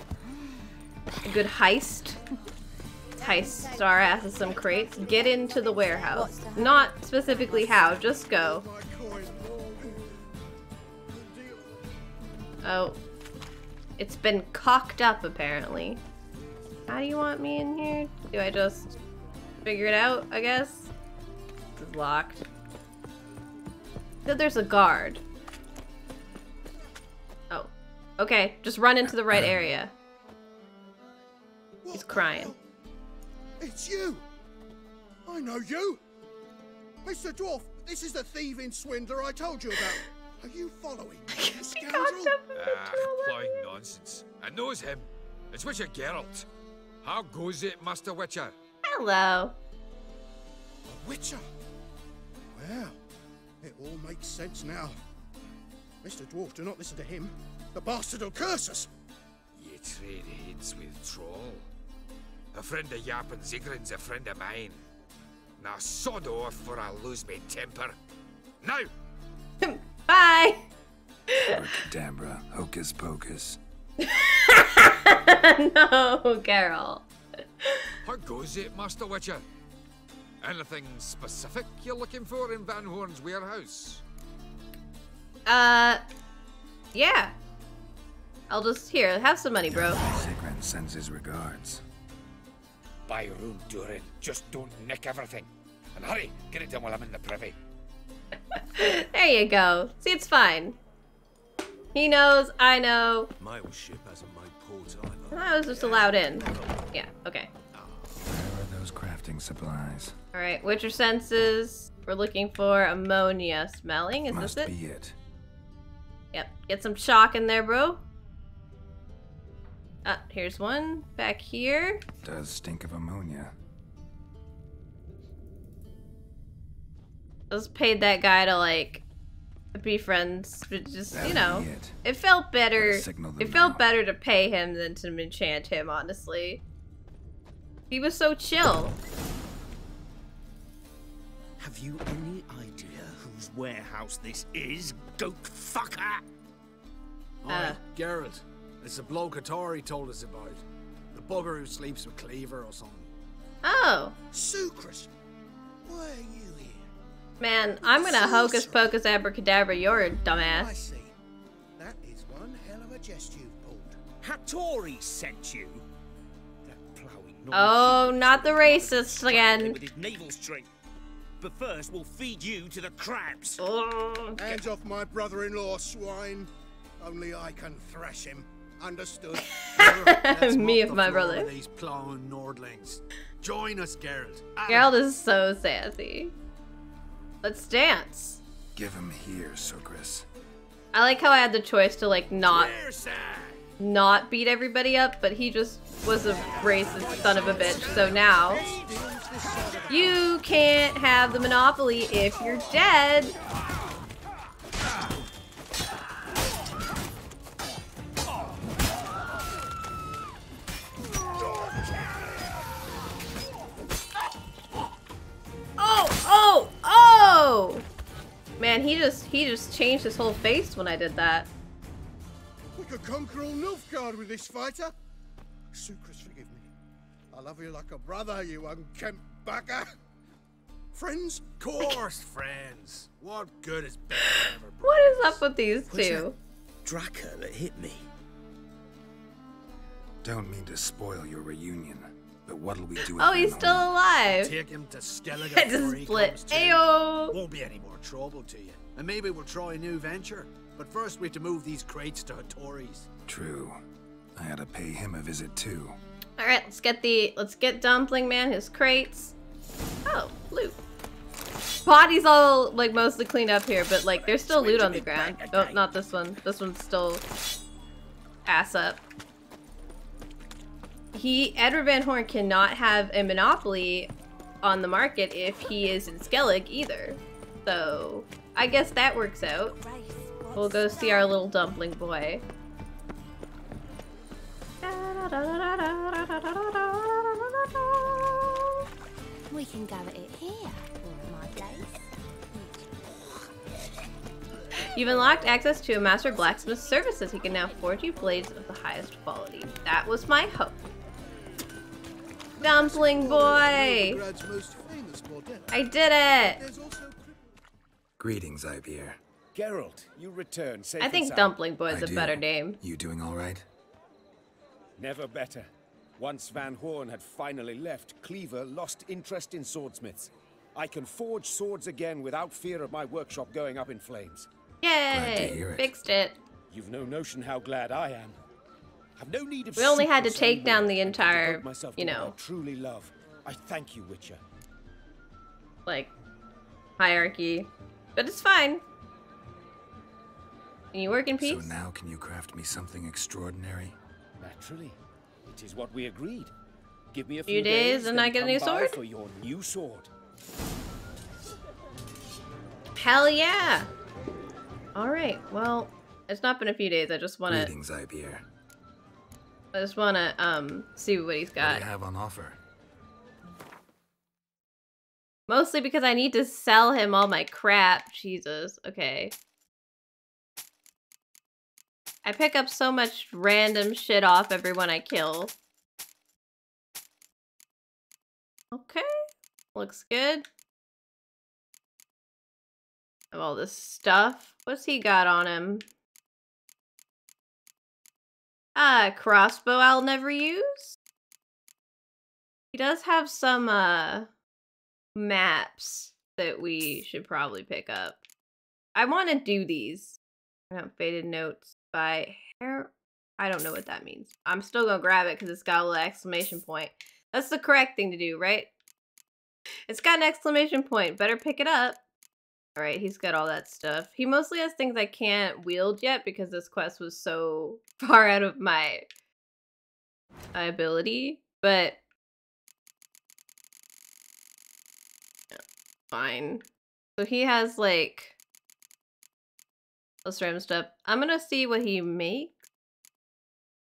A good heist. Heist ass some crates. Get into the warehouse. Not specifically how, just go. Oh. It's been cocked up, apparently. How do you want me in here? Do I just figure it out, I guess? It's locked. So there's a guard. Oh. Okay, just run into the right area. He's crying. It's you! I know you! Mr. Dwarf, this is the thieving swindler I told you about. Are you following me, you scoundrel? Ah, flying nonsense. I knows him. It's Witcher Geralt. How goes it, Master Witcher? Hello. A Witcher? Well, it all makes sense now. Mr. Dwarf, do not listen to him. The bastard will curse us. Ye trade heads with Troll. A friend of Yarpen Zigrin's a friend of mine. Now sod off for I lose my temper. Now! Bye! Abracadabra, hocus pocus. no, Carol. How goes it, Master Witcher? Anything specific you're looking for in Van Horn's warehouse? Uh, yeah. I'll just, here, have some money, bro. Sigrid sends his regards. Buy room, Durin. Just don't nick everything. And hurry, get it done while I'm in the privy. There you go. See, it's fine. He knows, I know. My ship hasn't made port either. I was just allowed in. Yeah, okay. Where are those crafting supplies? Alright, Witcher senses. We're looking for ammonia smelling. Is Must this it? be it. Yep. Get some chalk in there, bro. Ah, here's one. Back here. Does stink of ammonia. I just paid that guy to like be friends, but just you That'd know, it. it felt better. Gotta signal them It felt better to pay him than to enchant him. Honestly, he was so chill. Have you any idea whose warehouse this is, goat fucker? Alright, Geralt. It's the bloke Hattori told us about. The bugger who sleeps with Cleaver or something. Oh, Sukrus, why are you here? man, I'm gonna hocus pocus abracadabra your I dumbass. I see. That is one hell of a jest you've pulled. Hattori sent you. That ploughing Oh, not the racist again. with his navel string. But first, we'll feed you to the crabs. Oh. Hands off my brother-in-law, swine. Only I can thrash him. Understood? Let's Me and my brother. These plowing Nordlings. Join us, Geralt. Alan. Geralt is so sassy. Let's dance. Give him here, Sukrus. I like how I had the choice to like not not beat everybody up, but he just was a racist son of a bitch. So now you can't have the monopoly if you're dead. Oh, oh, oh! Man, he just he just changed his whole face when I did that. We could conquer all Nilfgaard with this fighter. Sukrus, forgive me. I love you like a brother, you unkempt bugger. Friends? Of Course, friends. What good is Ben ever What is up with these two? Draka that hit me. Don't mean to spoil your reunion, but what'll we do? with Oh, he's Van still Horn? alive. Take him to Skellige It before just he split. comes to. Ayo. Won't be any more trouble to you. And maybe we'll try a new venture. But first we have to move these crates to Hattori's. True. I had to pay him a visit too. All right, let's get the let's get Dumpling Man his crates. Oh, loot. Body's all like mostly cleaned up here, but like there's still loot on the ground. Oh, not this one. This one's still ass up. He Edward Van Horn cannot have a monopoly on the market if he is in Skellig either. So I guess that works out. We'll go see our little dumpling boy. We can go at it here, or my place. You've unlocked access to a master blacksmith services. He can now forge you blades of the highest quality. That was my hope. Dumpling boy! Novigrad's most famous bordello. I did it! There's also Greetings, Ibeer. Geralt, you return safe I think sound. Dumpling Boy is I a do. better name. You doing all right? Never better. Once Van Horn had finally left, Cleaver lost interest in swordsmiths. I can forge swords again without fear of my workshop going up in flames. Yay! hear it. Fixed it. You've no notion how glad I am. I've no need of We only had to take down the entire, you know. Truly love. I thank you, Witcher. Like, hierarchy. But it's fine. Can you work in peace? So now can you craft me something extraordinary? Naturally. It is what we agreed. Give me a Few few, days and I get a new sword? For your new sword. Hell yeah! Alright, well, it's not been a few days. I just wanna Greetings, Ibeer. I just wanna um see what he's What do got. you have on offer? Mostly because I need to sell him all my crap. Jesus. Okay. I pick up so much random shit off everyone I kill. Okay. Looks good. Have all this stuff. What's he got on him? Ah, crossbow I'll never use. He does have some uh maps that we should probably pick up. I want to do these. Faded notes by hair. I don't know what that means. I'm still gonna grab it because it's got a little exclamation point. That's the correct thing to do, right? It's got an exclamation point. Better pick it up. All right, he's got all that stuff. He mostly has things I can't wield yet because this quest was so far out of my, ability. But fine. So he has like let's random stuff. I'm gonna see what he makes.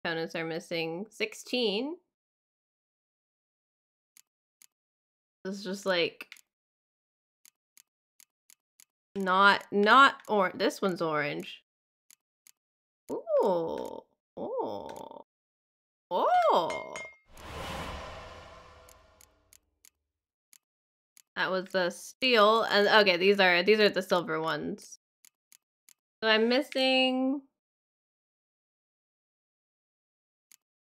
Components are missing 16. This is just like not not or this one's orange. Ooh. Oh. Oh. That was the steel. And okay, these are these are the silver ones. So I'm missing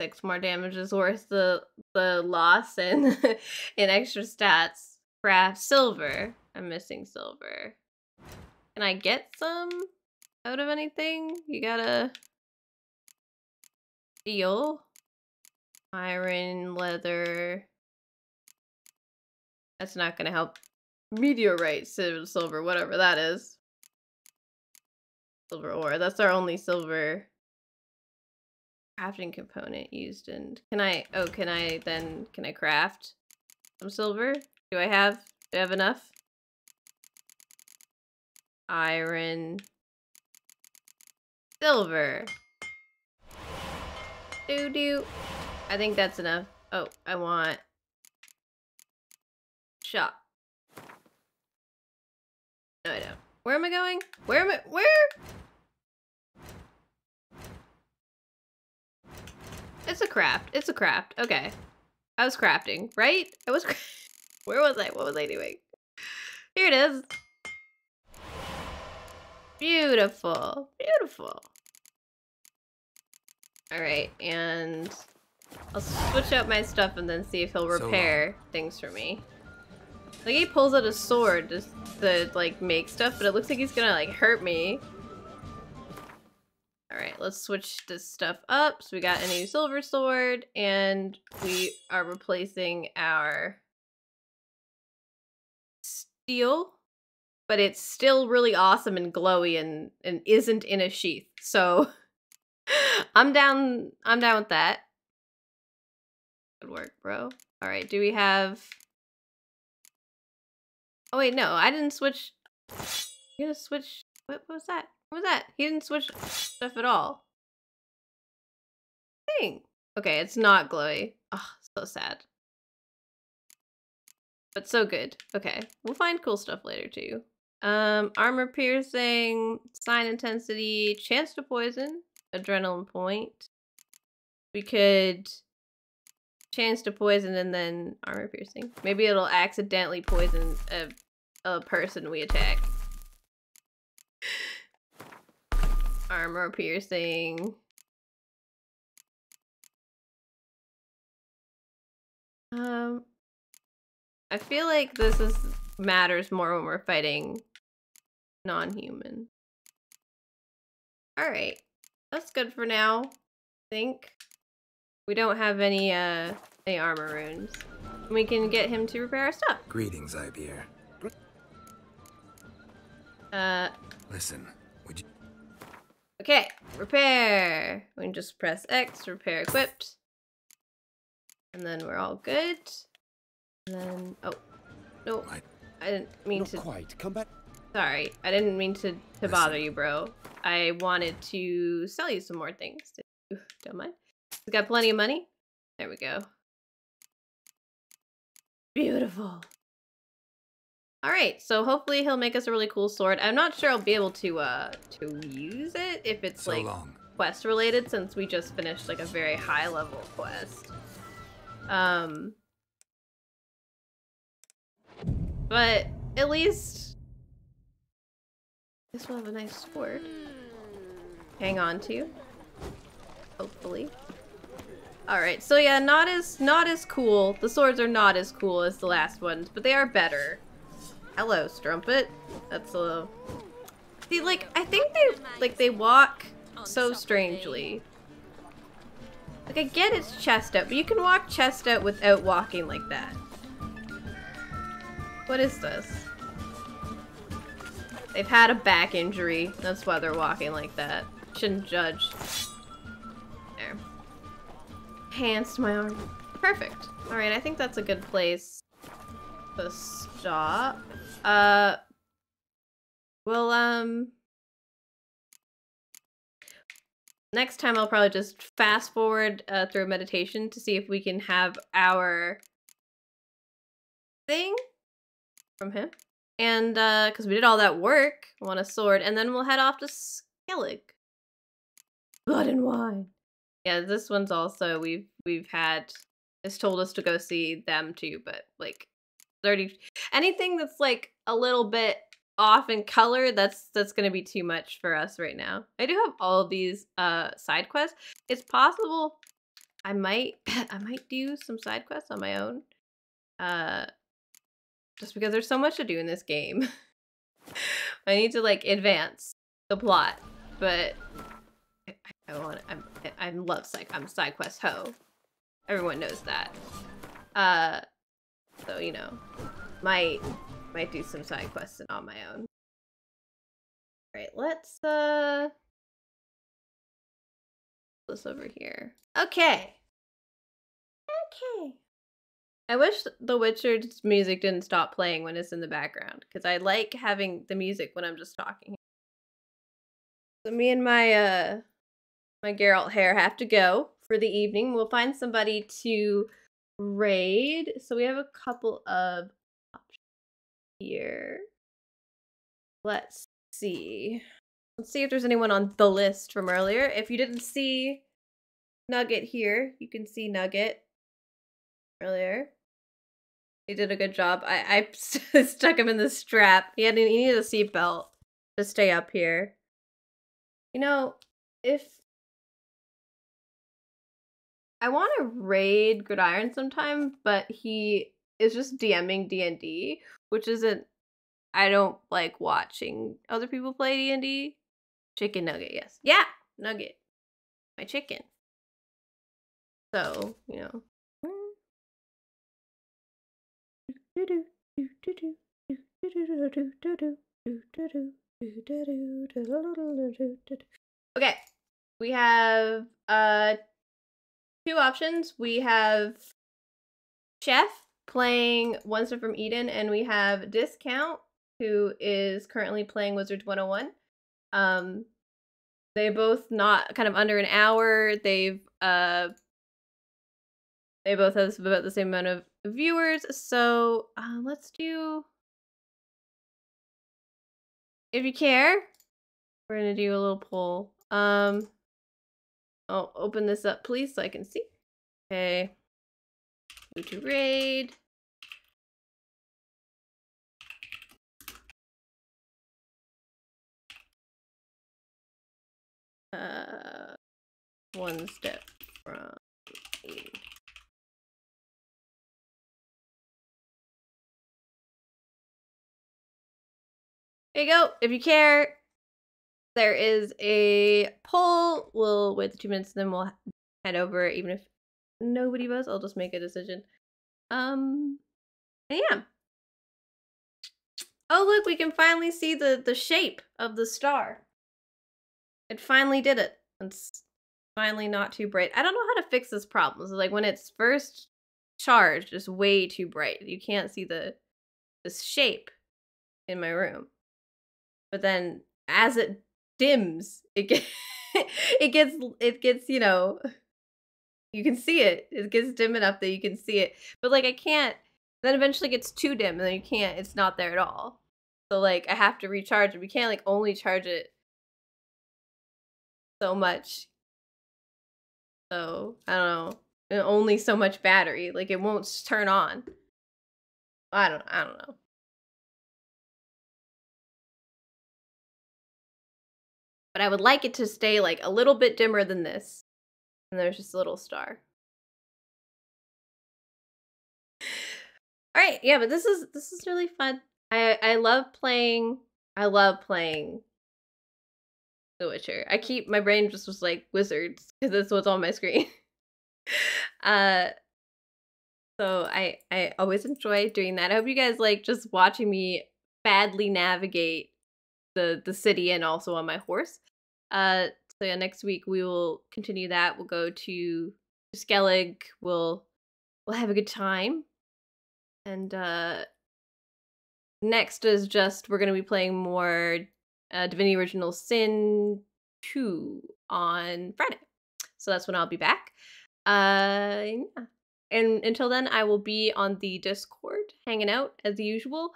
six more damage is worth the the loss in in extra stats. Craft silver. I'm missing silver. Can I get some out of anything? You gotta steel, iron, leather. That's not gonna help. Meteorite, sil- silver, whatever that is. silver ore. That's our only silver crafting component used. And can I? Oh, can I then? Can I craft some silver? Do I have? Do I have enough? Iron, silver. Do do. I think that's enough. Oh, I want shop. No, I don't. Where am I going? Where am I? Where? It's a craft. It's a craft. Okay. I was crafting, right? I was. Where was I? What was I doing? Here it is. Beautiful. Beautiful. All right, and I'll switch out my stuff and then see if he'll So repair things for me. Like he pulls out a sword just to like make stuff, but it looks like he's gonna like hurt me. All right, let's switch this stuff up. So we got a new silver sword, and we are replacing our steel, but it's still really awesome and glowy and and isn't in a sheath. So I'm down. I'm down with that. Good work, bro. All right, do we have? Oh wait, no, I didn't switch. You gonna switch? What, what was that? What was that? He didn't switch stuff at all. Thing. Okay, it's not glowy. Oh, so sad. But so good. Okay, we'll find cool stuff later too. Um, armor piercing, sign intensity, chance to poison, adrenaline point. We could chance to poison and then armor piercing. Maybe it'll accidentally poison a, a person we attack. Armor piercing. Um, I feel like this is matters more when we're fighting non-human. All right, that's good for now. I think we don't have any uh any armor runes. We can get him to repair our stuff. Greetings, Ibeer. Uh, Listen, would you... okay, repair. We can just press X, repair equipped, and then we're all good. And then, oh, no, I didn't mean Not to. quite. Come back. Sorry, I didn't mean to to bother you, bro. I wanted to sell you some more things. Don't mind. We got plenty of money. There we go. Beautiful. All right, so hopefully he'll make us a really cool sword. I'm not sure I'll be able to uh to use it if it's So like long. quest related since we just finished like a very high level quest. Um but at least this will have a nice sword. Hang on to. Hopefully. Alright, so yeah, not as not as cool. The swords are not as cool as the last ones, but they are better. Hello, Strumpet. That's a See, like, I think they like they walk so strangely. Like I get it's chest out, but you can walk chest out without walking like that. What is this? They've had a back injury. That's why they're walking like that. Shouldn't judge. There. Enhanced my arm. Perfect. Alright, I think that's a good place to stop. Uh, well, um... Next time I'll probably just fast forward uh, through meditation to see if we can have our thing from him. And, uh, because we did all that work, I want a sword, and then we'll head off to Skellig. Blood and wine. Yeah, this one's also, we've, we've had, it's told us to go see them too, but, like, 30, anything that's, like, a little bit off in color, that's, that's gonna be too much for us right now. I do have all these, uh, side quests. It's possible I might, I might do some side quests on my own. Uh, just because there's so much to do in this game. I need to like advance the plot, but I, I want I'm I love side I'm side quest ho. Everyone knows that. Uh, so you know, might might do some side quests on my own. Alright, let's uh this over here. Okay. Okay. I wish The Witcher's music didn't stop playing when it's in the background because I like having the music when I'm just talking. So me and my uh my Geralt hair have to go for the evening. We'll find somebody to raid. So we have a couple of options here. Let's see. Let's see if there's anyone on the list from earlier. If you didn't see Nugget here, you can see Nugget earlier. He did a good job. I, I stuck him in the strap. He had he needed a seatbelt to stay up here. You know, if I want to raid Gridiron sometime, but he is just DMing D and D, which isn't. I don't like watching other people play D and D. Chicken nugget, yes, yeah, nugget, my chicken. So you know. Okay, we have uh two options. We have Chef playing One Step from Eden, and we have Discount, who is currently playing Wizards 101. Um, they both not kind of under an hour. They've uh, they both have about the same amount of viewers. So uh, let's do. If you care, we're gonna do a little poll. Um, I'll open this up, please, so I can see. Okay. Go to raid. Uh, one step from There you go. If you care, there is a poll. We'll wait the two minutes, and then we'll head over. Even if nobody votes, I'll just make a decision. Um, yeah. Oh, look, we can finally see the the shape of the star. It finally did it. It's finally not too bright. I don't know how to fix this problem. So like when it's first charged, it's way too bright. You can't see the this shape in my room. But then as it dims, it gets it gets it gets, you know, you can see it. It gets dim enough that you can see it. But like I can't then eventually it gets too dim and then you can't it's not there at all. So like I have to recharge it. We can't like only charge it so much. So I don't know. And only so much battery. Like it won't turn on. I don't I don't know. But I would like it to stay like a little bit dimmer than this. And there's just a little star. All right, yeah, but this is this is really fun. I I love playing. I love playing The Witcher. I keep my brain just was like wizards because that's what's on my screen. uh, so I I always enjoy doing that. I hope you guys like just watching me badly navigate the the city and also on my horse. Uh, so yeah, next week we will continue that. We'll go to Skellig. We'll we'll have a good time. And uh next is just we're gonna be playing more uh, Divinity Original Sin 2 on Friday. So that's when I'll be back. Uh yeah. And until then I will be on the Discord hanging out as usual.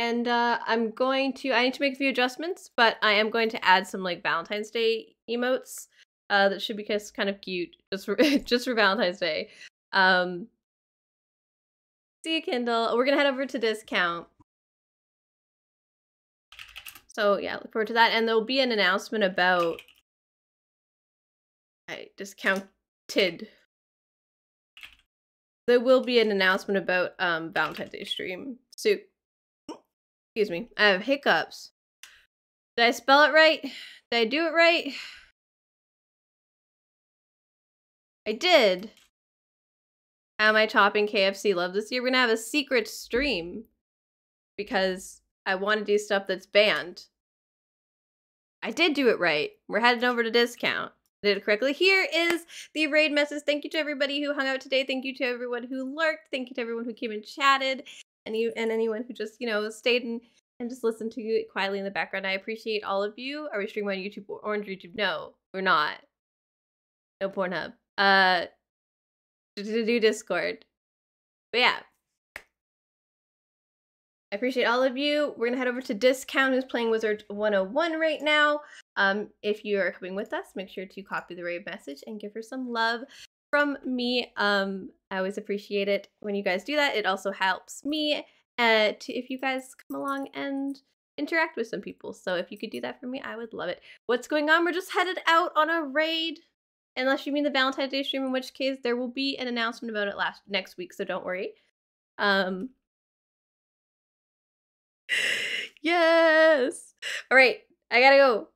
And uh I'm going to I need to make a few adjustments, but I am going to add some like Valentine's Day emotes uh that should be just kind of cute just for just for Valentine's Day. Um See you, Kindle. We're gonna head over to discount. So yeah, look forward to that. And there'll be an announcement about I discounted. There will be an announcement about um Valentine's Day stream soon. Excuse me. I have hiccups. Did I spell it right? Did I do it right? I did. Am I topping KFC Love this year? We're gonna have a secret stream because I want to do stuff that's banned. I did do it right. We're heading over to discount. Did it correctly. Here is the raid message. Thank you to everybody who hung out today. Thank you to everyone who lurked. Thank you to everyone who came and chatted. And you and anyone who just, you know, stayed and, and just listened to it quietly in the background. I appreciate all of you. Are we streaming on YouTube or Orange YouTube? No, we're not. No Pornhub. Uh to do Discord. But yeah. I appreciate all of you. We're gonna head over to Discount, who's playing Wizard 101 right now. Um, if you are coming with us, make sure to copy the rave message and give her some love from me. Um, I always appreciate it when you guys do that. It also helps me uh, to if you guys come along and interact with some people. So if you could do that for me, I would love it. What's going on? We're just headed out on a raid. Unless you mean the Valentine's Day stream, in which case there will be an announcement about it last next week, so don't worry. Um Yes. All right, I gotta go.